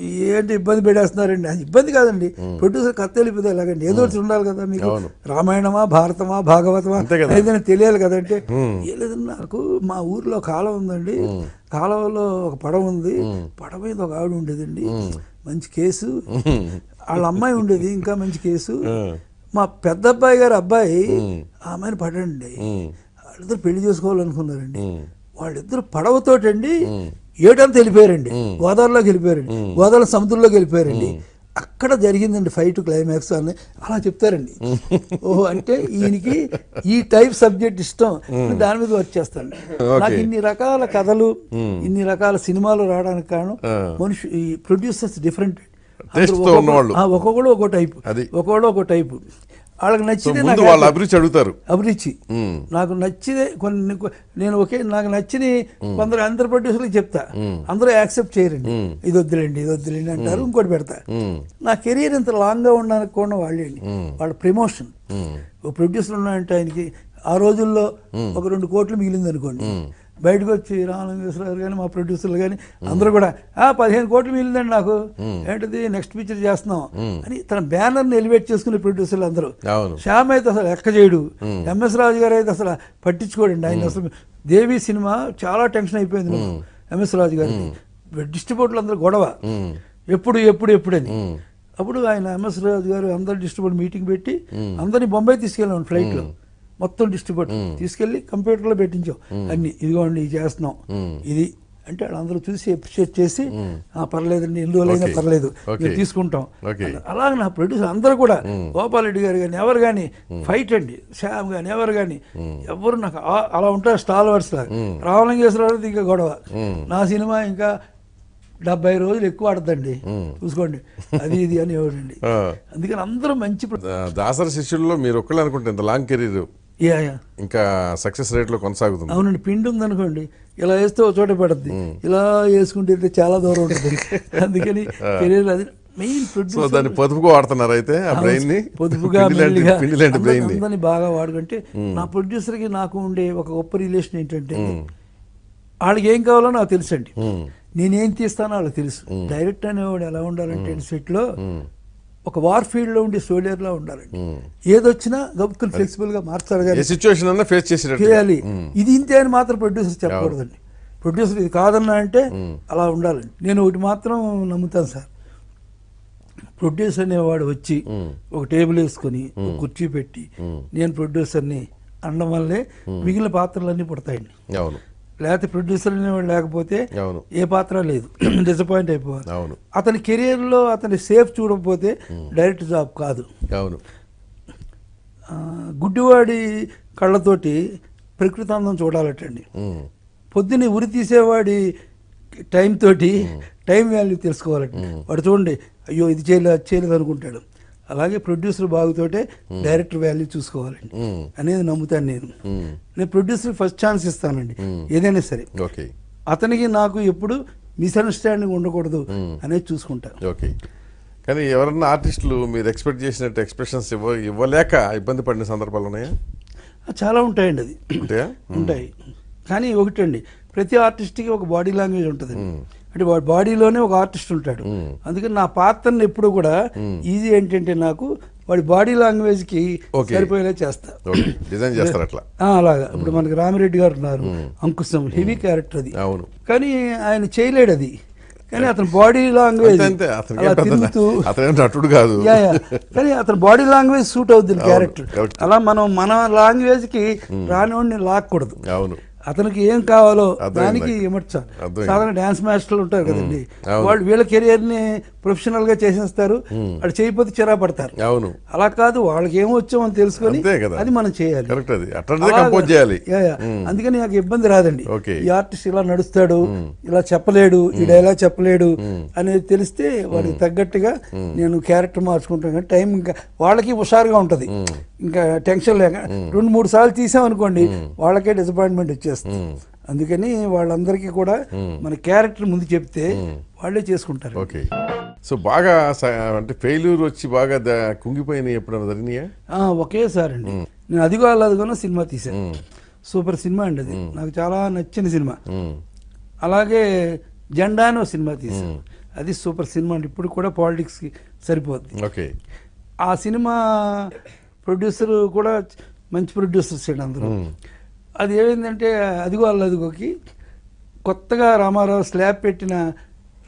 ఏంటి ఇబ్బంది పెట్టేస్తున్నారండి? అది ఇబ్బంది కాదండి. ప్రొడ్యూసర్ కథ వెళ్ళిపోతే ఎలాగండి? ఏదో ఉండాలి కదా మీకు. రామాయణమా భారతమా భాగవతమా? అంతే కదా. ఏదైనా తెలియాలి కదంటే "ఏ లేదు నాకు మా ఊర్లో కాలం ఉందండి. కాలంలో ఒక పడవ ఉంది. పడవ మీద ఒక ఆవిడ ఉండేదండి. మంచి కేసు. వాళ్ళ అమ్మాయి ఉండేది ఇంకా మంచి కేసు. మా పెద్ద అబ్బాయి గారు అబ్బాయి ఆ అమ్మాయిని పడండి. వాళ్ళిద్దరు పెళ్ళి చేసుకోవాలనుకున్నారండి. వాళ్ళిద్దరు పడవతోటండి ఏటంతా వెళ్ళిపోయారండి. గోదావరిలోకి వెళ్ళిపోయారండి. గోదావరి సముద్రంలోకి వెళ్ళిపోయారండి. అక్కడ జరిగిందండి ఫైట్ క్లైమాక్స్ అని అలా చెప్తారండి. ఓహో అంటే ఈయనకి ఈ టైప్ సబ్జెక్ట్ ఇష్టం దాని మీద వర్క్ చేస్తాను. నాకు ఇన్ని రకాల కథలు ఇన్ని రకాల సినిమాలు రావడానికి కారణం. మనిషి ఈ ప్రొడ్యూసర్స్ డిఫరెంట్. ఒక్కొక్కడు ఒక్కో టైపు. ఒక్కొక్కడు ఒక్కో టైపు. వాళ్ళకి నాకు వాళ్ళ అభిరుచి అడుగుతారు. అభిరుచి. నాకు నచ్చితే కొన్ని నేను ఒకే నాకు నచ్చని కొందరు అందరు ప్రొడ్యూసర్లకు చెప్తా. అందరూ యాక్సెప్ట్ చేయరండి. ఇది వద్దులేండి ఇది వద్దులేండి అంటారు ఇంకోటి పెడతా. నా కెరీర్ ఇంత లాంగ్గా ఉండడానికి కూడా వాళ్ళేండి వాళ్ళ ప్రమోషన్. ప్రొడ్యూసర్ ఉన్నాయంటే ఆయనకి ఆ రోజుల్లో ఒక రెండు కోట్లు మిగిలింది అనుకోండి బయటకు వచ్చి రామలింగేశ్వర గారు కానీ మా ప్రొడ్యూసర్లు కానీ అందరూ కూడా ఆ పదిహేను కోట్లు మిగిలిందండి నాకు. ఏంటిది? నెక్స్ట్ పిక్చర్ చేస్తున్నాం. అని తన బ్యానర్ని ఎలివేట్ చేసుకునే ప్రొడ్యూసర్లు అందరూ. శ్యామ్ అయితే అసలు లెక్క చేయడు. ఎంఎస్ రాజు గారు అయితే అసలు పట్టించుకోడండి. ఆయన అసలు దేవి సినిమా చాలా టెన్షన్ అయిపోయింది. ఎంఎస్ రాజు గారికి డిస్ట్రిబ్యూటర్లు అందరూ గొడవ. ఎప్పుడు ఎప్పుడు ఎప్పుడని అప్పుడు ఆయన ఎంఎస్ రాజు గారు అందరు డిస్ట్రిబ్యూటర్ మీటింగ్ పెట్టి అందరిని బొంబాయి తీసుకెళ్ళాం ఫ్లైట్లో. మొత్తం డిస్ట్రిబ్యూటర్ తీసుకెళ్ళి కంప్యూటర్లో పెట్టించాం అన్ని ఇదిగోండి ఇది చేస్తున్నాం. ఇది అంటే వాళ్ళందరూ చూసి అప్రిషియేట్ చేసి "ఆ, పర్లేదండి ఎన్ని రోజులైనా. పర్లేదు. మేము తీసుకుంటాం. అలాగే నా ప్రొడ్యూసర్ అందరూ కూడా గోపాల్ రెడ్డి గారు కానీ ఎవరు కానీ ఫైట్ అండి. శ్యామ్ కానీ ఎవరు కానీ ఎవరు నాకు అలా ఉంటారు స్టాల్ వర్డ్స్ లాగా రామలింగేశ్వరరావు ఇంకా గొడవ. నా సినిమా ఇంకా డెబ్బై రోజులు ఎక్కువ ఆడదండి చూసుకోండి. అది ఇది అని ఎవరండి. అందుకని అందరూ మంచి దాసరి శిష్యుల్లో మీరు ఒక్కళ్ళే అనుకుంటే ఇంత లాంగ్ కెరీర్. ఇంకా సక్సెస్ రేట్లో కొనసాగుతుంది. అవునండి పిండి ఉందనుకోండి ఇలా వేస్తే ఒక చోట పడుద్ది. ఇలా వేసుకుంటే చాలా దూరం ఉంటుంది. అందుకని కెరీర్ అది మెయిన్ సో ప్రొడ్యూసర్ దాన్ని పొదుపుగా వాడుతున్నారు అయితే ఆ బ్రెయిన్ని పొదుపుగా బ్రెయిన్ని బాగా వాడుకుంటే నా ప్రొడ్యూసర్కి నాకు ఉండే ఒక గొప్ప రిలేషన్ ఏంటంటే వాళ్ళకి ఏం కావాలో నాకు తెలుసండి. నేనేం తీస్తానో వాళ్ళకి తెలుసు. డైరెక్ట్ అనేవాడు ఎలా ఉండాలంటే సెట్లో ఒక వార్ ఫీల్డ్లో ఉండే సోల్జర్ లా ఉండాలండి ఏదొచ్చినా గబుక్కులు ఫ్లెక్సిబుల్గా మార్చాలి కానీ సిచ్యువేషన్ అన్నా ఫేస్ చేసేటట్టు చేయాలి. ఇది ఇంతే అని మాత్రం ప్రొడ్యూసర్ చెప్పకూడదండి. ప్రొడ్యూసర్ ఇది కాదన్నా అంటే అలా ఉండాలండి. నేను ఒకటి మాత్రం నమ్ముతాను సార్. ప్రొడ్యూసర్ అనేవాడు వచ్చి ఒక టేబుల్ వేసుకొని ఒక కుర్చీ పెట్టి నేను ప్రొడ్యూసర్ని అనడం వల్లే మిగిలిన పాత్రలన్నీ పుడతాయండి. లేకపోతే ప్రొడ్యూసర్ అనేవాడు లేకపోతే ఏ పాత్ర లేదు. డిసప్పాయింట్ అయిపోవాలి. అవును. అతని కెరియర్లో అతని సేఫ్ చూడకపోతే డైరెక్ట్ జాబ్ కాదు. అవును. గుడ్డివాడి కళ్ళతోటి ప్రకృతి అందం చూడాలటండి. పొద్దున్నే ఉరి తీసేవాడి టైం తోటి టైం వాల్యూ తెలుసుకోవాలండి వాడు చూడండి అయ్యో ఇది చేయలేదు అది చేయలేదు అనుకుంటాడు. అలాగే ప్రొడ్యూసర్ బాగుతోటే డైరెక్టర్ వాల్యూ చూసుకోవాలండి. అనేది నమ్ముతాను నేను. నేను ప్రొడ్యూసర్కి ఫస్ట్ ఛాన్స్ ఇస్తానండి. ఏదైనా సరే. ఓకే. అతనికి నాకు ఎప్పుడు మిస్అండర్స్టాండింగ్ ఉండకూడదు అనేది చూసుకుంటాను. ఓకే. కానీ ఎవరన్నా ఆర్టిస్టులు మీరు ఎక్స్పెక్ట్ చేసినట్టు ఎక్స్ప్రెషన్స్ ఇవ్వ ఇవ్వలేక ఇబ్బంది పడిన సందర్భాలు ఉన్నాయా? చాలా ఉంటాయండి అది. ఉంటాయా? ఉంటాయి. కానీ ఒకటండి. ప్రతి ఆర్టిస్ట్కి ఒక బాడీ లాంగ్వేజ్ ఉంటుంది అంటే వాడి బాడీలోనే ఒక ఆర్టిస్ట్ ఉంటాడు. అందుకని నా పాత్రని ఎప్పుడు కూడా ఈజీ ఏంటంటే నాకు వాడి బాడీ లాంగ్వేజ్కి Okay. సరిపోయేలా చేస్తా. డిజైన్ చేస్తారు అట్లా. అలాగా. ఇప్పుడు మనకి రామిరెడ్డి గారు ఉన్నారు. అంకుశం హెవీ క్యారెక్టర్ అది. అవును. కానీ ఆయన చేయలేడు అది. కానీ అతని బాడీ లాంగ్వేజ్ తిరుగుతూ నటుడు కాదు. కానీ అతని బాడీ లాంగ్వేజ్ సూట్ అవుతుంది క్యారెక్టర్. అలా మనం మన లాంగ్వేజ్కి రానివాడిని లాక్కూడదు. అవును. అతనికి ఏం కావాలో దానికి నాకు. ఇమర్చాలి. సాధారణ డాన్స్ మాస్టర్లు ఉంటారు కదండి. వాళ్ళు వీళ్ళ కెరియర్ ప్రొఫెషనల్గా చేసేస్తారు. అది చేయకపోతే చిరా పడతారు అవును. అలా కాదు వాళ్ళకి ఏం వచ్చామని తెలుసుకొని. అది మనం చేయాలి. కరెక్ట్ అది. కంపోజ్ చేయాలి. అందుకని నాకు ఇబ్బంది రాదండి. ఈ ఆర్టిస్ట్ ఇలా నడుస్తాడు ఇలా చెప్పలేడు ఈ డైలాగ్ చెప్పలేడు అనేది తెలిస్తే వాడికి తగ్గట్టుగా నేను క్యారెక్టర్ మార్చుకుంటాను కానీ టైం ఇంకా వాళ్ళకి హుషారుగా ఉంటది. ఇంకా టెన్షన్ లేక రెండు మూడు సార్లు తీసామనుకోండి వాళ్ళకే డిసప్పాయింట్మెంట్ వచ్చేస్తుంది. అందుకని వాళ్ళందరికీ కూడా మన క్యారెక్టర్ ముందు చెప్తే వాళ్ళే చేసుకుంటారు. ఓకే. సో బాగా అంటే ఫెయిల్యూర్ వచ్చి బాగా కుంగిపోయినాయి ఎప్పుడైనా జరిగినాయా? ఒకేసారి అండి నేను అదిగో అదిగోనో సినిమా తీశాను. సూపర్ సినిమా అండి అది. నాకు చాలా నచ్చిన సినిమా. అలాగే జెండా అని సినిమా తీశాను. అది సూపర్ సినిమా అండి. ఇప్పుడు కూడా పాలిటిక్స్కి సరిపోద్ది. ఓకే. ఆ సినిమా ప్రొడ్యూసర్ కూడా మంచి ప్రొడ్యూసర్స్ అండి అందరూ. అది ఏమైందంటే అదిగో అల్ల అదిగోకి కొత్తగా రామారావు స్లాబ్ పెట్టిన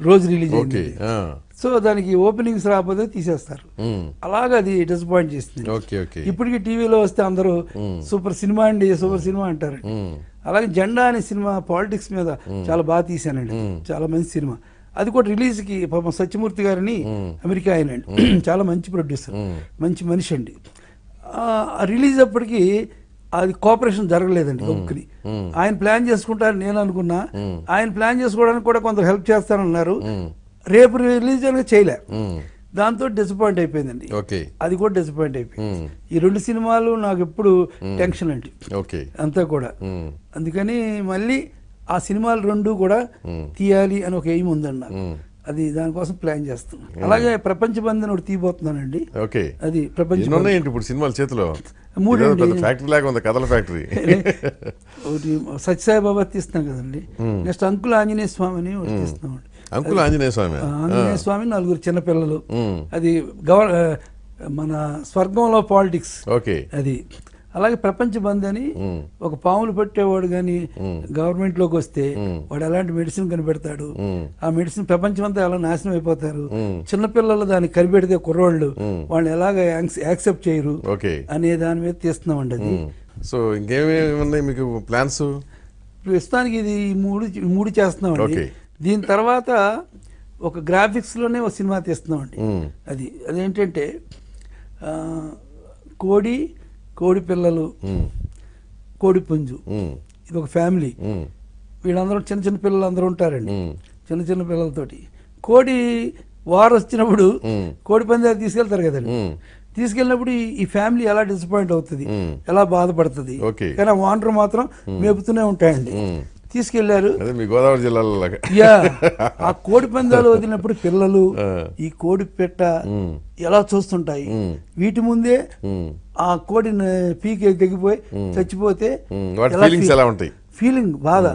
రోజు రిలీజ్ అయింది. సో దానికి ఓపెనింగ్స్ రాకపోతే తీసేస్తారు. అలాగ అది డిసప్పాయింట్ చేస్తుంది ఓకే ఓకే. ఇప్పటికి టీవీలో వస్తే అందరూ సూపర్ సినిమా అండి సూపర్ సినిమా అంటారు. అలాగే జెండా అనే సినిమా పాలిటిక్స్ మీద చాలా బాగా తీశానండి చాలా మంచి సినిమా. అది కూడా రిలీజ్కి పాపం సత్యమూర్తి గారిని అమెరికా ఆయనండి. చాలా మంచి ప్రొడ్యూసర్. మంచి మనిషి అండి. రిలీజ్ అప్పటికి అది కోఆపరేషన్ జరగలేదండి ఒక్కని ఆయన ప్లాన్ చేసుకుంటారని నేను అనుకున్నా. ఆయన ప్లాన్ చేసుకోవడానికి కూడా కొంత హెల్ప్ చేస్తానన్నారు రేపు రిలీజ్ చేయలే. దాంతో డిసప్పాయింట్ అయిపోయిందండి. ఓకే. అది కూడా డిసప్పాయింట్ అయిపోయింది. ఈ రెండు సినిమాలు నాకు ఎప్పుడు టెన్షన్ అండి. ఓకే. అంతా కూడా. అందుకని మళ్ళీ ఆ సినిమాలు రెండు కూడా తీయాలి అని ఒక ఎయిమ్ ఉందండి నాకు. అది దానికోసం ప్లాన్ చేస్తున్నాను అలాగే ప్రపంచ బంధన్ ఒకటి తీయబోతున్నానండి. ఓకే. అది ప్రపంచ ఇప్పుడు సినిమాల చేతిలో? మూడు అండి. ఫ్యాక్టరీ లాగా ఉంది కథల ఫ్యాక్టరీ ఒకటి సత్యసాయి బాబా తీస్తున్నాం కదండి. నెక్స్ట్ అంకుల్ ఆంజనేయ స్వామి అని ఒకటి తీస్తున్నామండి. అంకుల్ ఆంజనేయ స్వామి. ఆంజనేయ స్వామి నలుగురు చిన్నపిల్లలు. అది గవర్ ఆ, మన స్వర్గంలో పాలిటిక్స్. ఓకే. అది. అలాగే ప్రపంచ బంద్ అని ఒక పాములు పట్టేవాడు కానీ గవర్నమెంట్లోకి వస్తే వాడు ఎలాంటి మెడిసిన్ కనిపెడతాడు? ఆ మెడిసిన్ ప్రపంచం అంతా ఎలా నాశనం అయిపోతారు? చిన్నపిల్లలు దాన్ని కనిపెడితే కుర్రోళ్ళు వాళ్ళని ఎలాగ యాక్సెప్ట్ చేయరు? అనే దాని మీద తీస్తున్నామండి అది. సో ఇంకేమేమి ఉన్నాయి మీకు ప్లాన్స్? ప్రస్తుతానికి ఇది మూడు మూడు చేస్తున్నామండి. దీని తర్వాత ఒక గ్రాఫిక్స్లోనే ఒక సినిమా తీస్తున్నామండి. అది అదేంటంటే కోడి కోడి పిల్లలు కోడి పుంజు ఇది ఒక ఫ్యామిలీ వీళ్ళందరూ చిన్న చిన్న పిల్లలు అందరూ ఉంటారండి. చిన్న చిన్న పిల్లలతోటి కోడి వారు వచ్చినప్పుడు. కోడి పందాలు తీసుకెళ్తారు కదండి. తీసుకెళ్ళినప్పుడు ఈ- ఫ్యామిలీ ఎలా డిసప్పాయింట్ అవుతుంది. ఎలా బాధపడుతుంది. కానీ ఆ వాండర్ మాత్రం మేపుతూనే ఉంటాయండి. తీసుకెళ్ళారు. మీ గోదావరి జిల్లాలో యా ఆ కోడి పందాలు వదిలినప్పుడు పిల్లలు. ఈ కోడి పెట్ట. ఎలా చూస్తుంటాయి. వీటి ముందే. ఆ కోడి పీకి తెగిపోయి చచ్చిపోతే ఎలా ఉంటాయి? ఫీలింగ్ బాధ.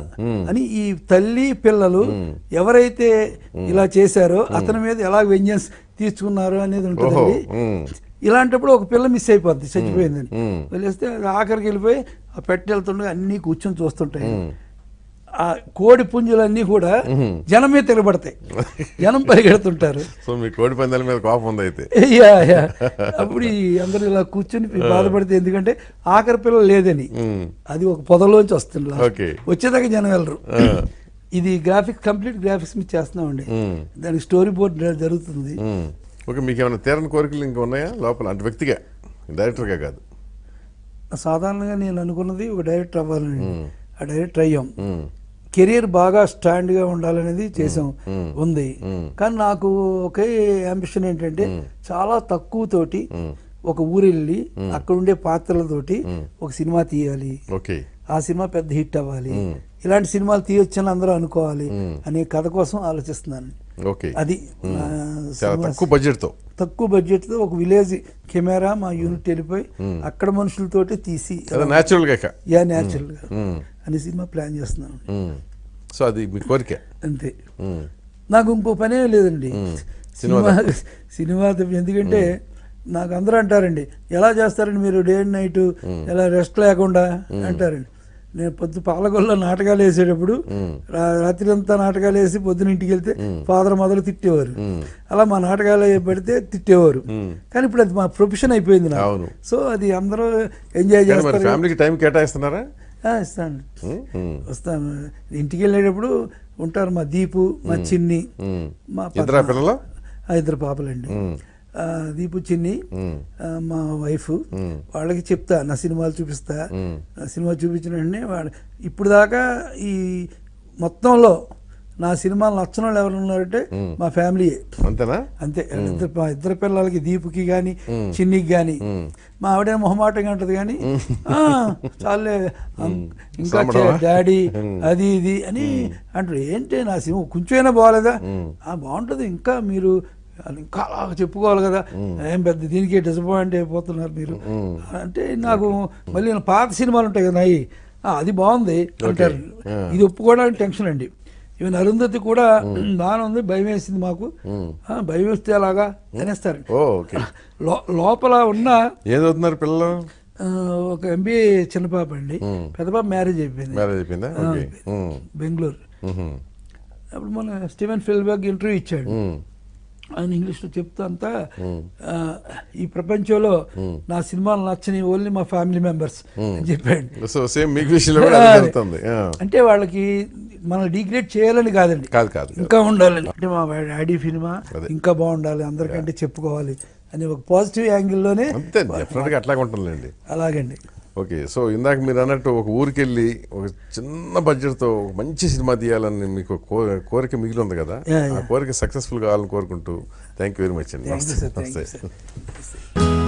అని ఈ తల్లి పిల్లలు ఎవరైతే ఇలా చేశారో అతని మీద ఎలా వెంజన్స్ తీర్చుకున్నారు అనేది మ్మ్. ఇలాంటప్పుడు ఒక పిల్ల మిస్ అయిపోద్ది చచ్చిపోయిందని. వదిలేస్తే అది ఆఖరికి వెళ్ళిపోయి ఆ పెట్టె వెళ్తుండగా అన్ని కూర్చొని చూస్తుంటాయి. ఆ కోడి పుంజులన్నీ కూడా జనం మీద తిరగబడతాయి. జనం పరిగెడుతుంటారు. సో మీ కోడి పందాల మీద కోపం ఉంది అయితే? Yeah, yeah. అప్పుడు ఈ అందరూ ఇలా కూర్చొని బాధపడితే ఎందుకంటే ఆఖరి పిల్లలు లేదని. అది ఒక పొదలోంచి వస్తుంది. వచ్చేదాకా జనం వెళ్ళరు. ఇది గ్రాఫిక్స్ కంప్లీట్ గ్రాఫిక్స్ మీద చేస్తున్నామండి. దానికి స్టోరీ బోర్డ్ జరుగుతుంది. ఓకే మీకు ఏమైనా తీరని కోరికలు ఇంకా ఉన్నాయా? లోపల అంటే వ్యక్తిగా డైరెక్టర్గా కాదు. సాధారణంగా నేను అనుకున్నది ఒక డైరెక్టర్ అవ్వాలని. ఆ డైరెక్టర్ అయ్యాం. మ్మ్. కెరియర్ బాగా స్టాండ్గా ఉండాలనేది చేసాం. ఉంది. కానీ నాకు ఒకే అంబిషన్ ఏంటంటే చాలా తక్కువ తోటి ఒక ఊరెళ్ళి అక్కడ ఉండే పాత్రలతోటి ఒక సినిమా తీయాలి. ఆ సినిమా పెద్ద హిట్ అవ్వాలి. ఇలాంటి సినిమాలు తీయొచ్చని అందరూ అనుకోవాలి అనే కథ కోసం ఆలోచిస్తున్నాను. ఓకే. అది తక్కువ బడ్జెట్తో తక్కువ బడ్జెట్తో ఒక విలేజ్ కెమెరా మా యూనిట్ వెళ్ళిపోయి అక్కడ మనుషులతోటి తీసి న్యాచురల్గా. యా న్యాచురల్గా. అనే సినిమా ప్లాన్ చేస్తున్నాను. సో అది మీ కోరిక. అంతే. నాకు ఇంకో పనే లేదండి. సినిమా సినిమా ఎందుకంటే నాకు అందరూ అంటారండి ఎలా చేస్తారండి మీరు డే అండ్ నైట్? ఎలా రెస్ట్ లేకుండా? అంటారండి. నేను పొద్దు పాలగొల్లో నాటకాలు వేసేటప్పుడు రాత్రి అంతా నాటకాలు వేసి పొద్దున ఇంటికి వెళ్తే ఫాదర్ మదర్ తిట్టేవారు. అలా మా నాటకాలు పెడితే తిట్టేవారు. కానీ ఇప్పుడు అది మా ప్రొఫెషన్ అయిపోయింది నాకు. సో అది అందరూ ఎంజాయ్ చేస్తారు ఫ్యామిలీకి టైం కేటాయిస్తున్నారా? ఇస్తాను వస్తాను. ఇంటికి వెళ్ళేటప్పుడు ఉంటారు మా దీపు మా చిన్ని. మా ఇద్దరా పద్మ. పిల్లలు? ఆ, ఇద్దరు పాపలండి. దీపు చిన్ని మా వైఫ్. వాళ్ళకి చెప్తా నా సినిమాలు చూపిస్తా. నా సినిమా చూపించిన వెంటనే వాడు ఇప్పుడు దాకా ఈ మొత్తంలో నా సినిమాలు నచ్చని వాళ్ళు ఎవరు ఉన్నారంటే మా ఫ్యామిలీయే. అంతేనా? అంతే. ఇద్దరు మా ఇద్దరు పిల్లలకి దీపుకి కానీ చిన్నికి కానీ మా ఆవిడ మొహమాటంగా ఉంటుంది కానీ "ఆ, చాలే ఇంకా? డాడీ అది ఇది అని అంటారు. ఏంటి నా సినిమా కొంచెమైనా బాగాలేదా? "ఆ, బాగుంటుంది. ఇంకా మీరు ఇంకా అలా చెప్పుకోవాలి కదా. ఏం పెద్ద దీనికి డిసప్పాయింట్ అయిపోతున్నారు మీరు. అంటే నాకు మళ్ళీ పాత సినిమాలు ఉంటాయి కదా అవి "ఆ, అది బాగుంది అంటారు. ఇది ఒప్పుకోవడానికి టెన్షన్ అండి. ఈవెన్ అరుంధతి కూడా బాగానే ఉంది భయం వేసింది మాకు. "ఆ, భయం వేస్తే అలాగా అనేస్తారు. లో- లోపల ఉన్న ఏం చదువుతున్నారు పిల్లలు? ఒక ఎంబీఏ చిన్న పాప అండి. పెద్ద పాప మ్యారేజ్ అయిపోయింది. బెంగళూరు. అప్పుడు మన స్టీవెన్ ఫిల్బర్గ్ ఇంటర్వ్యూ ఇచ్చాడు. ఆయన ఇంగ్లీష్లో చెప్తా అంతా ఆ, ఈ ప్రపంచంలో నా సినిమాలు నచ్చని ఓన్లీ మా ఫ్యామిలీ మెంబర్స్ అని చెప్పాడు. సో సేమ్ మీకు అంటే వాళ్ళకి మనం డిగ్రేడ్ చేయాలని కాదండి. కాదు కాదు. ఇంకా ఉండాలని. అంటే మా డాడీ సినిమా. ఇంకా బాగుండాలి అందరికంటే చెప్పుకోవాలి అని ఒక పాజిటివ్ యాంగిల్లోనే అట్లాగే ఉంటుందండి అలాగండి. ఓకే సో ఇందాక మీరు అన్నట్టు ఒక ఊరికి వెళ్ళి ఒక చిన్న బడ్జెట్తో ఒక మంచి సినిమా తీయాలని మీకు కోరిక మిగిలి ఉంది కదా? ఆ. కోరిక సక్సెస్ఫుల్ కావాలని కోరుకుంటూ థ్యాంక్ యూ వెరీ మచ్ అండి. నమస్తే నమస్తే.